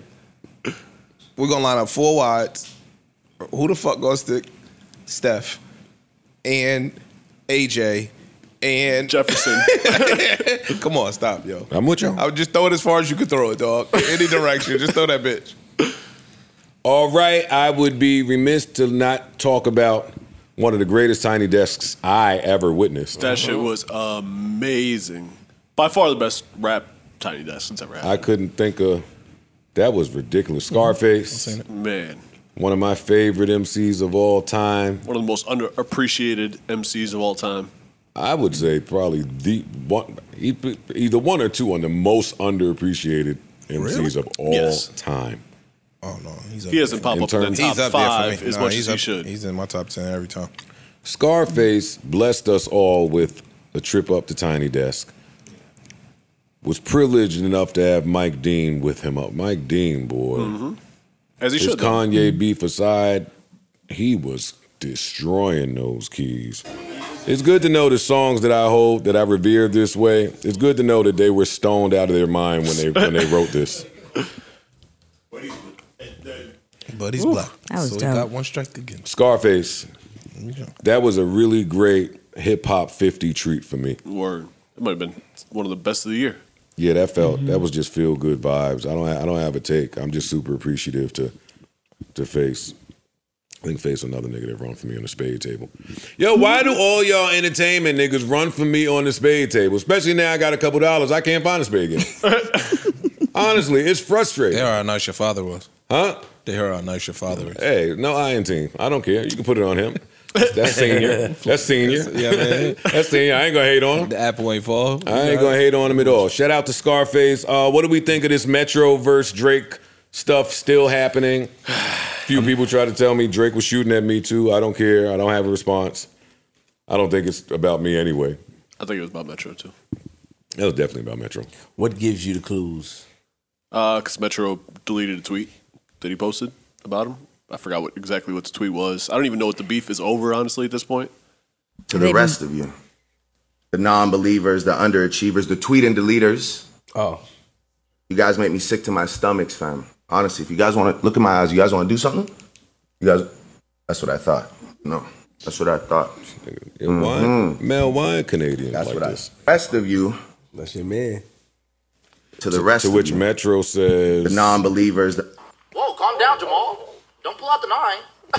S4: We're gonna line up four wides. Who the fuck goes to? Steph and AJ and
S3: Jefferson.
S4: Come on, stop, yo.
S2: I'm with you.
S4: I would just throw it as far as you could throw it, dog. Any direction, just throw that bitch.
S8: All right, I would be remiss to not talk about
S2: One of the greatest tiny desks I ever witnessed.
S3: That shit was amazing. By far the best rap Tiny Desk since ever happened.
S2: I couldn't think of. That was ridiculous. Scarface,
S3: Man,
S2: one of my favorite MCs of all time.
S3: one of the most underappreciated MCs of all time.
S2: I would say probably the one, either one or two on the most underappreciated MCs of all
S3: Yes.
S2: time.
S4: Oh no, he's
S3: He doesn't pop
S2: In
S3: up in the top
S4: He's up
S3: five
S4: there for me.
S3: as
S4: Nah,
S3: much
S4: he's
S3: as he
S4: up-
S3: should.
S4: He's in my top ten every time.
S2: Scarface blessed us all with a trip up to Tiny Desk. Was privileged enough to have Mike Dean with him up. Mike Dean, boy.
S3: Mm-hmm. As he
S2: His
S3: should. though.
S2: Kanye beef aside, he was destroying those keys. It's good to know the songs that I hold, that I revere this way. It's good to know that they were stoned out of their mind when they when they wrote this.
S4: But he's black.
S5: That was
S4: so
S5: dope.
S4: he got one strike again.
S2: Scarface. That was a really great hip hop 50 treat for me.
S3: Word. It might have been one of the best of the year.
S2: Yeah, that felt
S3: Mm-hmm.
S2: that was just feel good vibes. I don't I don't have a take. I'm just super appreciative to to face. I think face another nigga that run for me on the spade table.
S8: Yo, why do all y'all entertainment niggas run for me on the spade table? Especially now I got a couple dollars. I can't find a spade game. Honestly, it's frustrating.
S4: They heard how nice your father was.
S8: Huh?
S4: They heard how nice your father is.
S2: Hey, no iron team. I don't care. You can put it on him. That's senior. That's senior.
S4: Yeah, man.
S2: That's senior. I ain't gonna hate on him.
S4: The apple ain't fall.
S2: I ain't gonna hate on him at all. Shout out to Scarface. Uh, what do we think of this Metro versus Drake stuff still happening? Few people try to tell me Drake was shooting at me too. I don't care. I don't have a response. I don't think it's about me anyway.
S3: I think it was about Metro too.
S2: That was definitely about Metro.
S6: What gives you the clues?
S3: Because Metro deleted a tweet that he posted about him. I forgot what exactly what the tweet was. I don't even know what the beef is over, honestly, at this point.
S11: to the rest of you. The non believers, the underachievers, the tweet and deleters.
S6: Oh.
S11: You guys make me sick to my stomachs, fam. Honestly, if you guys want to look in my eyes, you guys want to do something? You guys, that's what I thought. No, that's what I thought.
S2: Yeah, wine, mm-hmm. Mel Wine Canadian
S11: That's
S2: like
S11: what
S2: this.
S11: I. Rest of you.
S6: That's your man.
S11: To the rest of the
S2: To
S11: of
S2: which
S11: you,
S2: Metro says
S11: the non believers, the
S12: Whoa, calm down, Jamal. Don't pull out the nine.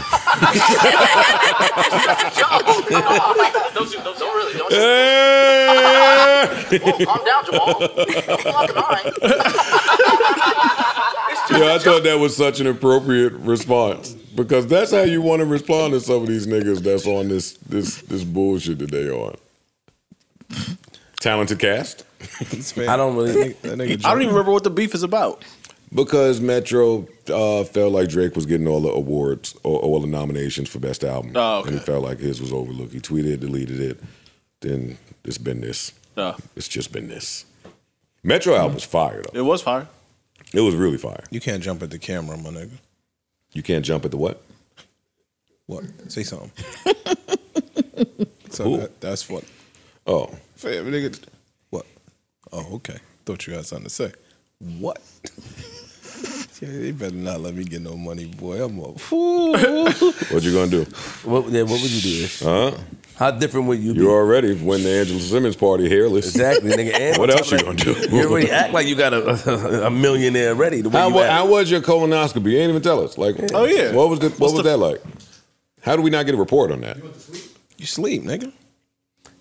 S12: don't, don't, don't really. Don't. Whoa, calm down, Jamal. Don't pull out the nine.
S2: Yeah, I thought that was such an appropriate response because that's how you want to respond to some of these niggas that's on this this this bullshit that they on. Talented cast
S6: I don't really.
S3: I don't even remember what the beef is about.
S2: Because Metro uh, felt like Drake was getting all the awards or all the nominations for best album,
S3: Oh, okay.
S2: and he felt like his was overlooked. He tweeted, deleted it. Then it's been this.
S3: Oh.
S2: It's just been this. Metro album's fire though.
S3: It was fire.
S2: It was really fire.
S4: You can't jump at the camera, my nigga.
S2: You can't jump at the what?
S4: What? Say something. so
S2: Who?
S4: that, that's what.
S2: Oh,
S4: Fam, nigga. What? Oh, okay. Thought you had something to say. What? Yeah, they better not let me get no money, boy. I'm a fool.
S2: what you gonna do?
S6: What, yeah, what would you do?
S2: Huh?
S6: How different would you be?
S2: You already win the Angela Simmons party hairless.
S6: Exactly, nigga. And
S2: what else
S6: top
S2: you
S6: of
S2: gonna do?
S6: You already act like you got a, a millionaire ready. The way
S2: How,
S6: you
S2: wa-
S6: act.
S2: how was your colonoscopy? You ain't even tell us. Like,
S3: Oh, yeah.
S2: what was the, what
S3: What's
S2: was
S3: the-
S2: that like? How do we not get a report on that?
S4: You sleep, you sleep, nigga.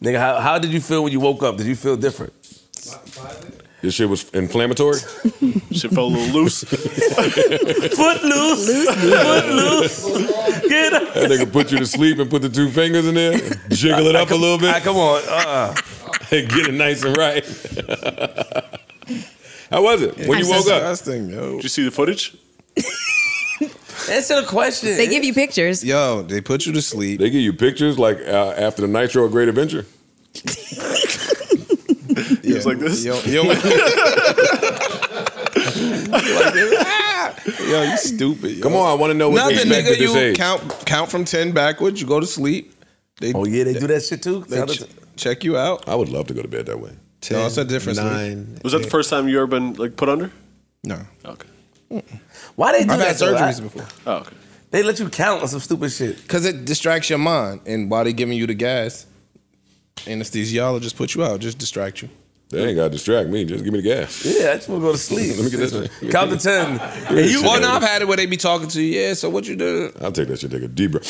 S6: Nigga, how, how did you feel when you woke up? Did you feel different?
S2: This shit was inflammatory.
S3: Shit felt a little loose.
S6: Foot loose. Foot loose. Get up.
S2: That nigga put you to sleep and put the two fingers in there, jiggle it up a little bit,
S6: Ah, come on. Uh,
S2: and get it nice and right. How was it when you woke up?
S4: Disgusting, yo.
S3: Did you see the footage?
S6: answer the question.
S5: They give you pictures.
S4: Yo, they put you to sleep.
S2: They give you pictures like uh, after the Nitro a Great Adventure.
S3: He was like this.
S4: Yo, yo, yo, you stupid. Yo.
S2: Come on, I want to know what they
S4: Nothing,
S2: expect
S4: nigga.
S2: this
S4: You
S2: age.
S4: count count from ten backwards. You go to sleep. They,
S6: Oh yeah, they do that shit too.
S4: they ch- check you out.
S2: I would love to go to bed that way.
S4: no, it's a difference.
S8: Nine.
S3: Was that the first time you ever been like put under?
S4: No,
S3: Okay.
S6: Why they do that.
S4: I've
S6: had
S4: surgeries
S6: I-
S4: before.
S3: Oh, okay.
S6: They let you count on some stupid shit.
S4: Because it distracts your mind, and while they giving you the gas, anesthesiologist put you out, just distract you.
S2: They ain't got to distract me. Just give me the gas.
S6: Yeah, I just want to go to sleep.
S2: Let me get this. One.
S6: Count to ten. And you
S4: Well, now I've had it where they be talking to you. Yeah, so what you do?
S2: I'll take that shit. Take a deep breath.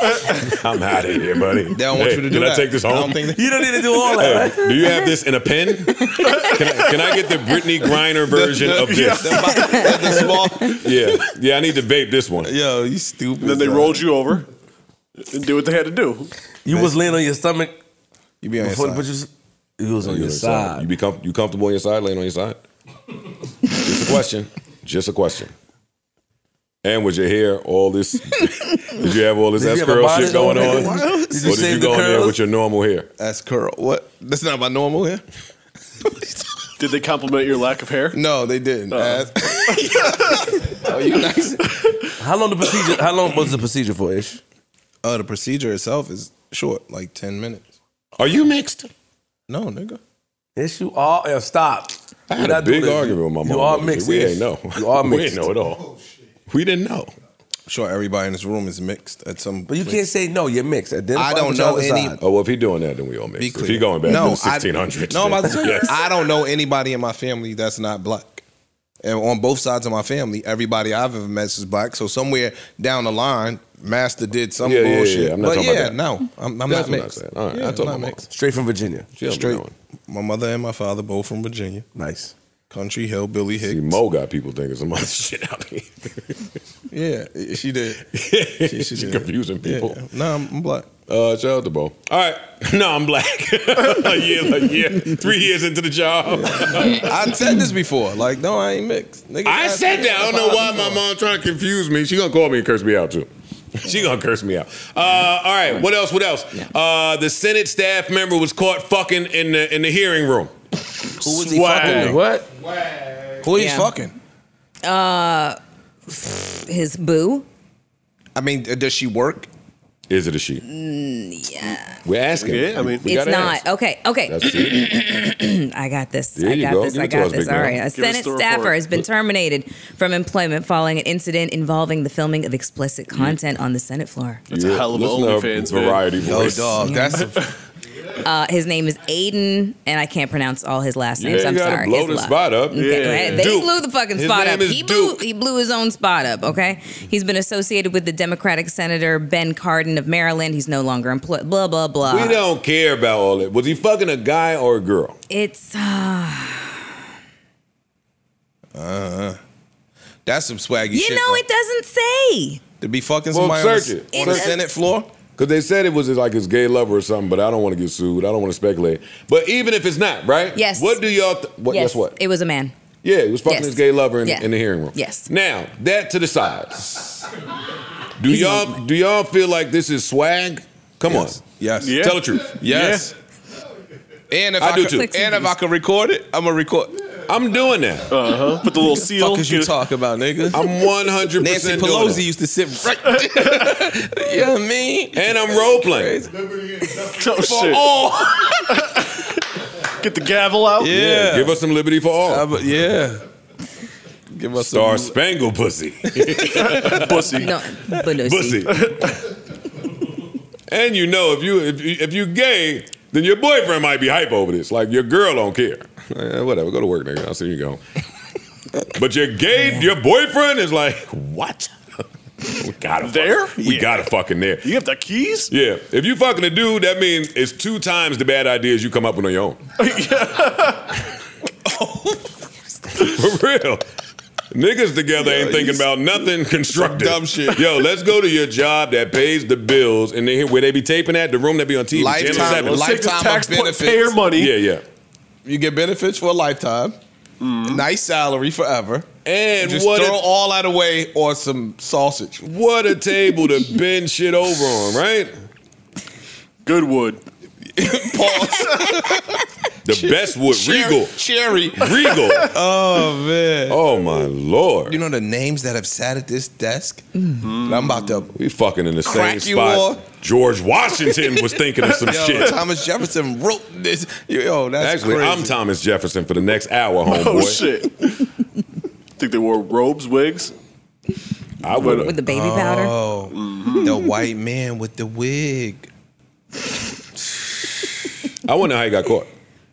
S2: I'm out of here, buddy.
S4: They don't want
S2: Hey,
S4: you to do
S2: Can
S4: that.
S2: I take this
S4: I
S2: home?
S4: don't think
S6: You don't need to do all that.
S2: Hey, do you have this in a pen? Can I, can I get the Brittney Griner version of this?
S4: the small.
S2: Yeah, yeah. I need to vape this one.
S4: Yo, you stupid.
S3: Then they
S4: son.
S3: rolled you over and did what they had to do.
S6: You was laying on your stomach
S4: You be on your
S6: before they
S4: side.
S6: put you. You was on
S2: You
S6: your
S2: on
S6: side.
S2: You be com- you comfortable on your side, laying on your side? Just a question. Just a question. And was your hair, all this, did you have all this
S6: Did
S2: S curl shit going
S6: on,
S2: on?
S6: nigga?
S2: Or
S6: Did
S2: did
S6: you
S2: you,
S6: shave the
S2: go in there with your normal hair?
S4: That's curl. What? That's not my normal hair.
S3: Did they compliment your lack of hair?
S4: No, they didn't. Ass- oh, you nice.
S6: How long the procedure? How long was the procedure for, Ish?
S4: Uh, the procedure itself is short, like ten minutes.
S2: Are you mixed?
S4: No, nigga.
S6: Yes, you are. Yeah, stop.
S2: I had a big argument with my mom.
S6: You are mixed.
S2: We
S6: Ish.
S2: ain't know.
S6: You are
S2: We
S6: mixed.
S2: ain't know at all. Oh, we didn't know.
S4: I'm sure everybody in this room is mixed at some.
S6: But you
S4: point.
S6: can't say no. You're mixed. Identify
S4: I don't know any-
S6: side.
S2: Oh well, if he doing that, then we all mixed. If
S4: clear.
S2: he going back
S4: no,
S2: to the 1600s,
S4: I, no, I'm about to
S2: yes.
S4: I don't know anybody in my family that's not black. And on both sides of my family, everybody I've ever met is black. So somewhere down the line, Master did some
S2: Yeah, yeah, yeah,
S4: bullshit.
S2: yeah. I'm not
S4: but
S2: talking about
S4: yeah,
S2: that.
S4: no, I'm, I'm not mixed.
S2: All right,
S4: yeah,
S2: I
S4: I'm
S2: told
S4: not
S2: my mom.
S4: mixed.
S6: Straight from Virginia.
S2: She
S4: Straight. My mother and my father both from Virginia.
S6: Nice.
S4: Country hillbilly
S2: See,
S4: Hicks.
S2: Mo got people thinking some other shit out here.
S4: Yeah, she did.
S2: She's
S4: she did.
S2: confusing people.
S4: Yeah. No, I'm, I'm black.
S2: Uh, shout out to Bo. All right, no, I'm black. a year, a year, three years into the job.
S4: I said this before. Like, no, I ain't mixed. Niggas
S2: I said that. I don't know why my mom trying to confuse me. She gonna call me and curse me out too. She gonna curse me out. Uh, all right. What else? What else? Uh, the Senate staff member was caught fucking in the in the hearing room.
S4: Who was he
S3: Swag.
S4: fucking?
S6: What?
S4: Who he's
S5: Yeah.
S4: fucking?
S5: Uh, his boo.
S4: I mean, does she work?
S2: Is it a she?
S5: Mm, yeah.
S2: We're asking.
S3: Yeah, I mean-
S2: we
S5: It's not.
S2: ask.
S5: Okay. Okay. I got this.
S2: There
S5: I
S2: you
S5: got
S2: go.
S5: this.
S2: Give
S5: I got this.
S2: big
S5: All
S2: girl.
S5: right. A
S3: us
S5: Senate
S3: the
S5: staffer
S3: report.
S5: has been terminated from employment following an incident involving the filming of explicit content on the Senate floor.
S3: That's a hell of a
S2: Listen to her
S3: OnlyFans, man.
S2: variety
S4: Yo,
S2: voice.
S4: dog, that's
S5: Uh, his name is Aiden, and I can't pronounce all his last names.
S2: Yeah,
S5: I'm sorry.
S2: blow
S5: His
S2: the
S5: la-
S2: spot up.
S5: Okay,
S3: Yeah.
S5: They
S2: Duke.
S5: blew the fucking
S2: His
S5: spot
S2: name
S5: up.
S2: is
S5: He blew,
S2: Duke.
S5: he blew his own spot up, okay? He's been associated with the Democratic Senator Ben Cardin of Maryland. He's no longer employed. Blah, blah, blah.
S2: We don't care about all that. Was he fucking a guy or a girl?
S5: It's. Uh,
S4: that's some swaggy
S5: you
S4: shit.
S5: know,
S4: though.
S5: it doesn't say.
S4: to be fucking
S2: Well,
S4: somebody on the,
S2: it.
S4: on the Senate floor.
S2: Because they said it was like his gay lover or something, but I don't want to get sued. I don't want to speculate. But even if it's not, right?
S5: Yes.
S2: What do y'all? Th- what?
S5: yes,
S2: Guess what?
S5: It was a man.
S2: Yeah, he was fucking
S5: Yes.
S2: his gay lover in,
S5: Yeah.
S2: in the hearing room.
S5: Yes.
S2: Now that to the side. Do y'all do y'all feel like this is swag? Come
S4: Yes.
S2: on,
S4: Yes.
S3: Yeah.
S2: tell the truth.
S4: Yes. And if
S2: I
S4: I,
S2: do
S4: could,
S2: too.
S4: And if I can record it, I'm gonna record.
S2: I'm doing that.
S3: Uh huh. Put the little seal.
S4: Fuck is you talk about, nigga?
S2: I'm 100
S4: Nancy
S2: percent
S4: Pelosi
S2: doing
S4: used to sit right there. you know what I mean?
S2: And I'm role playing.
S3: Oh shit!
S4: Oh,
S3: Get the gavel out.
S4: yeah.
S2: Give us some liberty for all.
S4: Uh, yeah. Give us some.
S2: Star
S4: some.
S2: Spangled Pussy.
S3: Pussy.
S5: No, but
S2: Pussy. and you know, if you if you if you gay, then your boyfriend might be hype over this. Like your girl don't care. Eh, whatever, go to work, nigga. I'll see you go. but your gay, your boyfriend is like, what? we gotta
S3: There?
S2: Fuck, we
S3: Yeah.
S2: gotta fucking there.
S3: You have the keys?
S2: Yeah, if you fucking a dude, that means it's two times the bad ideas you come up with on your own. For real. Niggas together ain't thinking about nothing constructive.
S4: dumb shit.
S2: Yo, let's go to your job that pays the bills, and then where they be taping at the room that be on TV.
S4: Lifetime-
S2: Channel 7.
S3: Let's take the
S4: Lifetime of
S3: taxpayer
S4: benefits.
S3: money.
S2: Yeah, yeah.
S4: You get benefits for a lifetime. Mm-hmm. Nice salary forever.
S2: And
S4: Just
S2: what
S4: throw
S2: a,
S4: all that away or some sausage.
S2: what a table to bend shit over on, right?
S3: Goodwood.
S2: The best wood, Regal.
S4: Cherry.
S2: Regal.
S4: Oh man.
S2: Oh my lord.
S4: You know the names that have sat at this desk? Mm-hmm. I'm about to
S2: We fucking in the same
S4: Crack you
S2: spot.
S4: all.
S2: George Washington was thinking of some
S4: Yo,
S2: shit.
S4: Thomas Jefferson wrote this. Yo, that's
S2: Actually,
S4: crazy.
S2: I'm Thomas Jefferson for the next hour, oh, homeboy.
S3: Oh shit. Think they wore robes, wigs?
S2: I would
S5: with the baby powder.
S4: Oh, mm-hmm. the white man with the wig,
S2: I wonder how he got caught.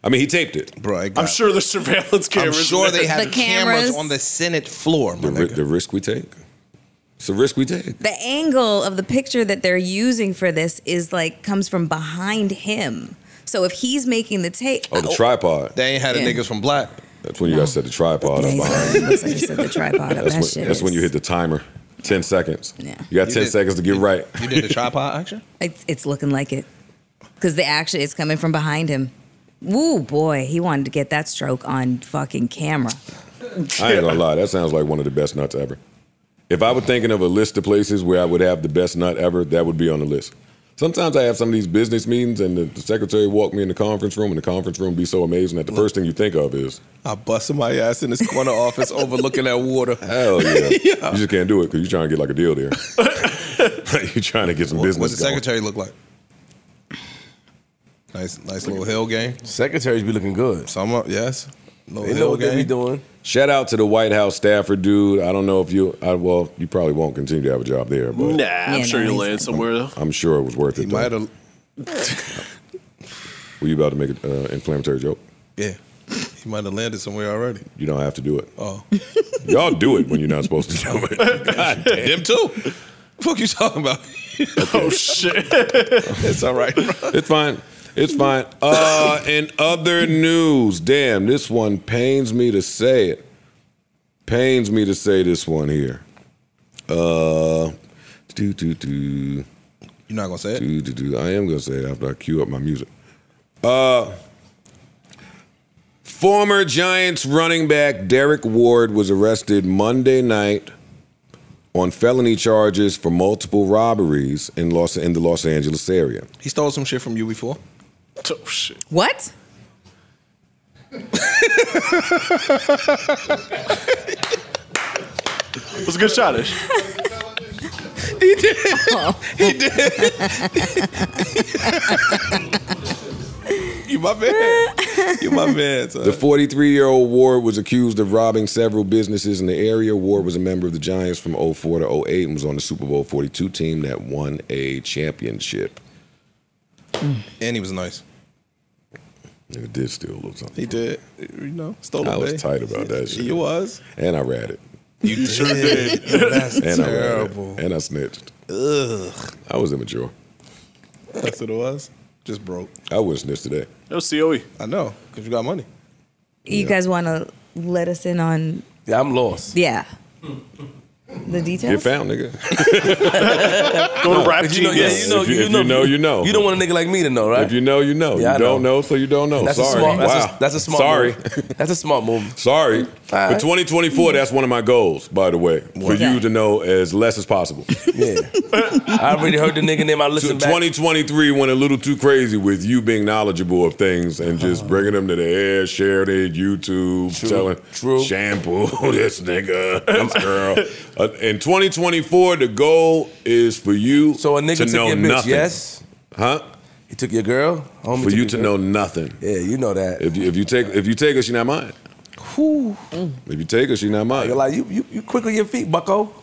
S2: I mean, he taped it.
S4: bro. I got,
S3: I'm sure there's surveillance cameras.
S4: I'm
S3: cameras.
S4: sure
S3: there.
S4: they have
S5: The
S4: cameras.
S5: cameras.
S4: on the Senate floor.
S2: The,
S4: My
S2: ri-
S4: nigga.
S2: the risk we take. It's a risk we take.
S5: The angle of the picture that they're using for this is like comes from behind him. So if he's making the tape,
S2: Oh, the oh. tripod.
S4: They ain't had the
S5: Yeah.
S4: niggas from Black.
S2: That's when you got to set the tripod
S5: Yeah,
S2: up
S5: he's-
S2: behind.
S5: it looks like said the tripod up.
S2: That's
S5: That
S2: when,
S5: shit
S2: that's when
S5: is-
S2: you hit the timer. 10 seconds.
S5: Yeah.
S2: You got
S4: You
S2: 10
S4: did-
S2: seconds to get right.
S4: You did the tripod action?
S5: It's, it's looking like it because the action is coming from behind him. Woo boy, he wanted to get that stroke on fucking camera.
S2: I ain't gonna lie, that sounds like one of the best nuts ever. If I were thinking of a list of places where I would have the best nut ever, that would be on the list. Sometimes I have some of these business meetings and the, the secretary walk me in the conference room and the conference room be so amazing that the first thing you think of is,
S4: I busted my ass in this corner office overlooking that water.
S2: hell yeah. You just can't do it because you're trying to get like a deal there. you're trying to get some
S4: What,
S2: business
S4: what the
S2: going.
S4: secretary look like? Nice, nice little hill game.
S6: Secretaries be looking good.
S4: Some, up, yes. Little
S6: They know
S4: hill
S6: what they be
S4: game.
S6: doing.
S2: Shout out to the White House staffer dude. I don't know if you, I, well, you probably won't continue to have a job there, but
S3: Nah, I'm
S5: Yeah,
S3: sure
S5: no,
S3: you'll land somewhere though.
S2: I'm sure it was worth
S4: He
S2: it.
S4: might have,
S2: Were you about to make an uh, inflammatory joke?
S4: yeah. He might have landed somewhere already.
S2: You don't have to do it.
S4: Oh,
S2: Y'all do it when you're not supposed to do it. God damn.
S4: them too. Fuck you talking about?
S3: Oh shit.
S4: it's all right. Bro.
S2: It's fine. It's fine. Uh, in other news, damn, this one pains me to say it. Pains me to say this one here. Uh, do do do
S4: You're not gonna say it.
S2: do do do. I am gonna say it after I cue up my music. Uh, former Giants running back Derrick Ward was arrested Monday night on felony charges for multiple robberies in Los in the Los Angeles area.
S4: He stole some shit from you before.
S3: Oh shit.
S5: What?
S3: It was a good shot, Ish.
S4: He did. He did. you my man. You my man. Son.
S2: The 43 year old Ward was accused of robbing several businesses in the area. Ward was a member of the Giants from 04 to 08 and was on the Super Bowl 42 team that won a championship.
S4: and he was nice.
S2: It did steal a little something.
S4: He did. You know, stole
S2: I
S4: a
S2: was
S4: day.
S2: tight about that shit.
S4: He was.
S2: And I read it.
S4: You sure did. That's
S2: And I
S4: terrible.
S2: read it. And I snitched.
S4: Ugh.
S2: I was immature.
S4: That's what it was. Just broke.
S2: I wouldn't snitch today.
S3: That was COE.
S4: I know, because you got money.
S5: You guys want to let us in on?
S6: Yeah, I'm lost.
S5: Yeah. The
S2: Get
S5: details.
S2: found, nigga.
S3: Go to Rap
S6: But you know, yeah, you know,
S2: If you-
S6: you,
S2: if
S6: know,
S2: you know, you know.
S6: You don't want a nigga like me to know, right?
S2: If you know, you know.
S6: Yeah, I
S2: you don't
S6: know.
S2: know, so you don't know.
S6: that's
S2: Sorry.
S6: a smart. That's,
S2: wow.
S6: a, that's a smart.
S2: Sorry.
S6: Move. That's a smart move.
S2: Sorry. For
S6: right.
S2: 2024, that's one of my goals, by the way. For
S5: What's
S2: you to know as less as possible.
S6: Yeah. I already heard the nigga name. I
S2: To
S6: listened back.
S2: 2023 went a little too crazy with you being knowledgeable of things and just uh-huh. bringing them to the air, sharing it, YouTube,
S6: True,
S2: telling
S6: true.
S2: shampoo this nigga, this girl. Uh, in 2024, the goal is for you
S6: So a nigga
S2: to
S6: took
S2: know
S6: your bitch,
S2: nothing.
S6: yes?
S2: Huh?
S6: He took your girl. Homie
S2: For you to
S6: girl?
S2: know nothing.
S6: Yeah, you know that.
S2: If you, if you take if you take her, she not mine. If you take her, she not mine.
S6: You're like you, you, you quick on your feet, Bucko.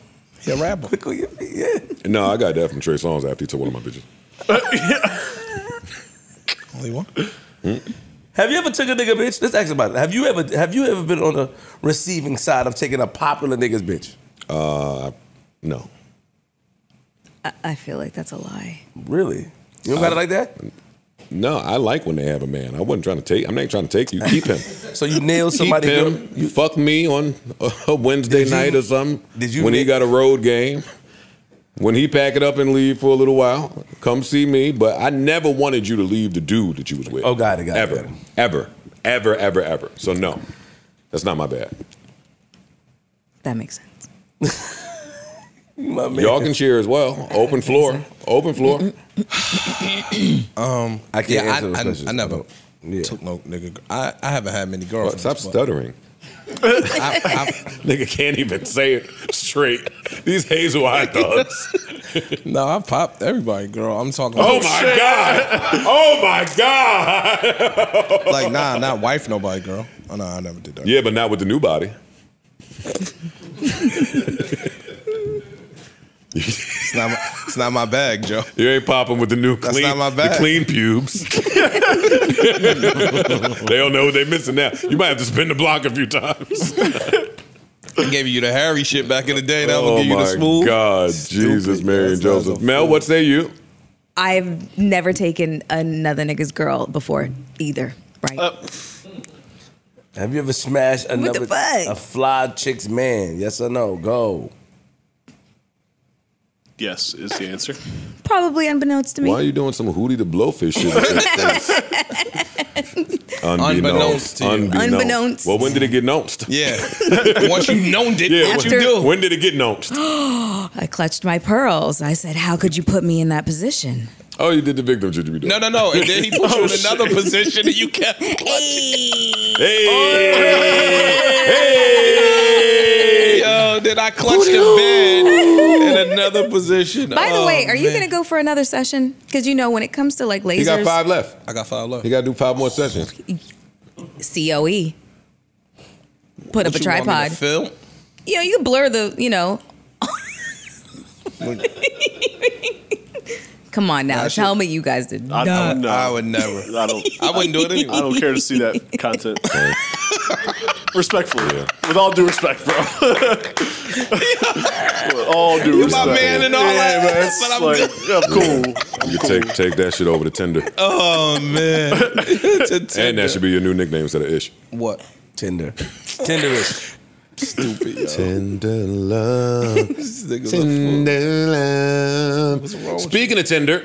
S4: Yeah, rapper.
S6: Quick on your feet. Yeah.
S2: No, I got that from Trey Songz after he took one of my bitches.
S4: Only one.
S6: Have you ever took a nigga bitch? Let's ask about it. Have you ever have you ever been on the receiving side of taking a popular nigga's bitch?
S2: Uh, no.
S5: I, I feel like that's a lie.
S6: Really? You don't got it like that?
S2: No, I like when they have a man. I wasn't trying to take. I'm not trying to take you. Keep him.
S6: So you nailed somebody.
S2: Keep
S6: girl-
S2: him. You fuck me on a Wednesday
S6: you-
S2: night or something.
S6: did you
S2: When he got a road game. When he pack it up and leave for a little while, come see me. But I never wanted you to leave the dude that you was with.
S6: Oh, got it, got it,
S2: ever,
S6: got it.
S2: ever, ever, ever, ever. So no, that's not my bad.
S5: That makes sense.
S6: My man.
S2: Y'all can cheer as well. Open floor. Open floor.
S4: Um,
S6: I can't
S4: yeah,
S6: answer those
S4: I,
S6: questions.
S4: I, I never
S6: Yeah.
S4: took no nigga. I, I haven't had many
S2: girls.
S4: girlfriends.
S2: Stop
S4: but
S2: stuttering.
S4: I, I,
S2: Nigga can't even say it straight. These hazel eye thugs.
S4: no, I popped everybody, girl. I'm talking.
S2: Oh my god! Oh my god!
S4: Like nah, not wife, nobody, girl. Oh no, I never did that.
S2: Yeah, but not with the new body.
S4: It's not my, it's not my bag, Joe.
S2: You ain't popping with the new
S4: That's
S2: clean,
S4: not my
S2: the clean pubes. they don't know what they're missing now. You might have to spin the block a few times.
S4: I gave you the hairy shit back in the day. Now I'm
S2: oh
S4: gonna give you the smooth.
S2: God, Jesus, Mary and
S4: That's- that's
S2: Joseph. Mel,
S4: fool.
S2: what say you?
S5: I've never taken another nigga's girl before either. Right.
S6: Uh, Have you ever smashed another a fly chick's man? Yes or no? Go.
S3: Yes, is the answer.
S5: Probably unbeknownst to me.
S2: Why are you doing some Hootie the Blowfish shit? with your face?
S4: Unbeknownst to you.
S5: Unbeknownst.
S2: Well, when did it get nounced?
S4: Yeah. Once you known it,
S2: Yeah,
S4: what you do?
S2: when did it get nounced?
S5: I clutched my pearls. I said, "How could you put me in that position?"
S2: Oh, you did the victim shit you be doing.
S4: No, no, no. And then he put
S2: Oh,
S4: you in oh, another position and you kept.
S2: Hey!
S4: Yo, then I clutched the bed in another position.
S5: By the
S4: Oh,
S5: way, are you
S4: man.
S5: gonna go for another session? Because you know when it comes to like lasers,
S2: He got five left.
S4: I got five left.
S2: He got to do five more sessions.
S5: COE. E. Put up a
S4: What you want me to
S5: tripod.
S4: Film?
S5: You know, you blur the. You know. Come on now,
S4: Nah,
S5: tell me you guys did
S3: I,
S5: not.
S3: I, would no.
S4: I would never.
S3: I don't.
S4: I wouldn't do it anyway.
S3: I don't care to see that content. Respectfully, with all due respect, bro. with all due respect.
S4: You
S3: respect.
S4: my man and all
S3: yeah,
S4: that,
S3: man, it's
S4: but I'm
S3: like, I'm cool.
S2: You can take take that shit over to Tinder,
S4: Oh man. To
S2: and that should be your new nickname instead of Ish.
S4: what?
S6: Tinder. Tinder is.
S4: Stupid, yo.
S2: Tender love,
S4: This nigga's a fool.
S2: tender love.
S4: wrong with
S2: Speaking of Tinder,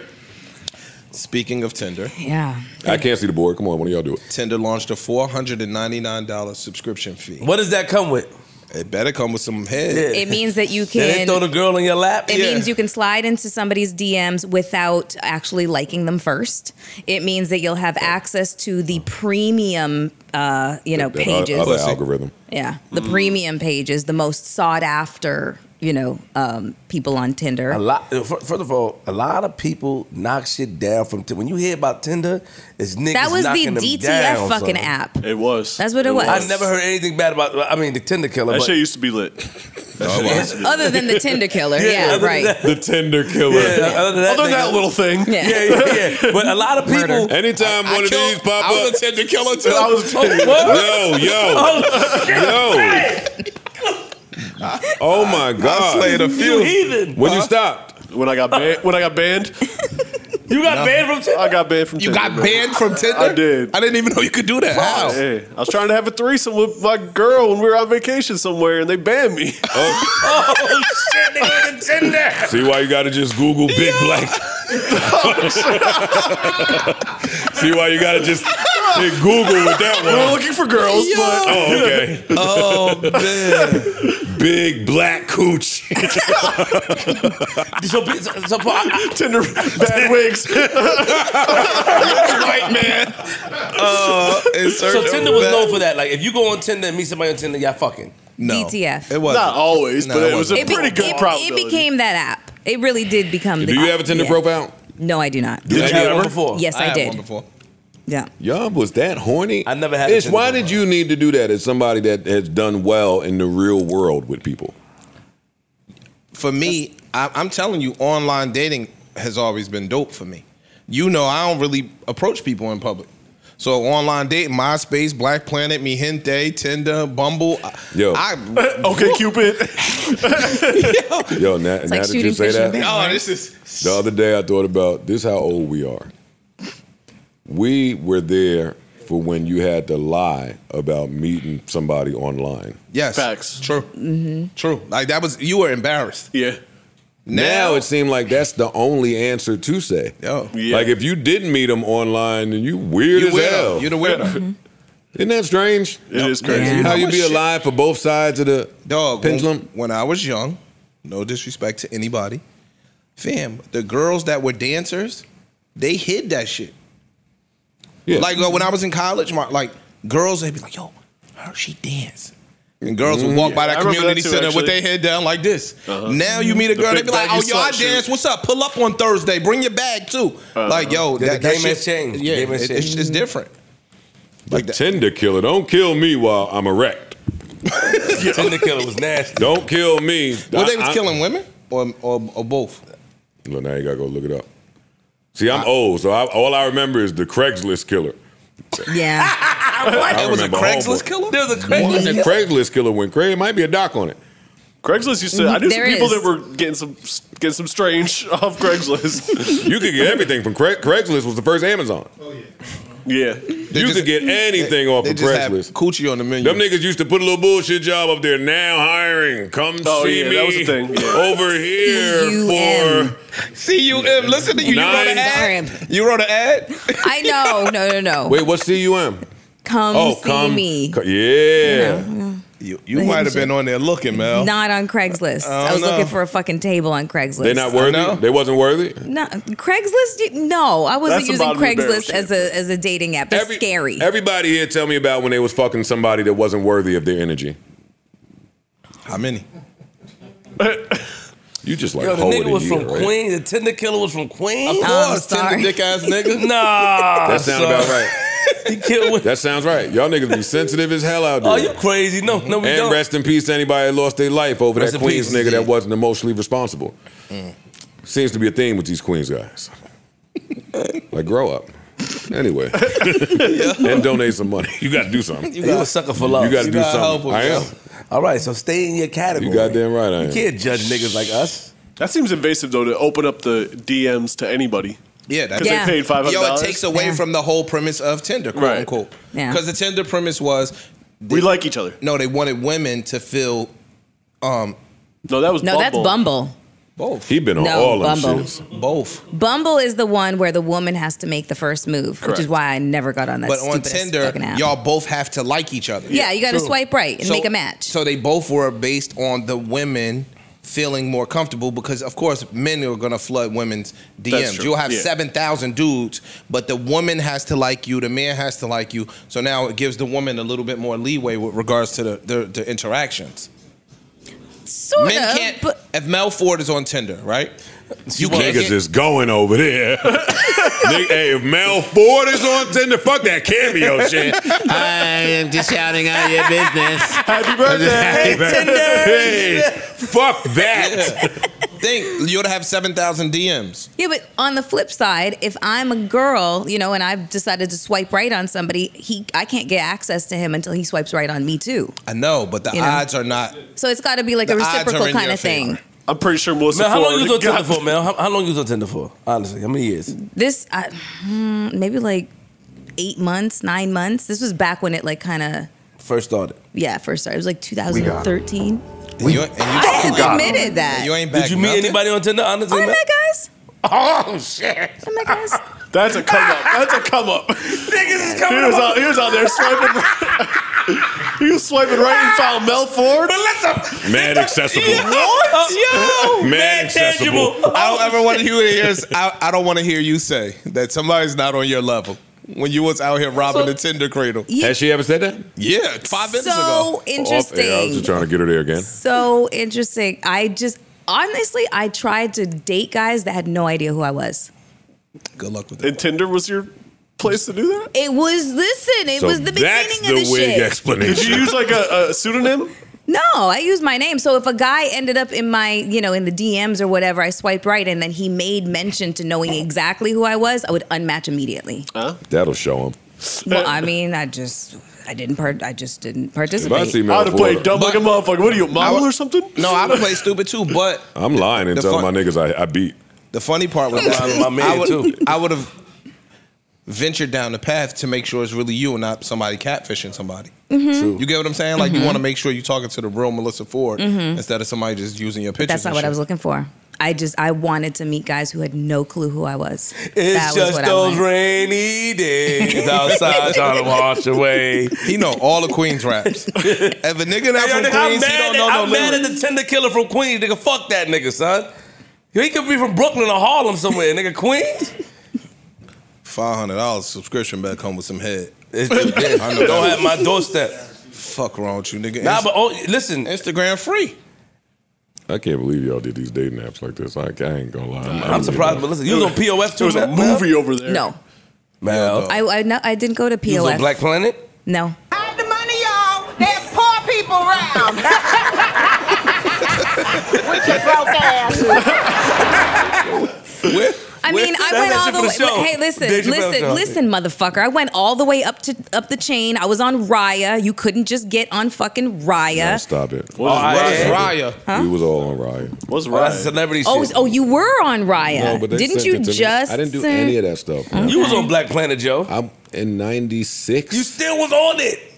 S4: Speaking of Tinder,
S5: Yeah.
S2: I can't see the board. Come on, one of y'all do it.
S4: Tinder launched a four hundred and ninety nine dollar subscription fee.
S6: What does that come with?
S4: It better come with some head.
S6: Yeah.
S5: It means that you
S6: Did they
S5: can.
S6: throw the girl in your lap?
S5: It
S4: Yeah.
S5: means you can slide into somebody's DMs without actually liking them first. It means that you'll have access to the premium, uh, you know,
S2: That
S5: pages.
S2: other algorithm.
S5: yeah, the
S6: Mm.
S5: premium pages, the most sought after, you know, um, people on Tinder.
S6: A lot. First of all, a lot of people knock shit down from Tinder. When you hear about Tinder, it's niggas
S5: that was the
S6: knocking them
S5: DTF
S6: down,
S5: fucking
S6: son.
S5: app.
S3: It was.
S5: That's what it was.
S6: I never heard anything bad about. I mean, the Tinder killer.
S3: That
S6: but,
S3: shit used to be lit. That shit used to be lit.
S5: Other than the Tinder killer, yeah,
S6: other than
S5: right.
S6: that-
S2: The Tinder killer.
S6: yeah, other than that,
S3: Other than that little thing.
S5: Yeah.
S6: Yeah, yeah, yeah. But a lot of people.
S5: Murder.
S2: Anytime one of
S4: killed-
S2: these pop up,
S4: I was
S2: up,
S4: a Tinder killer too.
S3: I was
S2: yo, yo, yo. Oh my God!
S4: I
S2: God!
S4: slayed a few.
S6: You heathen.
S2: When you stopped,
S3: when I got ban- when I got banned.
S4: You got banned from Tinder?
S3: I got banned from
S4: You
S3: Tinder.
S4: got
S3: bro.
S4: banned from Tinder?
S3: I did.
S4: I didn't even know you could do that. How?
S3: Hey, I was trying to have a threesome with my girl when we were on vacation somewhere, and they banned me.
S4: Oh. oh shit, they went to Tinder.
S2: See why you gotta just Google big black. See why you gotta just hit Google with that one.
S3: we were
S2: one.
S3: looking for girls, but
S2: Oh, okay.
S4: Oh man.
S2: Big black cooch.
S6: So, so, so I,
S3: Tinder bad wigs.
S4: White man. Uh,
S6: so Tinder was known for that. Like, if you go on Tinder and meet somebody on Tinder, y'all fucking.
S4: no.
S5: DTF.
S4: It wasn't.
S3: Not always,
S4: No,
S3: but
S4: it
S3: it was a
S4: wasn't.
S5: It, be-
S3: pretty good
S5: it-
S3: probability.
S5: it became that app. It really did become. The.
S2: Do
S5: the,
S2: you have a Tinder
S5: yeah.
S2: profile?
S5: No, I do not.
S6: Did you
S2: you
S6: have one
S2: ever?
S6: before?
S5: Yes, I,
S4: had
S5: did.
S4: one before.
S5: Yeah.
S2: Y'all was that horny?
S6: I never had a
S2: Ish, why did you need to do that as somebody that has done well in the real world with people?
S4: For me, I, I'm telling you, online dating has always been dope for me. You know, I don't really approach people in public. So online dating, MySpace, Black Planet, Mi Gente, Tinder, Bumble.
S2: Yo.
S4: I,
S3: okay, Cupid.
S2: Yo, now, now
S5: like
S2: that you say that,
S5: bed.
S4: oh, this is
S2: the other day I thought about this how old we are. We were there for when you had to lie about meeting somebody online.
S4: yes,
S3: Facts.
S4: True,
S5: Mm-hmm.
S4: true. Like that was you were embarrassed.
S3: Yeah.
S2: Now, it seemed like that's the only answer to say.
S4: Yo,
S3: Yeah.
S2: Like if you didn't meet them online, then you weird
S4: you
S2: as
S4: weirdo.
S2: hell.
S4: You're the weirdo.
S2: Isn't that strange?
S3: It is crazy.
S5: Yeah.
S2: How you be alive for both sides of the
S4: Dog,
S2: pendulum?
S4: when I was young, no disrespect to anybody, fam, the girls that were dancers, they hid that shit.
S2: Yeah.
S4: Like uh, when I was in college, my, like girls, they'd be like, "Yo, her she dance," and girls
S2: Mm-hmm.
S4: would walk by that
S3: I remember
S4: community
S3: that too,
S4: center with
S3: actually.
S4: their head down like this.
S3: Uh-huh.
S4: Now you meet a
S3: The
S4: girl, they
S3: big
S4: be like, "Oh,
S3: baggy
S4: yo, I
S3: slut
S4: dance. What's up? Pull up on Thursday. Bring your bag too."
S3: Uh-huh.
S4: Like, yo,
S6: The
S4: that, that
S6: game
S4: shit-
S6: has changed.
S4: Yeah,
S6: Game has
S4: it- it's,
S6: changed.
S4: it's different.
S2: The Tinder killer. Don't kill me while I'm erect.
S6: Tinder killer was nasty.
S2: Don't kill me.
S4: Well, they
S2: I-
S4: was
S2: I-
S4: killing women or, or or both.
S2: Well, now you gotta go look it up. See, I'm old, so I, all I remember is the Craigslist killer.
S5: Yeah.
S2: I
S4: It was a Craigslist killer.
S6: There was a
S2: What?
S6: crazy.
S2: The Craigslist killer went crazy. It might be a doc on it.
S3: Craigslist used to. I knew some people
S5: is.
S3: that were getting some getting some strange off Craigslist.
S2: You could get everything from Craig, Craigslist. Was the first Amazon.
S3: Oh yeah. Yeah.
S2: You
S4: just-
S2: could get anything off
S4: They
S2: of
S4: just have
S2: Craigslist.
S4: coochie on the menu.
S2: Them niggas used to put a little bullshit job up there. Now hiring. Come
S3: Oh,
S2: see
S3: yeah,
S2: me
S3: that was the thing, yeah.
S2: over here
S5: C-U-M.
S2: for.
S4: C-U-M. Listen to you. You wrote an
S2: Nine-
S4: ad.
S5: Sorry.
S4: You wrote an ad.
S5: I know. No, no, no.
S2: Wait, what's CUM?
S5: Come
S2: Oh,
S5: see
S2: come.
S5: me.
S2: co- yeah.
S4: You, you
S5: The
S4: might have been on there looking, Mel.
S5: Not on Craigslist. I,
S4: don't
S5: was looking for a fucking table on Craigslist.
S2: They not worthy.
S4: know.
S2: They wasn't worthy.
S5: No, Craigslist? No, I wasn't
S3: That's
S5: using Craigslist as a as a dating app. That's
S2: Every-
S5: scary.
S2: Everybody here tell me about when they was fucking somebody that wasn't worthy of their energy.
S4: How many?
S2: You just like
S6: Yo, the nigga was
S2: you,
S6: from
S2: right?
S6: Queens. The Tinder killer was from Queens.
S4: Of course,
S5: sorry.
S4: tender dick ass nigga.
S6: Nah,
S2: That sounds about right.
S6: He killed with.
S2: That sounds right. Y'all niggas be sensitive as hell out oh, there.
S6: Oh, you crazy? No, no, we
S2: and
S6: don't.
S2: And rest in peace to anybody that lost their life over
S6: Rest
S2: that Queens
S6: peace.
S2: nigga
S6: Yeah.
S2: that wasn't emotionally responsible. Seems to be a theme with these Queens guys. like, grow up. Anyway. and donate some money. You got to do something.
S6: You a sucker for love.
S2: You got to do
S4: gotta
S2: something.
S4: him,
S2: I am.
S6: All right, so stay in your category.
S2: You goddamn right I
S6: You
S2: am.
S6: can't judge niggas like us.
S3: That seems invasive though to open up the DMs to anybody.
S4: Yeah, that's
S3: Because
S5: Yeah.
S3: they paid five hundred
S4: Yo, it takes away
S5: Yeah.
S4: from the whole premise of Tinder, quote
S3: Right.
S4: unquote.
S5: Yeah.
S4: Because the Tinder premise was
S3: we like each other.
S4: no, they wanted women to feel um
S3: No, that was
S5: no, that's Bumble.
S4: both.
S2: He been on
S5: No,
S2: all them
S5: Bumble.
S2: shits.
S4: Both.
S5: Bumble is the one where the woman has to make the first move, which is why I never got on that.
S4: But on Tinder,
S5: app.
S4: y'all both have to like each other.
S5: yeah, you got to swipe right and
S4: So-
S5: make a match.
S4: So they both were based on the women feeling more comfortable because, of course, men are going to flood women's DMs. You'll have
S3: Yeah.
S4: 7,000 dudes, but the woman has to like you, the man has to like you. So now it gives the woman a little bit more leeway with regards to the, the, the interactions.
S5: sort
S4: Men
S5: of,
S4: can't.
S5: but
S4: If Mel Ford is on Tinder, right? You
S2: Niggas is going over there. Nigga, hey, if Mel Ford is on Tinder, fuck that cameo shit.
S7: I am just shouting out your business.
S3: Happy birthday.
S2: Happy Hey, fuck that.
S4: think you ought to have 7,000 DMs.
S5: Yeah, but on the flip side, if I'm a girl, you know, and I've decided to swipe right on somebody, he I can't get access to him until he swipes right on me too.
S4: I know, but the
S5: You know.
S4: odds are not.
S5: So it's got to be like a reciprocal kind of thing.
S4: favor.
S3: I'm pretty sure Melyssa
S6: Man, how long
S3: Ford
S6: you was on
S3: got-
S6: Tinder for, man? How, how long you was on Tinder for? Honestly, how many years?
S5: This I, hmm, maybe like eight months, nine months. This was back when it like kind of
S6: First started.
S5: yeah first started. It was like 2013.
S4: And you, and you,
S5: I hadn't admitted that.
S4: you ain't back.
S6: Did you meet
S4: nothing?
S6: anybody on Tinder? Honestly,
S5: I
S6: man?
S5: met guys.
S6: Oh shit!
S5: I met guys.
S3: That's a come up. That's a come up.
S6: Niggas is
S3: He
S6: coming
S3: was
S6: up.
S3: out, he was out there swiping. right. he was swiping right and found Mel Ford.
S2: Mad accessible.
S6: What? Yo,
S2: Man
S6: man,
S2: accessible.
S6: tangible.
S4: I don't ever want to hear you. I, I don't want to hear you say that somebody's not on your level when you was out here robbing the Tinder cradle.
S5: Yeah.
S13: Has she ever said that?
S4: Yeah, five minutes
S5: So
S4: ago.
S2: Off air. I was just trying to get her there again.
S5: So interesting. I just honestly I tried to date guys that had no idea who I was.
S4: Good luck with that.
S3: And Tinder was your place to do that.
S5: It was listen. It
S2: So
S5: was the
S2: that's
S5: beginning
S2: the
S5: of the
S2: wig
S5: shit.
S2: explanation.
S3: Did you use like a, a pseudonym?
S5: No, I used my name. So if a guy ended up in my, you know, in the DMs or whatever, I swiped right and then he made mention to knowing exactly who I was, I would unmatch immediately. Huh?
S2: That'll show him.
S5: Well, I mean, I just I didn't part I just didn't
S2: If I see
S5: participate.
S3: I'd have played
S2: Ford,
S3: dumb like a motherfucker. What are you, a model or something?
S4: No, I would play stupid too, but
S2: I'm lying and telling
S4: fun-
S2: my niggas I, I beat.
S4: the funny part was that
S6: My man,
S4: I would,
S6: too.
S4: I would have ventured down the path to make sure it's really you and not somebody catfishing somebody.
S5: Mm-hmm.
S4: You get what I'm saying? Like you want to make sure you're talking to the real Melyssa Ford instead of somebody just using your pictures.
S5: That's not
S4: and
S5: what I was looking for. I just I wanted to meet guys who had no clue who I was.
S6: It's
S5: That was
S6: just
S5: what
S6: those
S5: wanted.
S6: rainy days outside trying to wash away.
S4: He know all the Queens raps. if a nigga not
S6: Hey,
S4: from
S6: nigga,
S4: Queens, he don't
S6: at,
S4: know
S6: I'm
S4: no
S6: mad at the Tinder killer from Queens. Nigga, fuck that nigga, son. Yo, He could be from Brooklyn or Harlem somewhere, nigga. Queens?
S4: Five hundred dollars subscription back home with some head.
S6: It's just, yeah,
S4: I know
S6: don't have my doorstep.
S4: Fuck wrong with you, nigga.
S6: Nah,
S4: Inst-
S6: but oh, listen,
S4: Instagram free.
S2: I can't believe y'all did these dating apps like this. I, I ain't gonna lie. I'm,
S6: I'm surprised. But listen, you was on POF too,
S3: There was a
S6: man.
S3: movie over there.
S5: No.
S6: Man,
S5: I I, no, I didn't go to
S6: you was on Black Planet.
S5: no.
S14: Hide the money, y'all. There's poor people around. With your broke ass.
S4: Where?
S5: I mean, I went all the way.
S6: the show.
S5: Hey, listen,
S6: Dave
S5: listen, listen, motherfucker! I went all the way up to up the chain. I was on Raya. You couldn't just get on fucking Raya.
S2: No, stop it.
S3: What is oh,
S6: I-
S4: What is
S3: Raya?
S4: Raya?
S2: We was all on Riot.
S3: What's
S6: Oh,
S3: Raya?
S6: celebrity
S5: Oh,
S6: shit.
S5: oh, you were on Raya.
S2: No, but they
S5: didn't
S2: sent
S5: you
S2: it to me.
S5: just?
S2: I didn't do any of that stuff. man.
S6: You was on Black Planet, Joe.
S2: I'm in '96.
S6: You still was on it.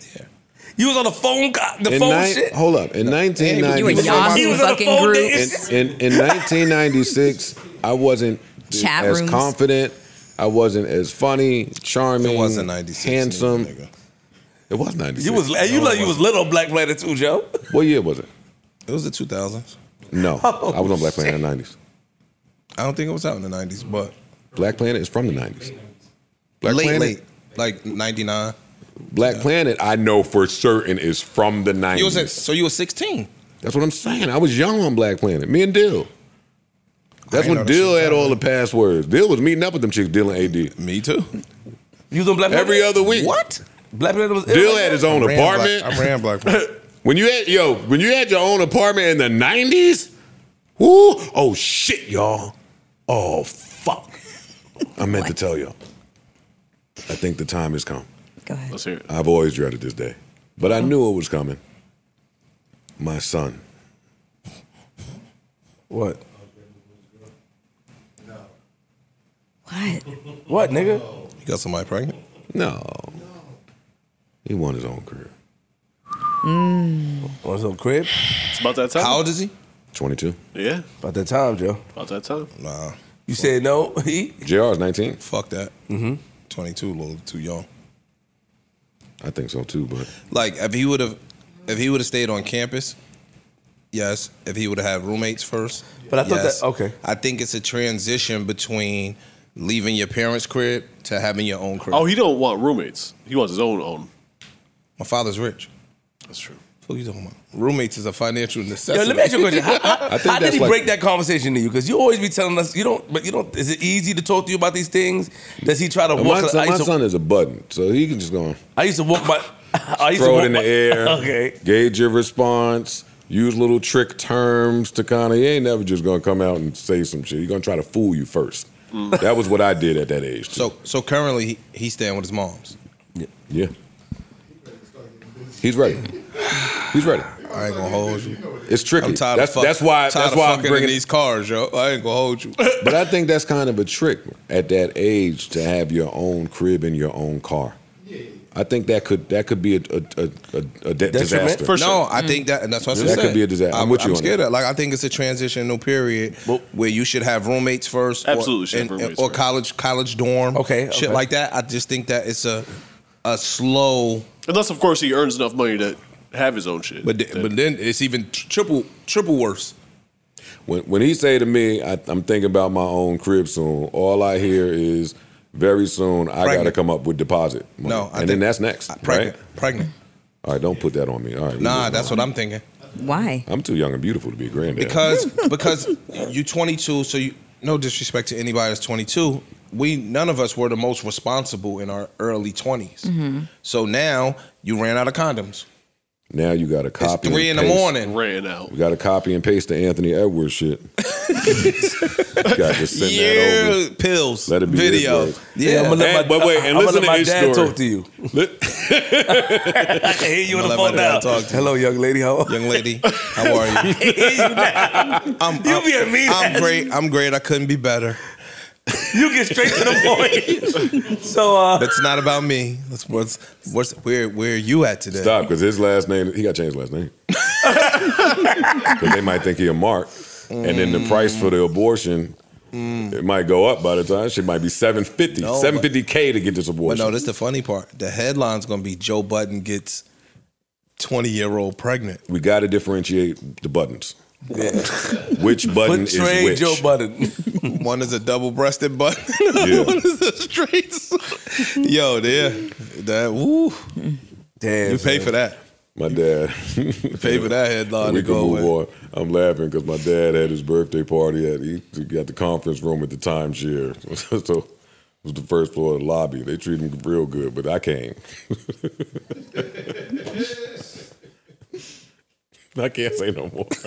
S6: You was on the phone, co- the
S2: in
S6: phone shit.
S2: Hold up. In 1996,
S5: You were
S2: 1996,
S5: Yahoo
S6: He was on the
S5: fucking
S6: phone
S5: groups.
S2: in, in 1996, I wasn't
S5: Chat
S2: as
S5: rooms.
S2: confident. I wasn't as funny, charming,
S4: It wasn't 96.
S2: handsome.
S4: nigga.
S2: It was 96.
S6: You was you like you was little Black Planet too, Joe.
S2: What year was it?
S4: It was the 2000s.
S2: No,
S6: Oh,
S2: I was on Black Planet in the 90s.
S4: I don't think it was out in the 90s, but
S2: Black Planet is from the 90s. Black
S4: late,
S2: Planet,
S4: late, like 99.
S2: Black Planet, I know for certain is from the 90s.
S4: You was at, so you were 16.
S2: That's what I'm saying. I was young on Black Planet. Me and Dill. That's when
S4: know
S2: Dill had all the passwords. Dill was meeting up with them chicks, Dill and AD.
S4: Me too.
S6: You was on Black Planet
S2: Every other week.
S4: What?
S6: Black Planet was
S2: Dill had his own
S4: I ran
S2: apartment.
S4: Black, I ran Black Planet.
S2: When you had yo, when you had your own apartment in the nineties, whoo, oh shit, y'all. Oh fuck. I meant to tell y'all. I think the time has come.
S5: Go ahead.
S3: Let's hear it.
S2: I've always dreaded this day. But I uh-huh. knew it was coming. My son.
S6: What?
S5: What?
S6: What, nigga?
S4: You got somebody pregnant?
S2: No. He won his own career.
S6: On his own crib?
S3: It's about that time.
S4: How old is he?
S2: 22.
S3: Yeah,
S6: About that time, Joe.
S3: about that time.
S4: Nah,
S6: You said no. He.
S2: JR is 19.
S4: fuck that. Mm-hmm. 22, a little too young.
S2: I think so too, but
S4: Like if he would have, if he would have stayed on campus, yes. If he would have had roommates first,
S6: But I thought
S4: yes.
S6: that- okay.
S4: I think it's a transition between leaving your parents' crib to having your own crib.
S3: Oh, he don't want roommates. He wants his own own.
S4: My father's rich.
S3: That's true.
S4: What are you talking about? Roommates is a financial necessity.
S6: Yo, let me ask you a question. How, how- how did he
S2: like-
S6: break that conversation to you? Because you always be telling us you don't, but you don't. Is it easy to talk to you about these things? Does he try to
S2: my,
S6: walk?
S2: son, my
S6: to,
S2: son is a button, so he can just go On.
S6: I used to walk my. I used to
S2: throw
S6: walk
S2: it in the air,
S6: Okay.
S2: gauge your response, use little trick terms to kind of. He ain't never just gonna come out and say some shit. He's gonna try to fool you first. Mm. That was what I did at that age. Too.
S4: So, so currently he, he's staying with his mom's.
S2: yeah, yeah. he's ready. He's ready.
S4: I ain't gonna hold you.
S2: It's tricky.
S4: I'm tired
S2: that's
S4: of fuck,
S2: that's why that's why I'm bringing
S4: these cars, yo. I ain't gonna hold you.
S2: But I think that's kind of a trick at that age to have your own crib and your own car. I think that could that could be a a, a, a, a di- disaster.
S4: No, I think that, and that's what I'm
S2: That
S4: saying.
S2: could be a disaster. I'm
S4: I'm,
S2: with you
S4: I'm
S2: on
S4: scared
S2: that.
S4: of. Like I think it's a transitional period where you should have roommates first, or-
S3: Absolutely should have
S4: and-
S3: roommates
S4: or
S3: first.
S4: college college dorm.
S6: Okay,
S4: shit
S6: okay.
S4: like that. I just think that it's a a slow.
S3: Unless, of course, he earns enough money to have his own shit.
S4: But th- but then it's even triple triple worse.
S2: When when he say to me, I, I'm thinking about my own crib soon. All I hear is very soon I got to come up with deposit. money.
S4: No, I
S2: and then that's next,
S4: Pregnant,
S2: right?
S4: pregnant.
S2: All right, don't put that on me. All right,
S4: Nah, that's what I'm thinking.
S5: Why?
S2: I'm too young and beautiful to be a granddad.
S4: Because because you're 22, so you no disrespect to anybody that's 22. We none of us were the most responsible in our early 20s.
S5: Mm-hmm.
S4: So now you ran out of condoms.
S2: Now you got to copy.
S4: It's three in
S2: and
S4: the
S2: paste.
S4: morning.
S3: Ran out.
S2: You got to copy and paste the Anthony Edwards shit. you got to send that
S4: Yeah,
S2: over.
S4: pills.
S2: Let it be his
S4: video.
S2: words.
S4: Yeah,
S6: I'ma let
S2: And-
S6: my-
S2: but wait, and
S6: I'ma
S2: listen
S6: let
S2: to
S6: my
S2: his
S6: dad
S2: story.
S6: talk to you.
S2: Let-
S6: I can hear you on
S4: I'ma
S6: the
S4: let
S6: phone
S4: my dad
S6: now.
S4: talk to you.
S6: Hello, young lady. How are
S4: Young lady, how are you?
S6: you?
S4: I'm,
S6: You
S4: I'm-
S6: being mean.
S4: I'm great. I'm great. I couldn't be better.
S6: You get straight to the point. so, uh,
S4: That's not about me. That's what's what's where where are you at today?
S2: Stop, because his last name, he got changed last name. Because they might think he a Mark. And then the price for the abortion, it might go up by the time. Shit might be 750
S4: No,
S2: 750K to get this abortion.
S4: But no, this is the funny part. The headline's gonna be Joe Button gets 20 year old pregnant.
S2: we got to differentiate the buttons. Which button is which?
S6: Joe Budden.
S4: One is a double breasted button.
S2: Yeah.
S4: One is a straight. Yo, there. That woo.
S6: Damn.
S4: You pay for that.
S2: My dad.
S4: Pay for that headline
S2: we
S4: to
S2: can
S4: go
S2: move
S4: away.
S2: on. I'm laughing because my dad had his birthday party at he he got the conference room at the timeshare. so it was the first floor of the lobby. They treated him real good, but I came. I can't say no more.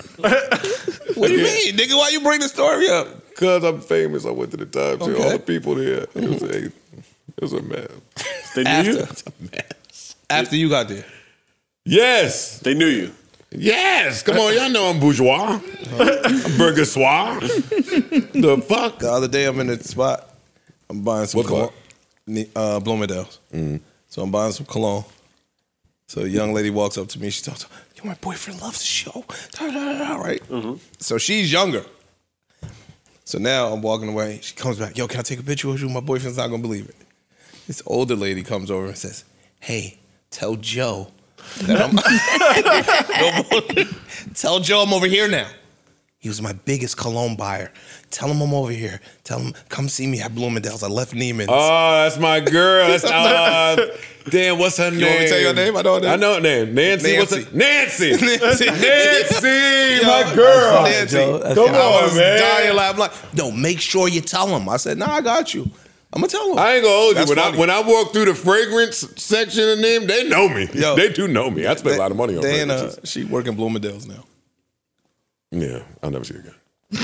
S4: What do you mean, nigga? Why you bring the story up?
S2: Cause I'm famous. I went to the timeshare. All
S4: Okay.
S2: the people there. It was a, it was a mess.
S3: They knew you.
S4: After, after you got there.
S2: Yes.
S3: They knew you.
S2: Yes. Come on, y'all know I'm bourgeois. I'm bourgeois. the fuck?
S4: The other day I'm in the spot. I'm buying some
S2: What
S4: cologne.
S2: spot?
S4: Ne- Uh, Bloomingdale's. So I'm buying some cologne. So a young lady walks up to me. She talks, "Yo, my boyfriend loves the show." Da, da, da, right? Mm-hmm. So she's younger. So now I'm walking away. She comes back. Yo, can I take a picture with you? My boyfriend's not gonna believe it. This older lady comes over and says, "Hey, tell Joe that I'm tell Joe I'm over here now." He was my biggest cologne buyer. Tell him I'm over here. Tell him come see me at Bloomingdale's. I left Neiman's.
S2: Oh, that's my girl. That's uh, damn. What's her name?
S4: You want me to tell you her name? I know her name.
S2: I know her name. Nancy. What's
S4: Nancy.
S2: her Nancy?
S4: Nancy.
S2: Nancy,
S4: Yo,
S2: my girl.
S4: Nancy.
S6: Joe. That's
S2: Come
S4: I
S2: on,
S4: was
S2: man.
S4: dying laughing. I'm like, no, make sure you tell him. I said, nah, I got you. I'm gonna tell him.
S2: I ain't gonna hold you.
S4: That's
S2: When I, when I walk through the fragrance section of them, they know me.
S4: Yo.
S2: they do know me. I spend a lot of money on
S4: They in,
S2: fragrances.
S4: she working Bloomingdale's now.
S2: Yeah, I'll never see her again.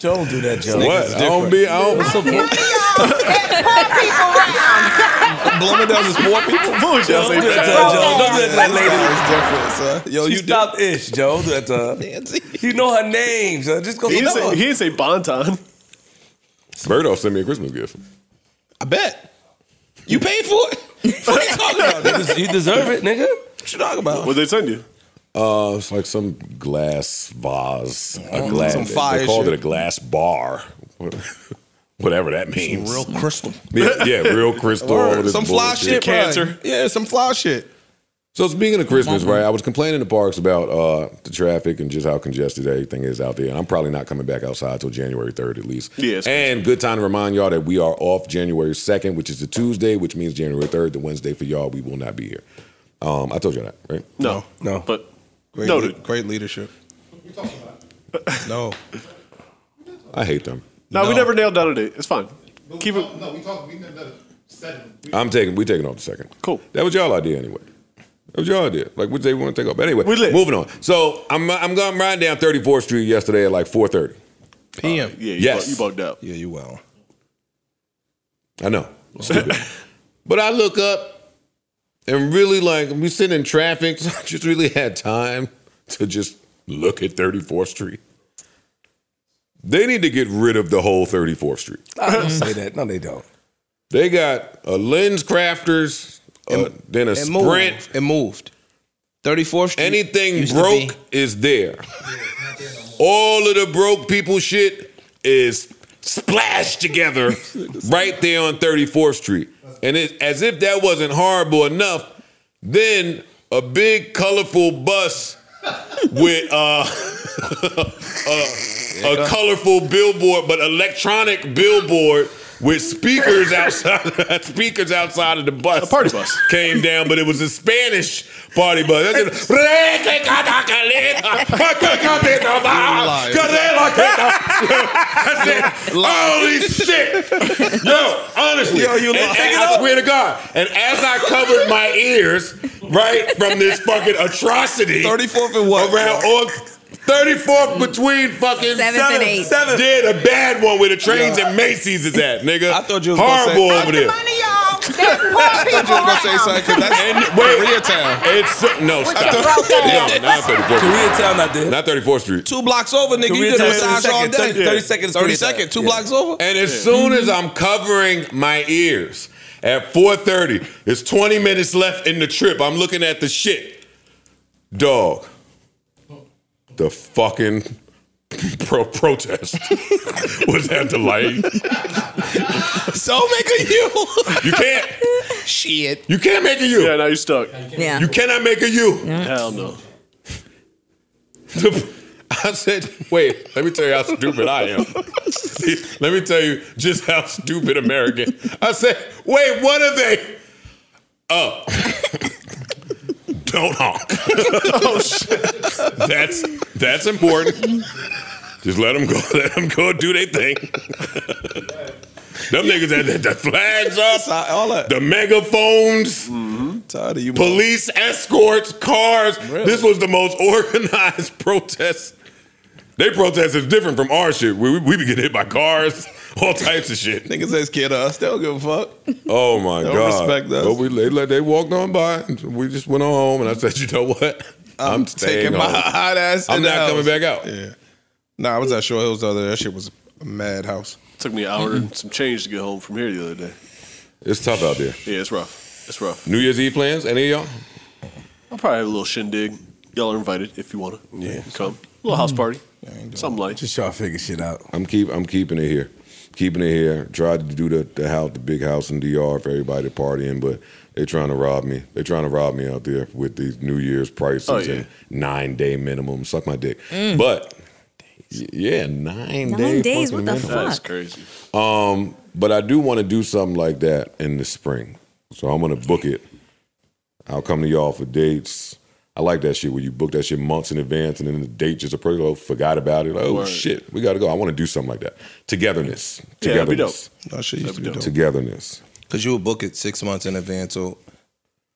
S6: Don't do that, Joe.
S2: What? I don't be. I don't.
S4: Bloomingdale's is poor people.
S6: Don't do that to her, Joe. Don't do that to that lady.
S4: It's different, son. Yo,
S6: You
S4: you
S6: stop ish, Joe. Don't do that to her.
S4: Nancy.
S6: You know her name, son. Just go
S3: He didn't,
S6: no.
S3: say, he didn't say Bonton.
S2: Birdo sent me a Christmas gift.
S4: I bet. You paid for it. what are you talking about?
S6: You You deserve it, nigga.
S4: What you talking about?
S3: What they send you?
S2: Uh, it's like some glass vase, a
S4: Mm,
S2: glass.
S4: some
S2: they-
S4: fire
S2: They called
S4: shit.
S2: it a glass bar, whatever that means.
S4: Real crystal.
S2: Yeah, yeah, real crystal. all
S4: Word.
S2: this
S4: Some fly
S2: bullshit.
S4: shit, bro. Yeah, some fly shit.
S2: So speaking of Christmas, right? I was complaining to parks about uh, the traffic and just how congested everything is out there. And I'm probably not coming back outside till January 3rd at least.
S3: Yes.
S2: And good time to remind y'all that we are off January 2nd, which is the Tuesday, which means January 3rd, the Wednesday for y'all, we will not be here. Um, I told you that, right?
S3: No,
S6: No.
S3: But
S4: Great,
S3: Noted.
S4: le- great leadership. No.
S2: I hate them.
S3: no, we
S4: No.
S3: never nailed down a date. It's fine. Keep it.
S15: No, we talk. We never said it.
S2: I'm taking. We taking off the second.
S3: Cool.
S2: That was y'all idea anyway. That was y'all idea. Like which day we want to take off. But anyway,
S3: We lit.
S2: moving on. So I'm I'm going riding down 34th Street yesterday at like 4:30.
S4: PM.
S3: Uh, yeah, you,
S2: Yes.
S3: bu- you bugged out.
S4: Yeah, you well.
S2: I know. Stupid. but I look up and really like we sit in traffic, so I just really had time to just look at 34th Street. They need to get rid of the whole 34th Street.
S4: I don't say that. No, they don't.
S2: They got a LensCrafters, uh, then a sprint.
S4: moved. It moved. 34th Street.
S2: Anything broke is there. All of the broke people shit is splashed together right there on 34th Street. And it, as if that wasn't horrible enough, then a big colorful bus with uh, a, a colorful billboard, but electronic billboard with speakers outside speakers outside of the bus. A
S3: party bus.
S2: Came down, but it was a Spanish party bus. That's it. Holy shit. Yo, honestly.
S4: Yo, you
S2: and,
S4: look-
S2: and I swear to God. And as I covered my ears, right, from this fucking atrocity.
S4: 34th and what?
S2: Around on 34th mm. between fucking
S5: Seventh and eighth.
S4: Seventh.
S2: Did a bad one where the trains and Macy's is at, nigga.
S4: I thought you was gonna say-
S2: horrible over there.
S14: Money, y'all. There's poor
S4: I thought you
S14: people
S4: was gonna say something because that's
S2: And wait,
S4: Koreatown.
S2: It's no
S14: With
S2: stop.
S14: the broke ass.
S2: No, not 34th.
S4: Koreatown not there.
S2: Not 34th Street.
S4: Two blocks over, nigga. You
S6: Koreatown
S4: did a
S6: is
S4: massage
S6: 30
S4: all
S6: second,
S4: day.
S6: 30 second is
S4: 30
S6: Koreatown.
S4: second, two
S6: Yeah.
S4: blocks over.
S2: And as soon as mm-hmm. I'm covering my ears at 4:30, it's 20 minutes left in the trip. I'm looking at the shit. Dog. The fucking pro protest was at the light.
S4: So make a you.
S2: You can't.
S4: Shit.
S2: You can't make a you.
S3: Yeah, now you're stuck.
S5: Yeah.
S2: You cannot make a you.
S3: Hell no.
S2: I said, wait, let me tell you how stupid I am. let me tell you just how stupid American. I said, wait, what are they? Oh. Don't honk. oh shit. That's that's important. Just let them go. Let them go do their thing. Them niggas had the, the flags up,
S4: All that.
S2: the megaphones mm-hmm.
S4: Tired of you.
S2: police escorts, cars. This was the most organized protest. They protest is different from our shit. We, we, we be getting hit by cars, all types of shit.
S4: Niggas say scared of us. They don't give a fuck.
S2: Oh my
S4: Don't
S2: god!
S4: respect us.
S2: But we they, let- they walked on by. And we just went on home, and I said, you know what?
S4: I'm,
S2: staying
S4: taking my
S2: home.
S4: hot ass.
S2: I'm
S4: in the
S2: not coming back out.
S4: Yeah. Nah, I was at Short Hills the other day. That shit was a madhouse.
S3: Took me an hour and some change to get home from here the other day.
S2: It's tough out there.
S3: Yeah, it's rough. It's rough.
S2: New Year's Eve plans? Any of y'all?
S3: I'll probably have a little shindig. Y'all are invited if you want to. Yeah. Come. A little house party. Something like.
S16: Just trying to figure shit out.
S2: I'm keep I'm keeping it here. Keeping it here. Tried to do the, the house, the big house in DR for everybody to party in, but they trying to rob me. They trying to rob me out there with these New Year's prices
S3: Oh, yeah.
S2: and nine day minimum. Suck my dick.
S5: Mm.
S2: But yeah, nine,
S5: Nine
S2: day
S5: days,
S2: fucking
S5: what the
S2: minimum.
S5: fuck?
S3: That's crazy.
S2: Um, but I do want to do something like that in the spring. So I'm gonna book it. I'll come to y'all for dates. I like that shit where you book that shit months in advance and then the date just approached. Oh, forgot about it. Like, oh
S3: Word.
S2: shit, we gotta go. I want to do something like that. Togetherness.
S3: Yeah, that'd be dope.
S2: Togetherness.
S4: That shit used to be dope.
S2: Togetherness.
S4: Because you would book it six months in advance. So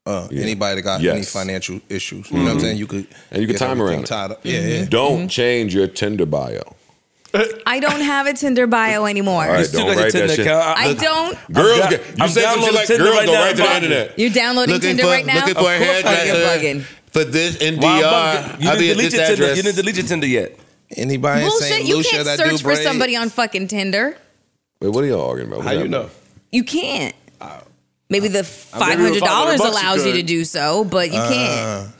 S4: uh,
S2: Yeah.
S4: anybody that got
S2: Yes.
S4: any financial issues, you know what I'm
S2: Mhm.
S4: saying? You could
S2: And you can
S4: get
S2: time around it.
S4: tied up. Yeah, yeah.
S2: Don't change your Tinder bio.
S5: I don't have a Tinder bio anymore.
S2: All right, don't write that shit.
S5: I don't.
S2: Girls,
S6: I'm
S2: you
S6: I'm
S2: said some shit
S6: downloading
S2: like
S6: Tinder
S2: girls
S6: right
S2: go
S6: now
S2: right
S6: and
S2: to the
S6: finding
S2: internet.
S5: You're downloading
S2: Looking
S5: Tinder
S2: for-
S5: right now.
S2: looking for a
S5: Of course I am.
S2: hairdresser.
S5: You're.
S2: For this in
S6: Why I'm bugging? You
S2: I'll be
S6: didn't delete
S2: this
S6: your Tinder.
S2: address.
S6: You didn't delete your Tinder yet.
S4: Anybody in
S5: Bullshit.
S4: St.
S5: You
S4: Lucia
S5: can't
S4: that
S5: search for
S4: braids?
S5: somebody on fucking Tinder.
S2: Wait, what are y'all arguing about? What's
S6: How you
S2: happening?
S6: know?
S5: You can't. Maybe the
S3: I
S5: five
S3: bet you
S5: hundred
S3: for
S5: dollars
S3: 500 bucks you
S5: allows you
S3: could.
S5: to do so, but you
S4: Uh,
S5: can't.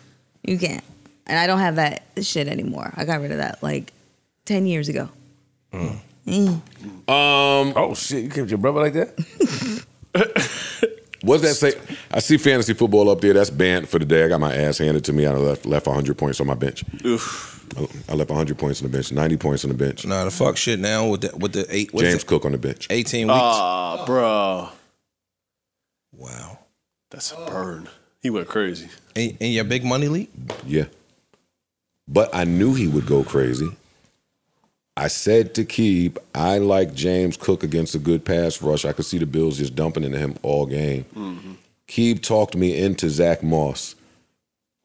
S5: You can't. And I don't have that shit anymore. I got rid of that like ten years ago. Mm.
S2: Um,
S6: Oh shit! You kept your brother like that?
S2: What's that say? I see fantasy football up there. That's banned for the day. I got my ass handed to me. I left left 100 points on my bench.
S3: Oof.
S2: I I left 100 points on the bench, 90 points on the bench.
S4: Nah, the fuck shit now with the with the eight. What is
S2: James
S4: it?
S2: Cook on the bench.
S4: 18 weeks.
S3: Ah, bro.
S4: wow.
S3: That's a burn. He went crazy.
S4: In, in your big money league?
S2: Yeah. But I knew he would go crazy. I said to Keeb, I like James Cook against a good pass rush. I could see the Bills just dumping into him all game. Keeb talked me into Zach Moss,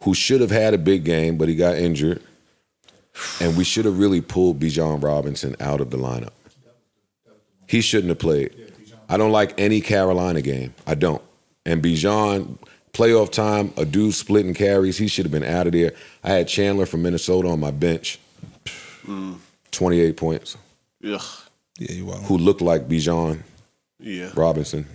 S2: who should have had a big game, but he got injured. And we should have really pulled Bijan Robinson out of the lineup. He shouldn't have played. I don't like any Carolina game. I don't. And Bijan, Playoff time, a dude splitting carries. He should have been out of there. I had Chandler from Minnesota on my bench.
S3: Mm.
S2: 28 points.
S3: Ugh.
S4: Yeah, you wild.
S2: Who looked like Bijan
S3: Yeah.
S2: Robinson.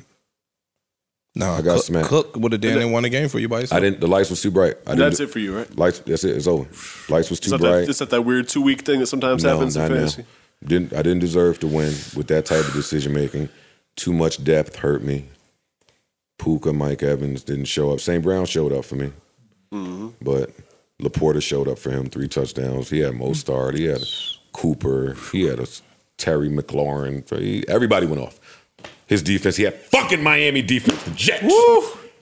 S4: No,
S2: I got
S4: Cook,
S2: smacked.
S4: Cook would have damn near won the game for you by yourself.
S2: I didn't. The lights was too bright. I didn't,
S3: That's it for you, right?
S2: Lights. That's it. It's over. Lights was too
S3: that,
S2: bright.
S3: that, is that that weird two week thing that sometimes happens in
S2: not now. Didn't I didn't deserve to win with that type of decision making. Too much depth hurt me. Puka, Mike Evans didn't show up. St. Brown showed up for me,
S3: Mm-hmm.
S2: but LaPorta showed up for him. Three touchdowns. He had most Mostert. He had a Cooper. He had a Terry McLaurin. He- everybody went off. His defense. He had fucking Miami defense. The Jets.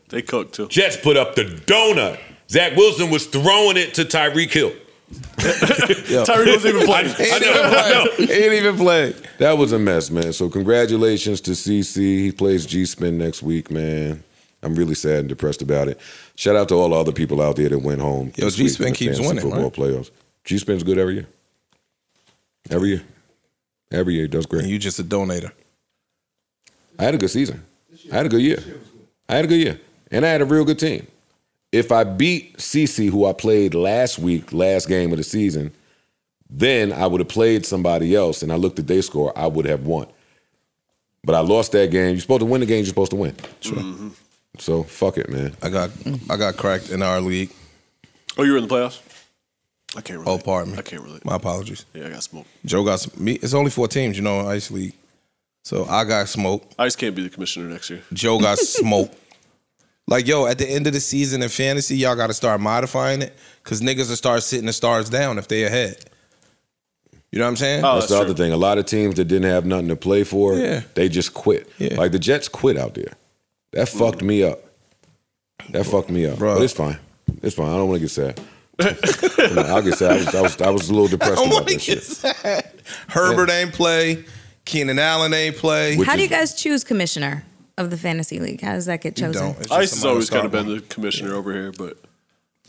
S3: They cooked too.
S2: Jets put up the donut. Zach Wilson was throwing it to Tyreek Hill.
S3: Tyreek wasn't even playing.
S2: I, I know, I know.
S4: He didn't even play.
S2: That was a mess, man. So congratulations to CC. He plays G Spin next week, man. I'm really sad and depressed about it. Shout out to all the other people out there that went home.
S4: Yo,
S2: this week
S4: G-Spin
S2: in the
S4: keeps winning,
S2: Football
S4: right?
S2: playoffs. G Spin's good every year. Every year. Every year he does great.
S4: And you just a donator.
S2: I had a good season. I had a good year. I had a good year. And I had a real good team. If I beat CC, who I played last week, last game of the season, then I would have played somebody else and I looked at their score, I would have won. But I lost that game. You're supposed to win the game, you're supposed to win.
S3: Mm-hmm.
S2: So fuck it, man.
S4: I got I got cracked in our league.
S3: Oh, you were in the playoffs? I can't relate.
S4: Oh, pardon me.
S3: I can't relate.
S4: My apologies.
S3: Yeah, I got smoked.
S4: Joe got s- me. It's only four teams, you know, in Ice League. So I got smoked.
S3: I just can't be the commissioner next year.
S4: Joe got smoked. Like yo, at the end of the season in fantasy, y'all got to start modifying it because niggas will start sitting the stars down if they ahead. You know what I'm saying?
S3: Oh,
S2: that's, the other thing. A lot of teams that didn't have nothing to play for,
S4: Yeah.
S2: they just quit.
S4: Yeah.
S2: Like the Jets quit out there. That fucked me up. That fucked me up.
S4: Bro.
S2: But it's fine. It's fine. I don't want to get sad. I'll get sad. I was, I was, I was a little
S4: I
S2: depressed
S4: don't
S2: about
S4: want to
S2: that shit.
S4: sad. Herbert ain't play. Keenan Allen ain't play.
S5: How do you guys choose commissioner of the fantasy league? How does that get chosen?
S4: don't. It's just
S3: Ice has always kind of been the commissioner over here, but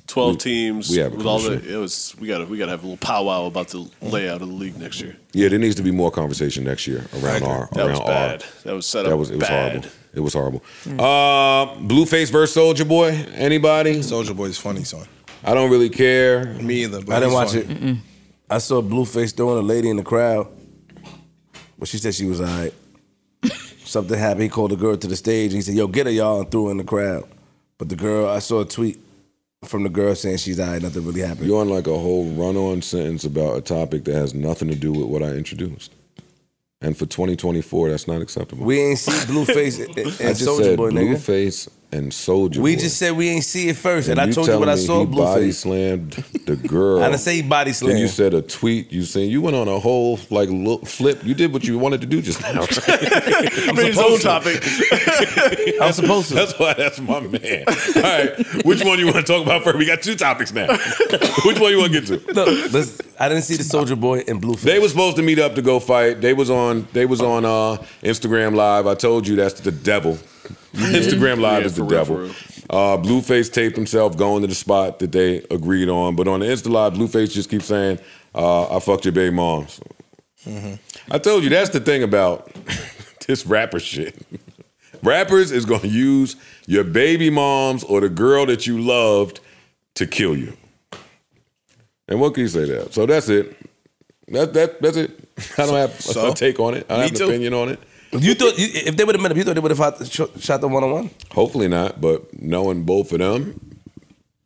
S3: twelve
S2: We-
S3: teams
S2: we have a
S3: with all the
S2: commissioner.
S3: it was we gotta we gotta have a little powwow about the layout of the league next year.
S2: Yeah, there needs to be more conversation next year around our
S3: That was
S2: around
S3: bad.
S2: our.
S3: That was set up
S2: That was it was
S3: bad.
S2: horrible. It was horrible. Uh, Blueface versus Soldier Boy. Anybody?
S4: Soldier Boy's funny, son.
S2: I don't really care.
S4: Me either. But
S6: I didn't watch it. I saw Blueface throwing a lady in the crowd, but she said she was all right. Something happened. He called the girl to the stage and he said, "Yo, get her, y'all," and threw her in the crowd. But the girl, I saw a tweet from the girl saying she's all right. Nothing really happened.
S2: You're on like a whole run-on sentence about a topic that has nothing to do with what I introduced. And for 2024, that's not acceptable.
S6: We ain't see Blueface and-
S2: just
S6: Soldier Boy, nigga.
S2: Blueface and Soldier
S6: We
S2: Boy.
S6: just said we ain't see it first, and, I told you what I saw.
S2: He body slammed the girl.
S6: I didn't say he body
S2: Then you said a tweet. You saying you went on a whole like look, flip. You did what you wanted to do just now.
S3: I made his own topic.
S6: I'm supposed to.
S2: That's why that's my man. All right, which one you want to talk about first? We got two topics now. which one you want to get to?
S6: No, listen, I didn't see the Soldier Boy and Blueface.
S2: They were supposed to meet up to go fight. They was on. They was on uh, Instagram Live. I told you that's the devil. Instagram Live
S3: Yeah,
S2: is the
S3: real,
S2: devil. Uh, Blueface taped himself going to the spot that they agreed on, but on the Insta Live, Blueface just keeps saying, uh, "I fucked your baby moms." I told you that's the thing about this rapper shit. Rappers is gonna use your baby moms or the girl that you loved to kill you. And what can you say there? So that's it. That that that's it. I don't have
S6: So?
S2: a take on it. I don't have an
S6: too.
S2: opinion on it.
S6: You thought you, if they would have met up, you thought they would have shot, shot the one on one.
S2: Hopefully not, but knowing both of them,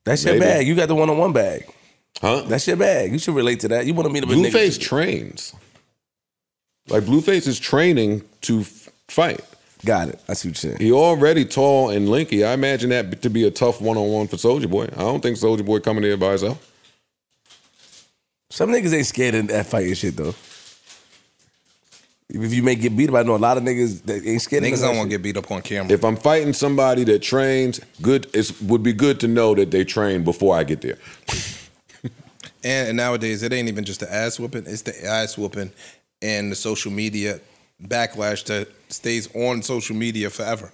S6: That's your bag. You got the one on one bag.
S2: huh?
S6: That's your bag. You should relate to that. You want to meet up with.
S2: Blueface trains. Like Blueface is training to fight.
S6: Got it. I see what you're saying.
S2: He already tall and lanky. I imagine that to be a tough one on one for Soldier Boy. I don't think Soldier Boy coming there by himself.
S6: Some niggas ain't scared of that fighting shit though. If you may get beat up, I know a lot of niggas that ain't scared.
S4: Niggas don't want to get beat up on camera.
S2: If I'm fighting somebody that trains, good it would be good to know that they train before I get there.
S4: And, and nowadays, it ain't even just the ass whooping; it's the ass whooping and the social media backlash that stays on social media forever.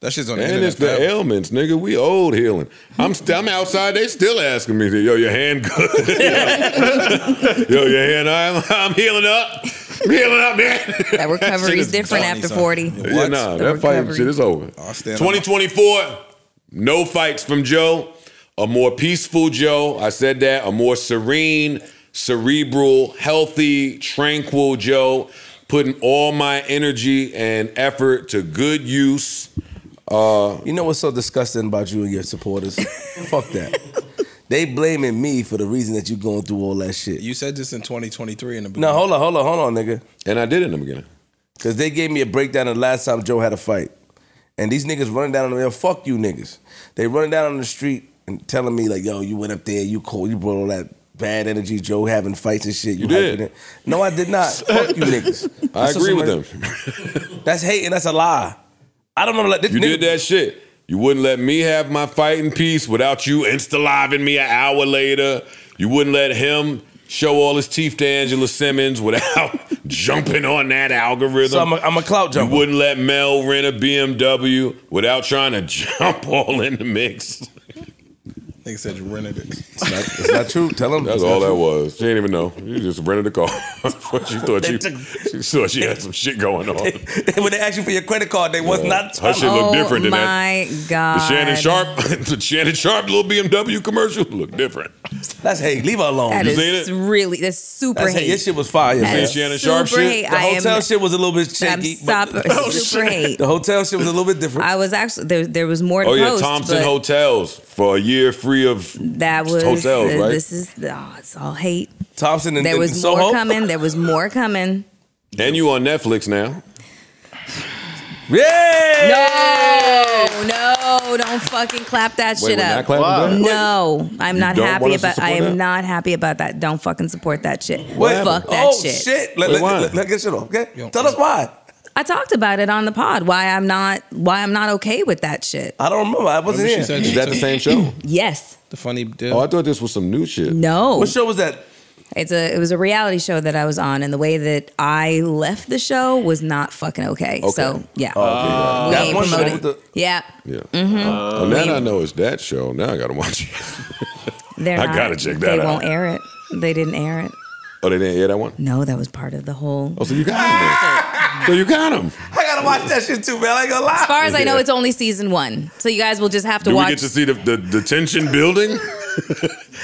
S4: That shit's on the
S2: And
S4: internet
S2: it's the
S4: forever.
S2: ailments, nigga. We old healing. I'm st- I'm outside. They still asking me, "Yo, your hand good? Yo, your hand? I'm, I'm healing up. I'm healing up, man."
S5: That recovery
S2: shit
S5: is
S2: is
S5: different after
S2: son.
S5: 40.
S2: Yeah, nah,
S5: The
S2: that fighting
S5: recovery.
S2: shit is over.
S4: I'll stand on
S2: 2024. No fights from Joe. A more peaceful Joe. I said that. A more serene, cerebral, healthy, tranquil Joe. Putting all my energy and effort to good use. Uh,
S6: You know what's so disgusting about you and your supporters? Fuck that. They blaming me for the reason that you going through all that shit.
S4: You said this in 2023 in the beginning.
S6: No, hold on, hold on, hold on, nigga.
S2: And I did in the beginning.
S6: Cause they gave me a breakdown of the last time Joe had a fight. And these niggas running down on the fuck you niggas. They running down on the street and telling me like, yo, you went up there, you cold, you brought all that bad energy, Joe having fights and shit. You,
S2: You did.
S6: it. No, I did not. fuck you niggas.
S2: I
S6: That's
S2: agree with them.
S6: That's hating. That's a lie. I don't know. Like, this
S2: You
S6: nigga-
S2: did that shit. You wouldn't let me have my fight in peace without you insta-living me an hour later. You wouldn't let him show all his teeth to Angela Simmons without jumping on that algorithm.
S6: So I'm a- I'm a clout jumper.
S2: You wouldn't let Mel rent a BMW without trying to jump all in the mix.
S4: Nigga said you rented it.
S6: It's not, it's not true. Tell him.
S2: That's all
S6: not
S2: that was. She didn't even know. You just rented a car. she thought
S6: They
S2: you,
S6: took-
S2: she thought she had some shit going on.
S6: when they asked you for your credit card, they was not.
S2: Her shit look
S5: oh
S2: different than that.
S5: Oh my god.
S2: The Shannon Sharpe, the Shannon Sharpe little BMW commercial look different.
S6: That's hate. Leave her alone.
S5: That
S2: You
S5: is
S2: seen it?
S5: really that's super
S6: That's hate.
S5: hate.
S6: Your shit was fire.
S5: That
S6: man.
S5: is Shannon Sharpe super shit?
S6: The
S5: I am-
S6: hotel shit was a little bit
S5: I'm
S6: shaky.
S5: stop-
S6: but oh,
S5: super hate.
S6: The hotel shit was a little bit different.
S5: I was actually there. There was more to
S2: Oh yeah,
S5: post,
S2: Thompson
S5: but
S2: Hotels for a year free of
S5: that was
S2: hotels,
S5: uh,
S2: right?
S5: This is oh, it's all hate.
S6: Thompson and
S5: There
S6: and
S5: was
S6: Soho?
S5: more coming. There was more coming.
S2: and you on Netflix now.
S6: Yeah.
S5: No, no, don't fucking clap that
S2: Wait,
S5: shit
S2: we're
S5: up.
S2: not clapping?
S5: No, I'm
S2: You
S5: not happy
S2: want us to
S5: about. I am
S2: that?
S5: not happy about that. Don't fucking support that shit.
S6: What
S5: Fuck that
S6: oh,
S5: shit.
S6: shit. Let,
S2: Wait,
S6: let, let, let get shit off. Okay. Tell us why.
S5: I talked about it on the pod. Why I'm not. Why I'm not okay with that shit.
S6: I don't remember. I wasn't
S4: Remember she
S6: here.
S4: said
S2: Is that the same show?
S5: Yes.
S4: The funny deal.
S2: Oh, I thought this was some new shit.
S5: No.
S6: What show was that?
S5: It's a it was a reality show that I was on, and the way that I left the show was not fucking okay. Okay. So yeah,
S2: Oh,
S5: we
S6: That
S5: ain't
S6: one show
S5: promoting.
S6: with the-
S5: yeah,
S2: Yeah.
S5: Mhm.
S2: oh, now I know it's that show. Now I gotta watch it.
S5: they're
S2: I
S5: not,
S2: gotta check that
S5: They
S2: out.
S5: won't air it. They didn't air it.
S2: Oh, they didn't air that one.
S5: No, that was part of the whole.
S2: Oh, so you got him. Then. So you got him.
S6: I gotta watch that shit too, man. I ain't gonna lie.
S5: As far as I know, it's only season one. So you guys will just have to
S2: Do
S5: watch.
S2: we get to see the the, the tension building?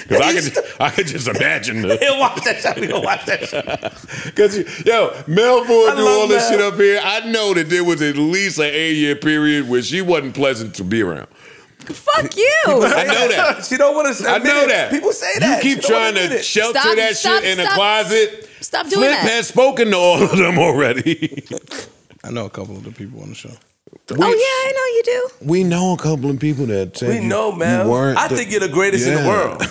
S2: Because I could I could just imagine the.
S6: He'll watch that shit. We gonna watch that shit.
S2: Because yo, Mel Ford do all this
S6: Mel.
S2: shit up here. I know that there was at least an eight year period where she wasn't pleasant to be around.
S5: Fuck you.
S2: I know that.
S6: She don't want to.
S2: I know that.
S6: People say that.
S2: You keep trying
S6: wanna admit
S2: to
S6: it.
S2: shelter
S5: Stop-
S2: that
S5: stop-
S2: shit in a closet.
S5: Stop doing
S2: Flip
S5: that.
S2: has spoken to all of them already.
S4: I know a couple of the people on the show.
S5: oh yeah, I know you do.
S2: we know a couple of people that say
S6: We know, man.
S2: You weren't
S6: I
S2: the-
S6: think you're the greatest in the world.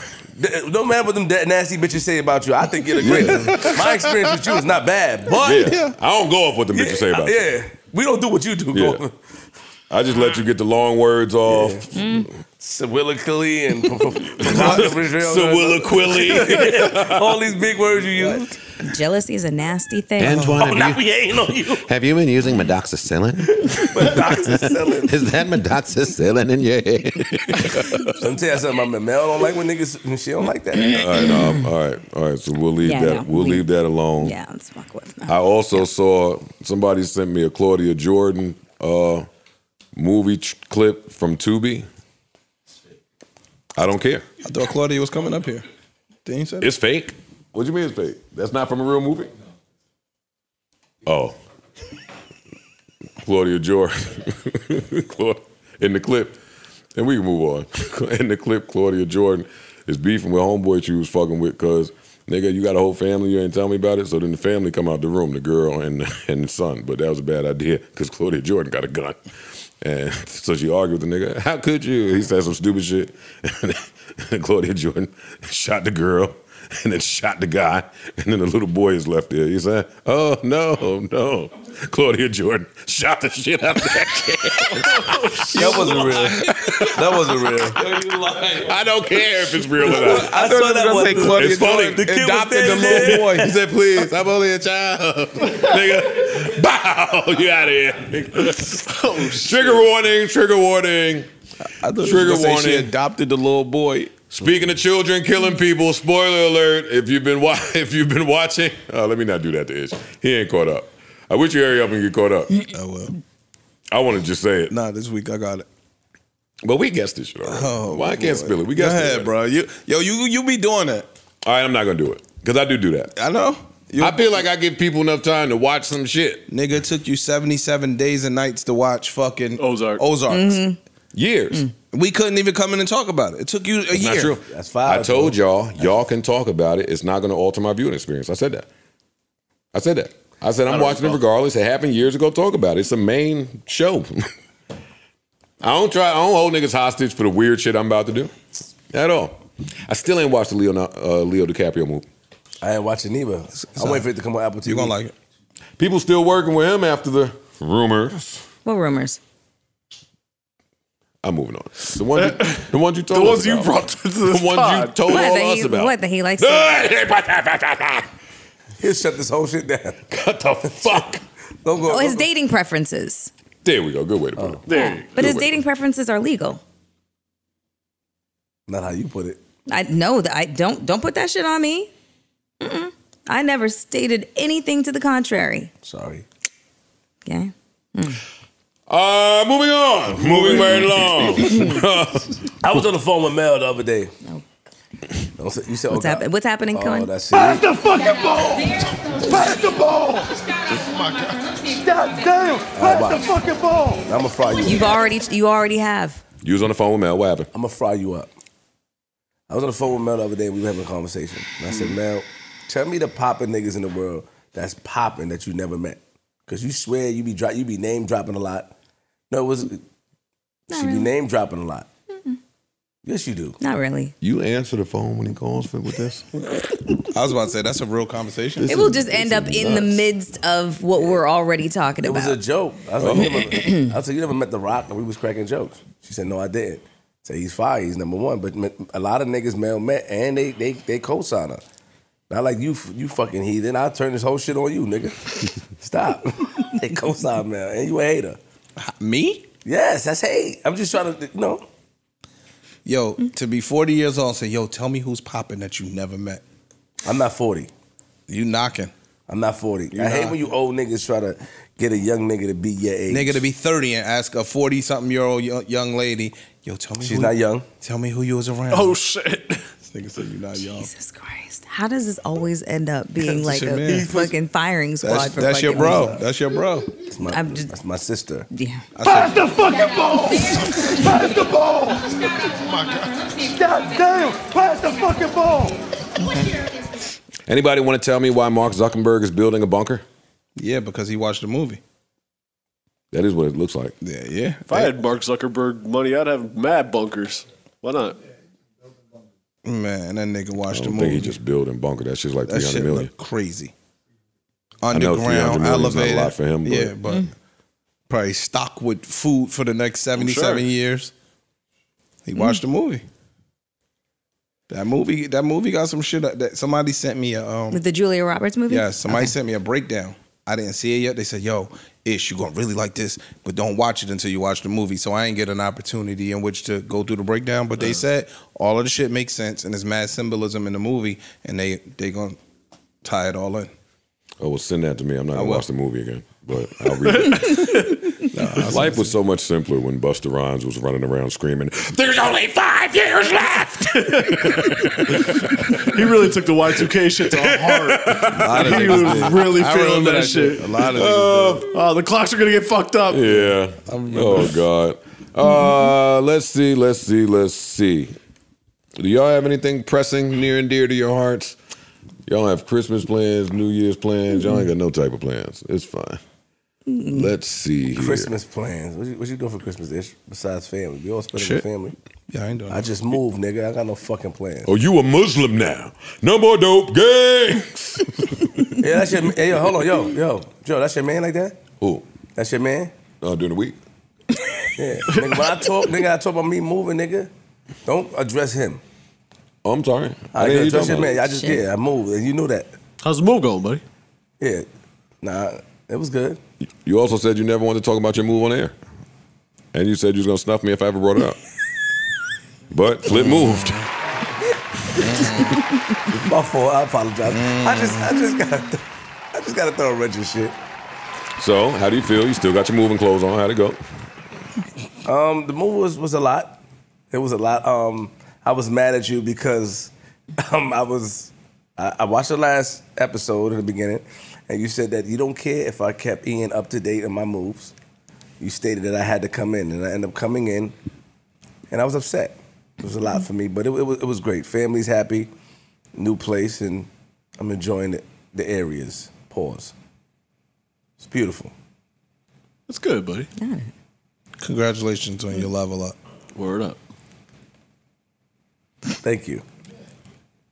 S6: No matter what them da- nasty bitches say about you, I think you're the greatest. My experience with you is not bad, but
S2: Yeah. I don't go off what the bitches say about you.
S6: yeah, we don't do what you do.
S2: Yeah.
S6: Go-
S2: I just let you get the long words off.
S6: Soliloquy and
S2: Soliloquy.
S6: all these big words you use.
S5: Jealousy is a nasty thing.
S17: Antoine,
S6: Oh,
S17: have
S6: now
S17: you-
S6: we ain't on you.
S17: Have you been using medoxicillin? Is that medoxicillin in your head?
S6: Let me tell you something. My Mel don't like when niggas. She don't like that.
S2: All right, um, all right, all right. So we'll leave
S5: Yeah,
S2: that.
S5: no,
S2: we'll
S5: we-
S2: leave that alone.
S5: Yeah, let's fuck with.
S2: I also saw somebody sent me a Claudia Jordan uh, movie tr- clip from Tubi. I don't care.
S4: I thought Claudia was coming up here. Didn't you say that?
S2: It's fake. What do you mean it's fake? That's not from a real movie. Oh, Claudia Jordan in the clip, and we can move on. In the clip, Claudia Jordan is beefing with homeboy she was fucking with because nigga, you got a whole family, you ain't tell me about it. So then the family come out the room, the girl and and the son. But that was a bad idea because Claudia Jordan got a gun. And so she argued with the nigga. How could you? He said some stupid shit. And Claudia Jordan shot the girl and then shot the guy. And then the little boy is left there. He said, Oh, no, no. Claudia Jordan shot the shit out of that kid.
S6: That wasn't real. That wasn't real.
S2: I don't care if it's real or not.
S6: I saw that one.
S2: It's funny.
S6: The kid was
S4: adopted the
S6: standing
S4: little
S6: there.
S4: boy.
S2: He said, please, I'm only a child. Nigga, bow, you out of here.
S6: Oh,
S2: trigger warning, trigger warning.
S4: I thought
S2: Trigger
S4: she, say she
S2: warning.
S4: adopted the little boy.
S2: Speaking of children killing people, spoiler alert, if you've been wa- if you've been watching, oh, let me not do that to Ish. He ain't caught up. I wish you hurry up and get caught up.
S4: Uh, I will.
S2: I want to just say it.
S4: Nah, this week I got it.
S2: But we guessed this shit already.
S4: Oh,
S2: Why I can't
S4: boy.
S2: spill it? We
S4: Go
S2: guessed
S4: ahead,
S2: it.
S4: bro. You, yo, you you be doing that.
S2: All right, I'm not gonna do it because I do do that.
S4: I know.
S2: I feel like I give people enough time to watch some shit.
S4: Nigga, took you 77 days and nights to watch fucking
S3: Ozark.
S4: Ozarks.
S5: Mm-hmm.
S2: Years. Mm.
S4: We couldn't even come in and talk about it. It took you a
S2: That's
S4: year.
S2: not true.
S6: That's fine.
S2: I told y'all, y'all can talk about it. It's not going to alter my viewing experience. I said that. I said that. I said I'm watching it regardless. It happened years ago. Talk about it. It's a main show. I don't try. I don't hold niggas hostage for the weird shit I'm about to do at all. I still ain't watched the Leo uh, Leo DiCaprio movie.
S6: I ain't watching either. I'm waiting for it to come on Apple TV.
S4: You gonna like it?
S2: People still working with him after the rumors.
S5: What rumors?
S2: I'm moving on. The ones, you, the ones you told
S3: The
S2: us
S3: ones you brought to
S2: the
S3: this
S2: ones you told
S5: What,
S2: all
S5: that
S2: us about.
S5: what that he likes?
S6: He'll shut this whole shit down.
S2: What the fuck?
S6: Don't go.
S5: oh, his dating preferences.
S2: There we go. Good way to put it.
S3: There. you go.
S5: But his
S2: way.
S5: dating preferences are legal.
S6: Not how you put it.
S5: I know that I don't don't put that shit on me. Mm-mm. I never stated anything to the contrary.
S6: Sorry.
S5: Okay.
S2: Uh, moving on. Moving right along.
S6: I was on the phone with Mel the other day. Don't say, you said, oh,
S5: What's
S6: oh,
S5: happening? What's happening,
S6: Oh,
S5: Cohen?
S6: that's
S18: Pass
S6: it.
S18: the fucking ball! Pass the ball! God damn! Pass
S6: bye.
S18: the fucking ball!
S6: I'm gonna fry you.
S5: You've already you already have.
S2: you was on the phone with Mel. What happened?
S6: I'm gonna fry you up. I was on the phone with Mel the other day. We were having a conversation. And I said, mm. Mel, tell me the popping niggas in the world that's popping that you never met. Cause you swear you be dro- you be name dropping a lot. No, it was she be name dropping a lot. Yes, you do.
S5: Not really.
S2: You answer the phone when he calls for with this?
S4: I was about to say that's a real conversation.
S5: It will just end up in the midst of what we're already talking about.
S6: It was a joke. I was like, you never, oh. I said, you never met The Rock, and we was cracking jokes. She said, no, I didn't. Say he's fire, he's number one. But a lot of niggas Mel met, and they they they co-sign her. Not like you, you fucking heathen. I'll turn this whole shit on you, nigga. Stop. they co-sign Mel, and you a hater.
S4: Me?
S6: Yes, that's hate. I'm just trying to, you know.
S4: Yo, to be 40 years old, and say, yo, tell me who's popping that you never met.
S6: I'm not 40.
S4: You knocking.
S6: I'm not 40.
S4: You
S6: I hate
S4: not.
S6: when you old niggas try to get a young nigga to be your age.
S4: Nigga to be 30 and ask a 40 something year old young lady, yo, tell me
S6: She's
S4: who-
S6: not young.
S4: Tell me who you was around.
S3: Oh shit.
S4: This nigga said you're not young.
S5: Jesus Christ. How does this always end up being like a
S4: man.
S5: fucking firing squad
S4: That's,
S5: for
S4: that's your
S5: fucking
S4: bro. That's your bro.
S6: That's my,
S5: I'm just-
S6: that's my sister.
S5: Yeah.
S18: Pass the fucking ball! Pass the ball! God damn! Pass the fucking ball!
S2: Anybody want to tell me why Mark Zuckerberg is building a bunker?
S4: Yeah, because he watched the movie.
S2: That is what it looks like.
S4: Yeah, yeah.
S3: If I had Mark Zuckerberg money, I'd have mad bunkers. Why not?
S4: Man, that nigga watched the
S2: don't
S4: movie.
S2: think he just built building bunker. That shit's like
S4: that
S2: 300
S4: shit
S2: million.
S4: look crazy.
S2: I know 300
S4: Underground,
S2: million's not a lot for him, but-
S4: yeah, but probably stocked with food for the next 77
S3: sure.
S4: years. He watched the movie. That movie, that movie got some shit that that somebody sent me a um
S5: With the Julia Roberts movie?
S4: Yeah, somebody sent me a breakdown. I didn't see it yet. They said, "Yo, Ish, you gonna really like this, but don't watch it until you watch the movie." So I ain't get an opportunity in which to go through the breakdown. But they said all of the shit makes sense and there's mad symbolism in the movie, and they they gonna tie it all in.
S2: Oh, well, send that to me. I'm not
S4: I
S2: gonna
S4: will.
S2: watch the movie again, but I'll read it. Life was so much simpler when Busta Rhymes was running around screaming, "There's only five years left."
S3: He really took the Y2K shit to heart.
S4: lot of
S3: he was
S4: did.
S3: really
S4: I
S3: feeling that,
S4: that
S3: shit.
S4: shit. A lot of
S3: Uh, oh, the clocks are gonna get fucked up.
S2: Yeah. Oh God. Uh, let's see. Let's see. Let's see. Do y'all have anything pressing near and dear to your hearts? Y'all have Christmas plans, New Year's plans. Y'all ain't got no type of plans. It's fine. Let's see here.
S6: Christmas plans. What you, what you doing for Christmas, Ish? Besides family, we all spend it with family.
S4: Yeah, I ain't doing.
S6: I just moved, nigga. I got no fucking plans.
S2: Oh, you a Muslim now? No more dope gangs.
S6: Yeah, that's your. Hey, yo, hold on, yo, yo, Joe. That's your man like that?
S2: Who?
S6: That's your man?
S2: Uh, during the week.
S6: Yeah, nigga. When I talk, nigga, I talk about me moving, nigga. Don't address him.
S2: Oh, I'm sorry.
S6: I,
S2: didn't hear you
S6: address your man.
S2: about
S6: I just
S5: Shit.
S6: yeah, I moved, and you knew that.
S3: How's the move going, buddy?
S6: Yeah, nah, it was good.
S2: You also said you never wanted to talk about your move on air, and you said you was gonna snuff me if I ever brought it up. But Flip moved.
S6: My fault. I apologize. I just, I just got, I just got to throw a wrench shit.
S2: So, how do you feel? You still got your moving clothes on? How'd it go?
S6: Um, the move was, was a lot. It was a lot. Um, I was mad at you because um, I was I, I watched the last episode in the beginning, and you said that you don't care if I kept Ian up to date on my moves. You stated that I had to come in, and I ended up coming in, and I was upset. It was a lot for me, but it, it was it was great. Family's happy, new place, and I'm enjoying the, the areas. Pause. It's beautiful.
S3: That's good, buddy.
S4: Congratulations on your level up.
S3: Word up.
S6: Thank you.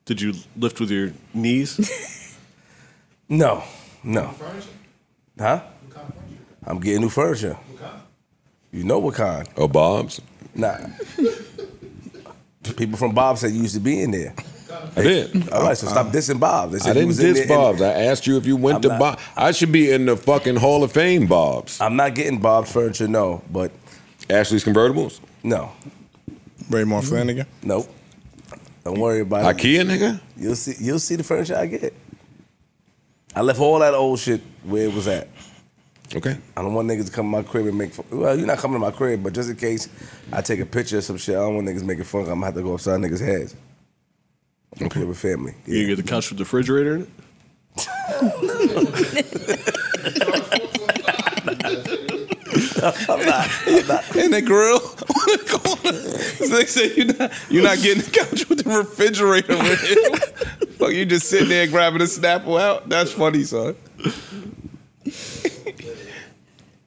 S3: Did you lift with your knees?
S6: No, no. Huh? I'm getting new furniture. You know what kind?
S2: Oh, Bob's?
S6: Nah. People from Bob said you used to be in there.
S2: I did.
S6: All right, so stop dissing Bob. They said
S2: I
S6: you
S2: didn't
S6: was
S2: diss
S6: there
S2: Bob's. I asked you if you went
S6: I'm
S2: to
S6: not-
S2: Bob. I should be in the fucking Hall of Fame, Bob's.
S6: I'm not getting Bob's furniture, no, but
S2: Ashley's convertibles.
S6: no.
S4: Raymour & Flanigan?
S6: Nope. Don't worry about it.
S2: IKEA, nigga.
S6: You'll see. You'll see the furniture I get. I left all that old shit where it was at.
S2: Okay.
S6: I don't want niggas to come to my crib and make fun. Well, you're not coming to my crib, but just in case I take a picture of some shit, I don't want niggas making fun. I'm gonna have to go upside niggas' heads. I'm okay with family.
S3: You gonna get the couch with the refrigerator in it?
S6: I'm not. I'm not.
S4: In the grill on the corner. They say you're not, you're not getting the couch with the refrigerator with it. Fuck, you just sitting there grabbing a Snapple out. That's funny, son.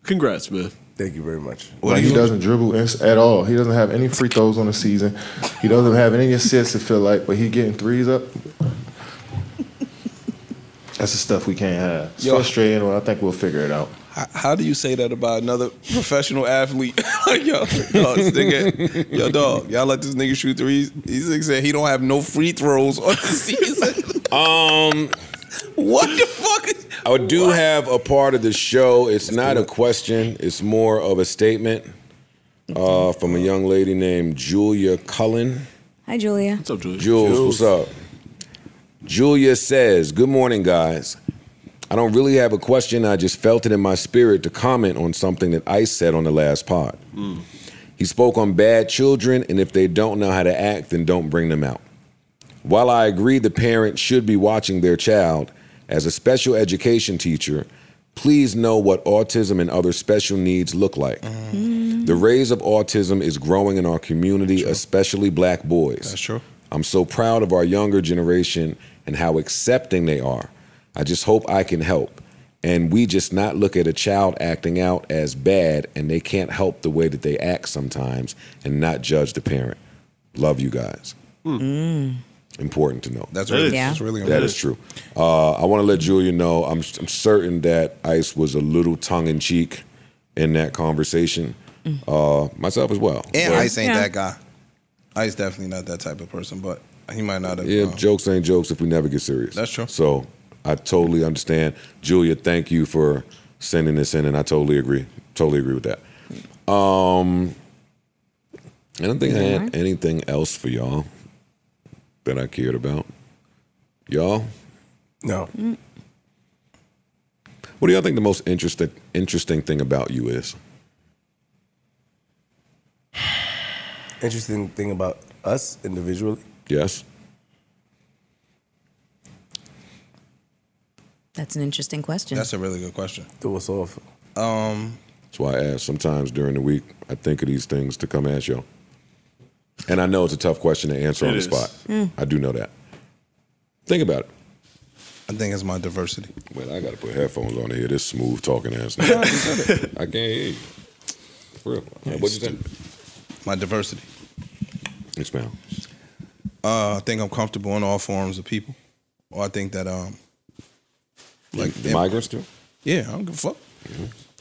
S3: Congrats, man.
S6: Thank you very much.
S10: Like, he doesn't dribble at all. He doesn't have any free throws on the season. He doesn't have any assists. It feel like, but he getting threes up. That's the stuff we can't have. It's
S4: Yo.
S10: frustrating, but I think we'll figure it out.
S4: How, how do you say that about another professional athlete? like, yo, yo, this nigga, yo, dog, y'all let this nigga shoot threes. He's like said he don't have no free throws on the season.
S2: Um,
S4: what the fuck? Is,
S2: I do have a part of the show. It's not a question. It's more of a statement uh, from a young lady named Julia Cullen.
S5: Hi, Julia.
S3: What's up, Julie?
S2: Jules, what's up? Julia says, Good morning, guys. I don't really have a question. I just felt it in my spirit to comment on something that Ice said on the last pod. He spoke on bad children, and if they don't know how to act, then don't bring them out. While I agree the parent should be watching their child, as a special education teacher, please know what autism and other special needs look like. The rays of autism is growing in our community, especially black boys.
S4: That's true.
S2: I'm so proud of our younger generation and how accepting they are. I just hope I can help. And we just not look at a child acting out as bad and they can't help the way that they act sometimes and not judge the parent. Love you guys. Important to know.
S4: That's really,
S5: Yeah.
S4: that's really important.
S2: is true. Uh, I want to let Julia know I'm, I'm certain that Ice was a little tongue in cheek in that conversation. Uh, myself as well.
S4: And
S2: But-
S4: Ice ain't
S5: Yeah.
S4: that guy. Ice definitely not that type of person, but he might not have.
S2: Yeah,
S4: um,
S2: jokes ain't jokes if we never get serious.
S4: That's true.
S2: So I totally understand. Julia, thank you for sending this in, and I totally agree. Totally agree with that. Um, I don't think I had anything else for y'all that I cared about. Y'all,
S6: No.
S2: what do y'all think the most interesting interesting thing about you is?
S6: Interesting thing about us individually.
S2: Yes.
S5: That's an interesting question.
S4: That's a really good question.
S6: Throw us off.
S4: Um,
S2: That's why I ask sometimes during the week. I think of these things to come ask y'all. And I know it's a tough question to answer on the
S3: is.
S2: spot. I do know that. Think about it.
S4: I think it's my diversity.
S2: Well, I got to put headphones on here. this smooth talking ass. I can't hear you. For real. What'd you say?
S4: My diversity.
S2: Expound.
S4: Uh, I think I'm comfortable in all forms of people. Or I think that um, like
S2: The migrants too?
S4: Yeah, I don't give a fuck.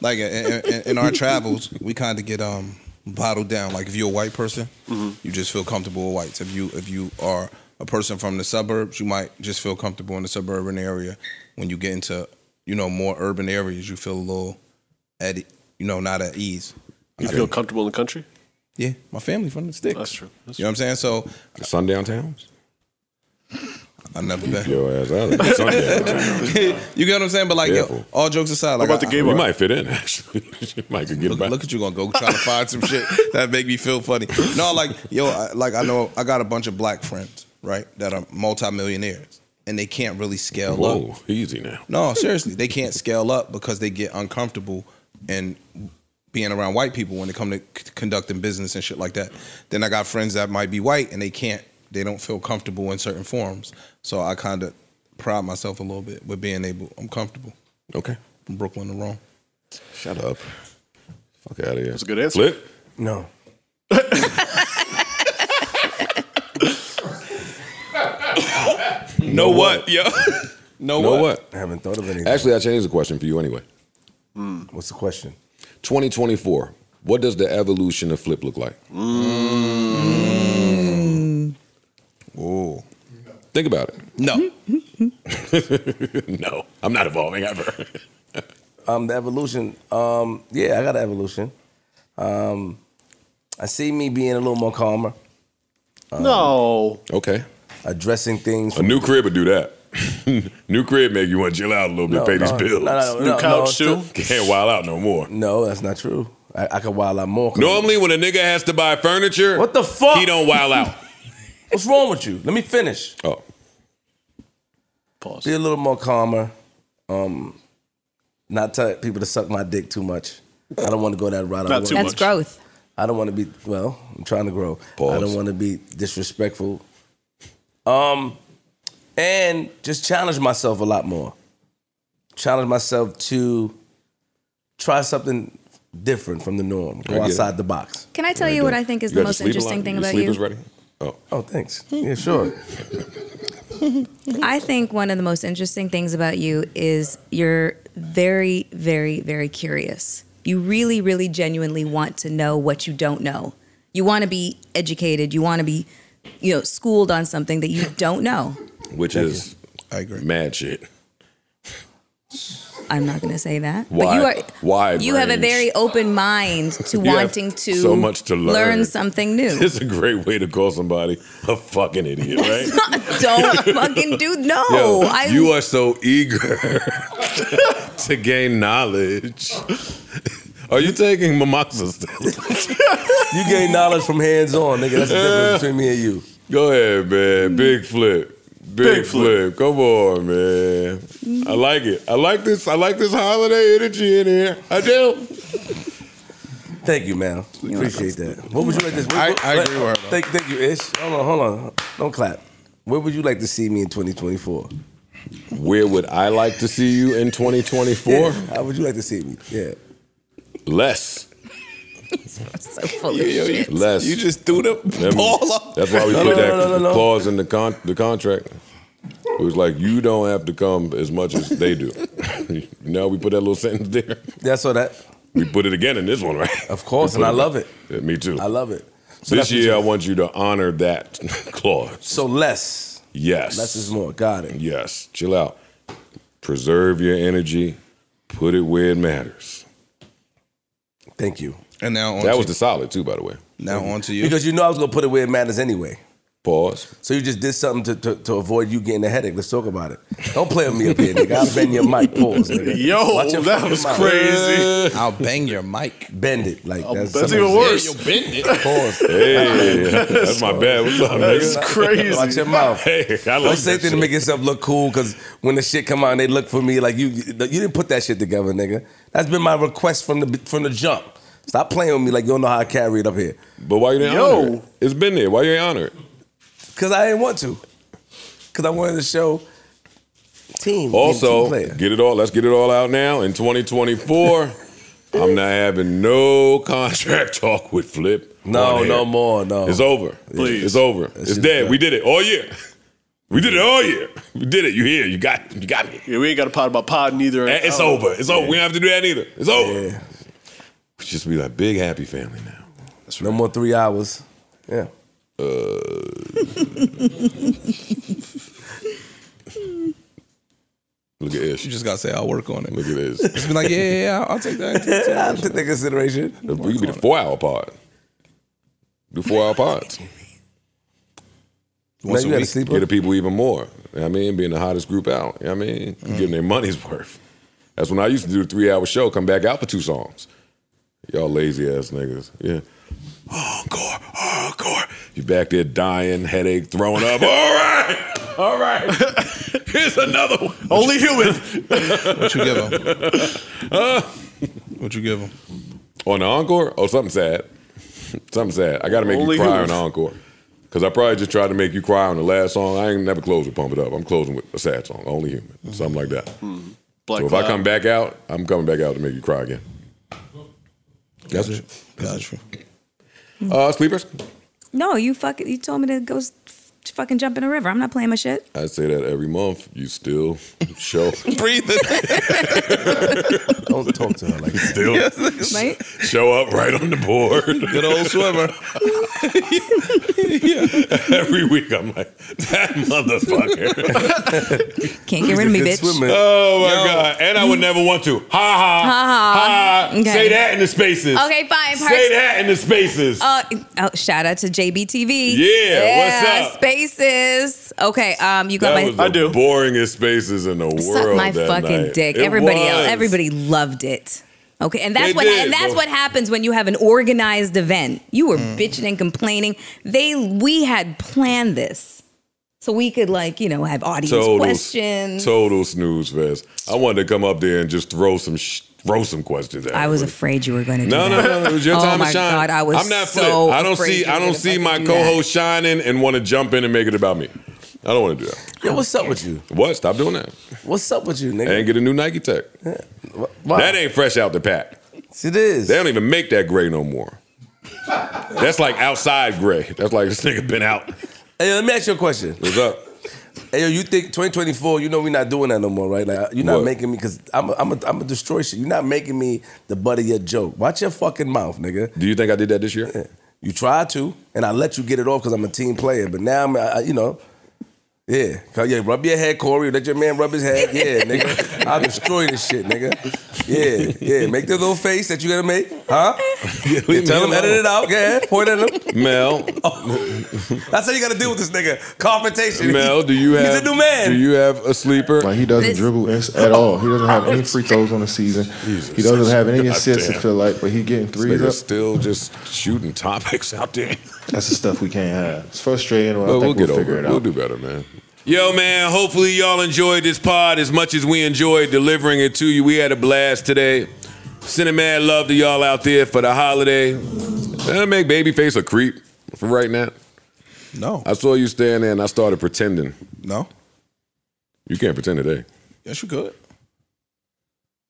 S4: Like in, in, in our travels, we kind of get um bottled down. Like if you're a white person, you just feel comfortable with whites. If you if you are a person from the suburbs, you might just feel comfortable in the suburban area. When you get into you know more urban areas, you feel a little at you know not at ease.
S3: You feel comfortable in the country?
S4: Yeah, my family from the sticks.
S3: That's true. That's
S4: You know what I'm saying? So
S2: The sundown towns?
S4: I never bet.
S2: Your ass out. Sunday.
S4: you get what I'm saying? But like, yo, all jokes aside, like,
S3: about the
S4: I-
S3: gay
S2: You might fit in, actually. you might get
S4: Look,
S2: back.
S4: look at you gonna go trying to find some shit that make me feel funny. No, like yo, I, like I know I got a bunch of black friends, right, that are multimillionaires, and they can't really scale up.
S2: Whoa, easy now.
S4: No, seriously, they can't scale up because they get uncomfortable and being around white people when they come to c- conducting business and shit like that. Then I got friends that might be white and they can't, they don't feel comfortable in certain forms. So I kind of pride myself a little bit with being able, I'm comfortable.
S2: Okay.
S4: From Brooklyn to Rome.
S2: Shut up. Fuck out of here.
S3: That's a good answer.
S2: Flip.
S6: No.
S4: Know what, yo? know
S2: Know
S4: what?
S2: what?
S6: I haven't thought of anything.
S2: Actually, I changed the question for you anyway. Hmm.
S6: What's the question?
S2: 2024. What does the evolution of Flip look like? Hmm.
S4: Whoa.
S2: Think about it.
S4: No.
S2: no, I'm not evolving ever.
S6: Um, the evolution. Um, yeah, I got an evolution. Um, I see me being a little more calmer.
S3: no.
S2: Okay.
S6: Addressing things.
S2: A new crib would do that. new crib make you want to chill out a little bit,
S6: No,
S2: pay these
S6: no,
S2: bills.
S6: no, no,
S3: New
S6: no,
S3: couch,
S6: no,
S3: too?
S6: it's
S2: Can't wild out no more.
S6: No, that's not true. I, I could wild out more. 'cause-
S2: Normally, when a nigga has to buy furniture,
S6: What the fuck?
S2: he don't wild out.
S6: What's wrong with you? Let me finish.
S2: Oh,
S3: Pause.
S6: Be a little more calmer. Um, not tell people to suck my dick too much. I don't want to go that route. I
S3: Not
S6: don't
S3: too
S6: wanna-
S5: That's
S3: much.
S5: growth.
S6: I don't want to be well. I'm trying to grow. I don't want to be disrespectful. Um, and just challenge myself a lot more. Challenge myself to try something different from the norm. Go
S2: I it.
S6: outside the box.
S5: Can I tell you what I think is
S2: You
S5: the most interesting thing
S2: Your
S5: about you?
S2: ready? Oh,
S6: Oh, thanks. Yeah, sure.
S5: I think one of the most interesting things about you is you're very, very, very curious. You really, really genuinely want to know what you don't know. You want to be educated. You want to be, you know, schooled on something that you don't know.
S2: which is
S4: I agree.
S2: mad shit.
S5: I'm not going to say that.
S2: Wide-
S5: but you are
S2: wide
S5: you have a very open mind to
S2: You have
S5: wanting to
S2: so much to learn.
S5: something new.
S2: It's a great way to call somebody a fucking idiot, right?
S5: don't fucking do no.
S2: Yo,
S5: I
S2: you are so eager to gain knowledge. Are you taking mimosa still?
S6: You gain knowledge from hands on, nigga. That's the difference between me and you.
S2: Go ahead, man. Big flip. Big,
S3: Big
S2: flip. Come on, man. I like it. I like this. I like this holiday energy in here. I do.
S6: Thank you, man. Appreciate that. What would you like to?
S4: I- I agree with her.
S6: Thank, thank you, Ish. Hold on, hold on. Don't clap. Where would you like to see me in 2024?
S2: Where would I like to see you in 2024?
S6: How would you like to see me? Yeah.
S2: Less.
S5: so full of shit.
S2: Less.
S4: You just threw the
S2: Them-
S4: ball up.
S2: That's why we
S6: No,
S2: put
S6: no,
S2: that
S6: no, no, no, no.
S2: clause in the con- the contract. It was like you don't have to come as much as they do. now we put that little sentence there.
S6: That's what that.
S2: We put it again in this one, right?
S6: Of course, and
S2: put
S6: I love it.
S2: Yeah, me too.
S6: I love it. So
S2: this year, I want you to honor that clause.
S6: So less.
S2: Yes.
S6: Less is more. Got it.
S2: Yes. Chill out. Preserve your energy. Put it where it matters.
S6: Thank you.
S4: And now on
S2: That
S4: to,
S2: was the solid too, by the way.
S4: now on to you.
S6: Because you know I was gonna put it where it matters anyway.
S2: Pause.
S6: So you just did something to, to, to avoid you getting a headache. Let's talk about it. Don't play with me up here, nigga. I'll bend your mic. Pause, nigga.
S3: Yo,
S6: Watch your
S3: that was
S6: mouth.
S3: crazy.
S4: I'll bang your mic.
S6: Bend it. Like that's,
S3: That's even worse.
S4: You'll bend it.
S6: Pause.
S2: Hey, that's my bad. What's up,
S3: That's
S2: nigga?
S3: crazy.
S6: Watch your mouth.
S2: Hey, I like Don't
S6: say
S2: that
S6: things to make yourself look cool because when the shit come out and they look for me like you, you didn't put that shit together, nigga. That's been my request from the from the jump. Stop playing with me like you don't know how I carry it up here.
S2: But why you didn't
S3: Yo.
S2: honor it? It's been there. Why you ain't honor it?
S6: Cause I didn't want to. Cause I wanted to show team.
S2: Also,
S6: team player.
S2: get it all. Let's get it all out now. In 2024, I'm not having no contract talk with Flip.
S6: no, no more, no.
S2: It's over.
S3: Please.
S2: It's over. It's
S6: shit's
S2: dead.
S6: done.
S2: We did it all year. We did it all year. We did it. You here? You got? You got me.
S3: Yeah, we ain't got a pot about pod neither.
S2: It's
S3: Oh.
S2: over. It's over. We don't have to do that either. It's over.
S6: Yeah.
S2: We just be like big happy family now. That's right.
S6: No more three hours. Yeah.
S2: Look at Ish.
S4: You just gotta say I'll work on it.
S2: Look at this.
S4: Just be like, yeah, yeah, yeah, I'll, I'll take that.
S6: I'll take that consideration.
S2: We could be the four hour pod. Do four hour pods. once
S6: you
S2: a
S6: got a
S2: week,
S6: sleeper?
S2: get the people even more. You know what I mean, being the hottest group out. You know what I mean,
S6: Mm.
S2: getting their money's worth. That's when I used to do a three hour show, come back out for two songs. Y'all lazy ass niggas. Yeah. Encore, encore. You back there dying, headache, throwing up. All right, all right. Here's another one.
S3: Only human.
S4: What you give him?
S2: Uh,
S4: What you give him?
S2: on the encore? Oh, something sad. something sad. I got to make
S4: Only
S2: you cry on
S4: human.
S2: the encore. Because I probably just tried to make you cry on the last song. I ain't never closed with Pump It Up. I'm closing with a sad song, Only Human, something like that.
S3: Black
S2: so if I come back out, I'm coming back out to make you cry again. That's it. Uh, sleepers?
S5: No, you fucking you told me to go fucking jump in a river. I'm not playing my shit.
S2: I say that every month. You still show.
S4: Breathing.
S6: Don't talk to her like that.
S2: Still
S5: Right?
S2: show up right on the board.
S4: Good old swimmer. yeah.
S2: every week I'm like, that motherfucker.
S5: Can't get rid of me, bitch. Swimmer.
S2: Oh my god! And I would never want to. Ha ha
S5: Ha, ha.
S2: ha.
S5: Okay.
S2: Say that in the spaces.
S5: Okay, fine.
S2: Say that in the spaces.
S5: Uh, oh, shout out to JBTV.
S2: Yeah, what's up?
S5: Spaces. Okay, um, you got
S2: that
S5: my
S2: was the boringest spaces in the
S5: suck
S2: world.
S5: my
S2: that
S5: fucking
S2: night.
S5: dick.
S2: It
S5: everybody else, everybody loved it. Okay, and that's
S2: They
S5: what
S2: did,
S5: and that's what happens when you have an organized event. You were
S2: Mm.
S5: bitching and complaining. They we had planned this. So we could like, you know, have audience
S2: Total,
S5: questions.
S2: total snooze fest. I wanted to come up there and just throw some sh- throw some questions at
S5: I was
S2: everybody.
S5: afraid you were going to do
S2: No, no,
S5: that.
S2: no, no. It was your
S5: oh
S2: time
S5: my
S2: to shine.
S5: God, I was
S2: I'm not
S5: so
S2: flip. I don't see. I don't see my
S5: do
S2: co-host shining and want to jump in and make it about me. I don't want to do that.
S6: Yo, what's up with you?
S2: What? Stop doing that.
S6: What's up with you, nigga?
S2: And get a new Nike Tech.
S6: Why?
S2: That ain't fresh out the pack.
S6: It is.
S2: They don't even make that gray no more. That's like outside gray. That's like this nigga been out.
S6: Hey, let me ask you a question.
S2: What's up?
S6: Hey, yo, you think 2024? You know we're not doing that no more, right? Like you're not
S2: What?
S6: making me because I'm a, I'm a, I'm a destroy shit. You're not making me the butt of your joke. Watch your fucking mouth, nigga.
S2: Do you think I did that this year?
S6: You tried to, and I let you get it off because I'm a team player. But now I'm, I, you know. Yeah, yeah, rub your head, Corey. Let your man rub his head. Yeah, nigga. I'll destroy this shit, nigga. Yeah, yeah. Make the little face that you gotta make, huh? Yeah,
S2: leave
S6: tell
S2: me
S6: him, edit it out. Yeah, point at him.
S2: Mel, oh.
S6: That's how you gotta deal with this nigga. Confrontation.
S2: Mel, do you have?
S6: He's a new man.
S2: Do you have a sleeper?
S10: Like he doesn't dribble at all. He doesn't have any free throws on the season. he doesn't have any assists. I feel like, but he getting
S2: This
S10: threes up.
S2: still just shooting topics out there.
S10: That's the stuff we can't have. It's frustrating. But
S2: Well,
S10: I
S2: we'll get
S10: we'll,
S2: over
S10: figure
S2: it.
S10: it
S2: We'll do better, man. Yo, man, hopefully y'all enjoyed this pod as much as we enjoyed delivering it to you. We had a blast today. Sending mad love to y'all out there for the holiday. That make Babyface a creep for right now.
S4: No.
S2: I saw you stand there and I started pretending.
S4: No.
S2: You can't pretend today.
S4: Yes, you could.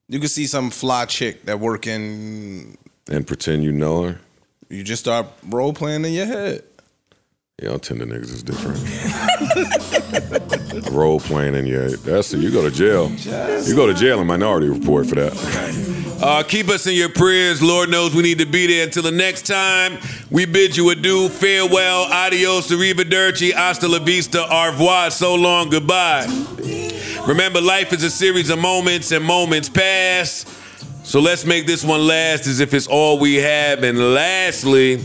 S4: You could see some fly chick that working.
S2: And pretend you know her.
S4: You just start role playing in your head.
S2: Y'all Tinder niggas is different. Role playing in your that's it. You go to jail. You go to jail in Minority Report for that. Uh, keep us in your prayers. Lord knows we need to be there. Until the next time, we bid you adieu, farewell, adios, arrivederci, hasta la vista, au revoir, so long, goodbye. Remember, life is a series of moments, and moments pass. So let's make this one last as if it's all we have. And lastly,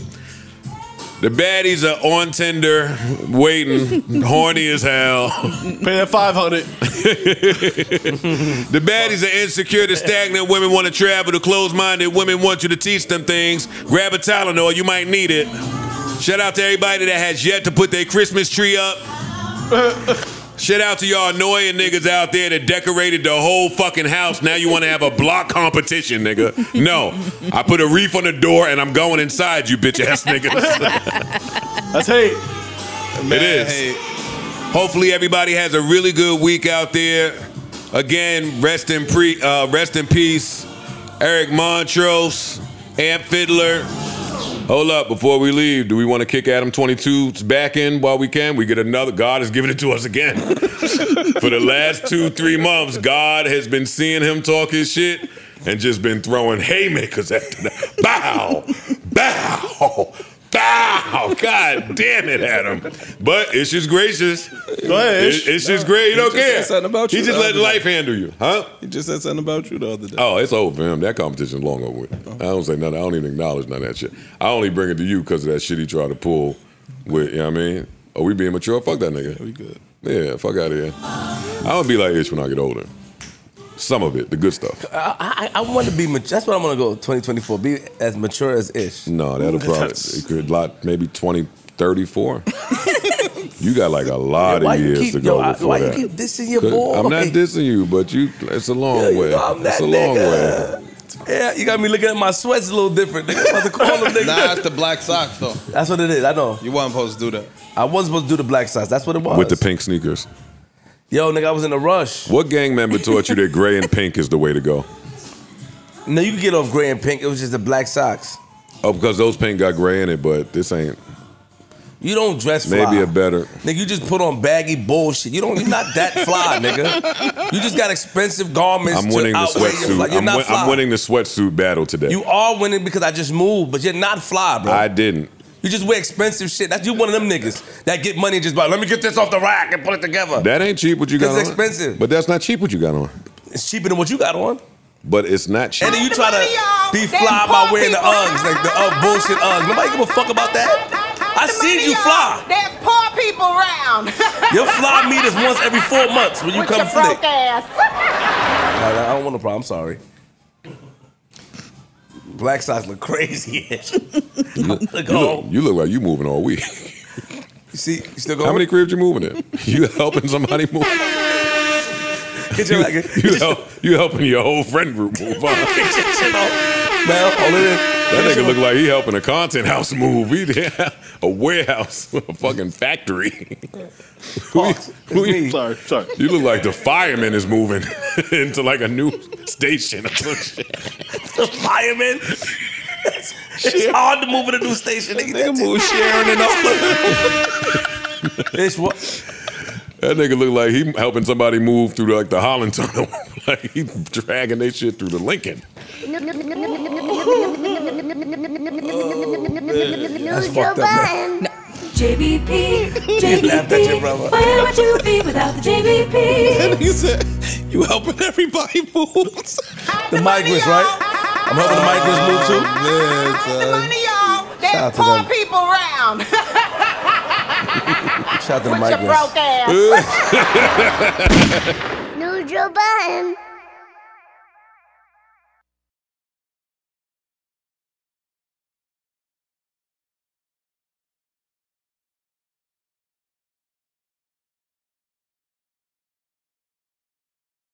S2: the baddies are on Tinder, waiting, horny as hell.
S3: Pay that 500.
S2: the baddies are insecure, the stagnant women want to travel, the closed-minded women want you to teach them things. Grab a Tylenol, you might need it. Shout out to everybody that has yet to put their Christmas tree up. Shout out to y'all annoying niggas out there that decorated the whole fucking house. Now you want to have a block competition, nigga. No. I put a reef on the door and I'm going inside you bitch ass niggas.
S3: That's hate.
S2: it is. Hopefully everybody has a really good week out there. Again, rest in pre uh, rest in peace. Eric Montross, Amp Fiddler. Hold up, before we leave, do we want to kick Adam 22's back in while we can? We get another. God has given it to us again. For the last two, three months, God has been seeing him talk his shit and just been throwing haymakers at that. Bow, bow, bow. God damn it, Adam. But it's just gracious.
S4: Go ahead,
S2: It-
S4: Ish.
S2: it's just
S4: No,
S2: great. You
S4: he
S2: don't
S4: just said
S2: care.
S4: something about
S2: He just
S4: the
S2: let life
S4: day.
S2: handle you, huh?
S4: He just said something about you the other day.
S2: Oh, it's over for him. That competition's long over with. Oh. I don't say nothing. I don't even acknowledge none of that shit. I only bring it to you because of that shit he tried to pull with, you know what I mean? Are we being mature? Fuck that nigga. we good. Yeah, fuck out of here. I'm gonna be like Ish when I get older. Some of it, the good stuff.
S6: I, I, I want to be mature. That's what I want to go 2024. Be as mature as Ish.
S2: No, that'll probably it could lot maybe 20, 34. you got like a lot
S6: Yeah,
S2: of years
S6: keep-
S2: to go
S6: yo, I-
S2: before
S6: why you
S2: that.
S6: keep dissing your
S2: 'Cause
S6: boy?
S2: I'm not dissing you, but you it's a long
S6: Yeah, you
S2: way.
S6: know I'm
S2: it's
S6: that
S2: a long
S6: nigga.
S2: way.
S6: Yeah, you got me looking at my sweats a little different. Nigga, I'm about to call them nigga.
S4: Nah, it's the black socks though.
S6: That's what it is. I know.
S4: You weren't supposed to do that.
S6: I wasn't supposed to do the black socks. That's what it was.
S2: With the pink sneakers.
S6: Yo, nigga, I was in a rush.
S2: What gang member taught you that gray and pink is the way to go?
S6: No, you can get off gray and pink. It was just the black socks.
S2: Oh, because those pink got gray in it, but this ain't.
S6: You don't dress fly.
S2: Maybe a better.
S6: Nigga, you just put on baggy bullshit. You don't. You're not that fly, nigga. You just got expensive garments.
S2: I'm
S6: to
S2: winning the sweatsuit.
S6: fly.
S2: I'm, win- I'm winning the sweatsuit battle today.
S6: You are winning because I just moved, but you're not fly, bro.
S2: I didn't.
S6: You just wear expensive shit. That's you one of them niggas that get money just by Let me get this off the rack and put it together.
S2: That ain't cheap. What you got
S6: It's
S2: on?
S6: expensive.
S2: But that's not cheap. What you got on?
S6: It's cheaper than what you got on.
S2: But it's not cheap.
S6: And then you try to be fly by wearing the Uggs, like the uh, bullshit Uggs. Nobody give a fuck about that. I seen you fly.
S14: There's poor people around.
S6: Your fly meters once every four months when you
S14: With
S6: come
S14: your
S6: flick.
S14: broke ass.
S6: I, I don't want no problem. I'm sorry. Black socks look crazy.
S2: You look, you, look, you look like you moving all week.
S6: You see, you still going?
S2: How many cribs you moving in? You helping somebody move?
S6: Get
S2: You,
S6: your,
S2: you, help, you helping your whole friend group move on.
S6: get your shit off. Man, all it is.
S2: That nigga look like he helping a content house move. He a warehouse, a fucking factory. Who you- who you-
S3: Sorry, sorry.
S2: You look like the fireman is moving into like a new station or some shit.
S6: The fireman. It's, it's hard to move in a new station. Nigga, nigga move Sharon and all. it's what?
S2: That nigga look like he helping somebody move through like the Holland Tunnel. like he dragging that shit through the Lincoln.
S6: That's fucked up, man.
S5: JBP,
S6: Just laughed at your brother.
S5: where would you be without the JBP?
S4: He said, "You helping everybody move."
S6: The migrants, right? I'm helping the migrants move too.
S4: Yeah, son.
S14: Uh, money, y'all.
S6: Shout
S14: There's
S6: out to
S14: poor
S6: them.
S14: people around.
S6: Shout out to the
S14: With your
S6: migrants.
S14: broke ass.
S5: Neutral button.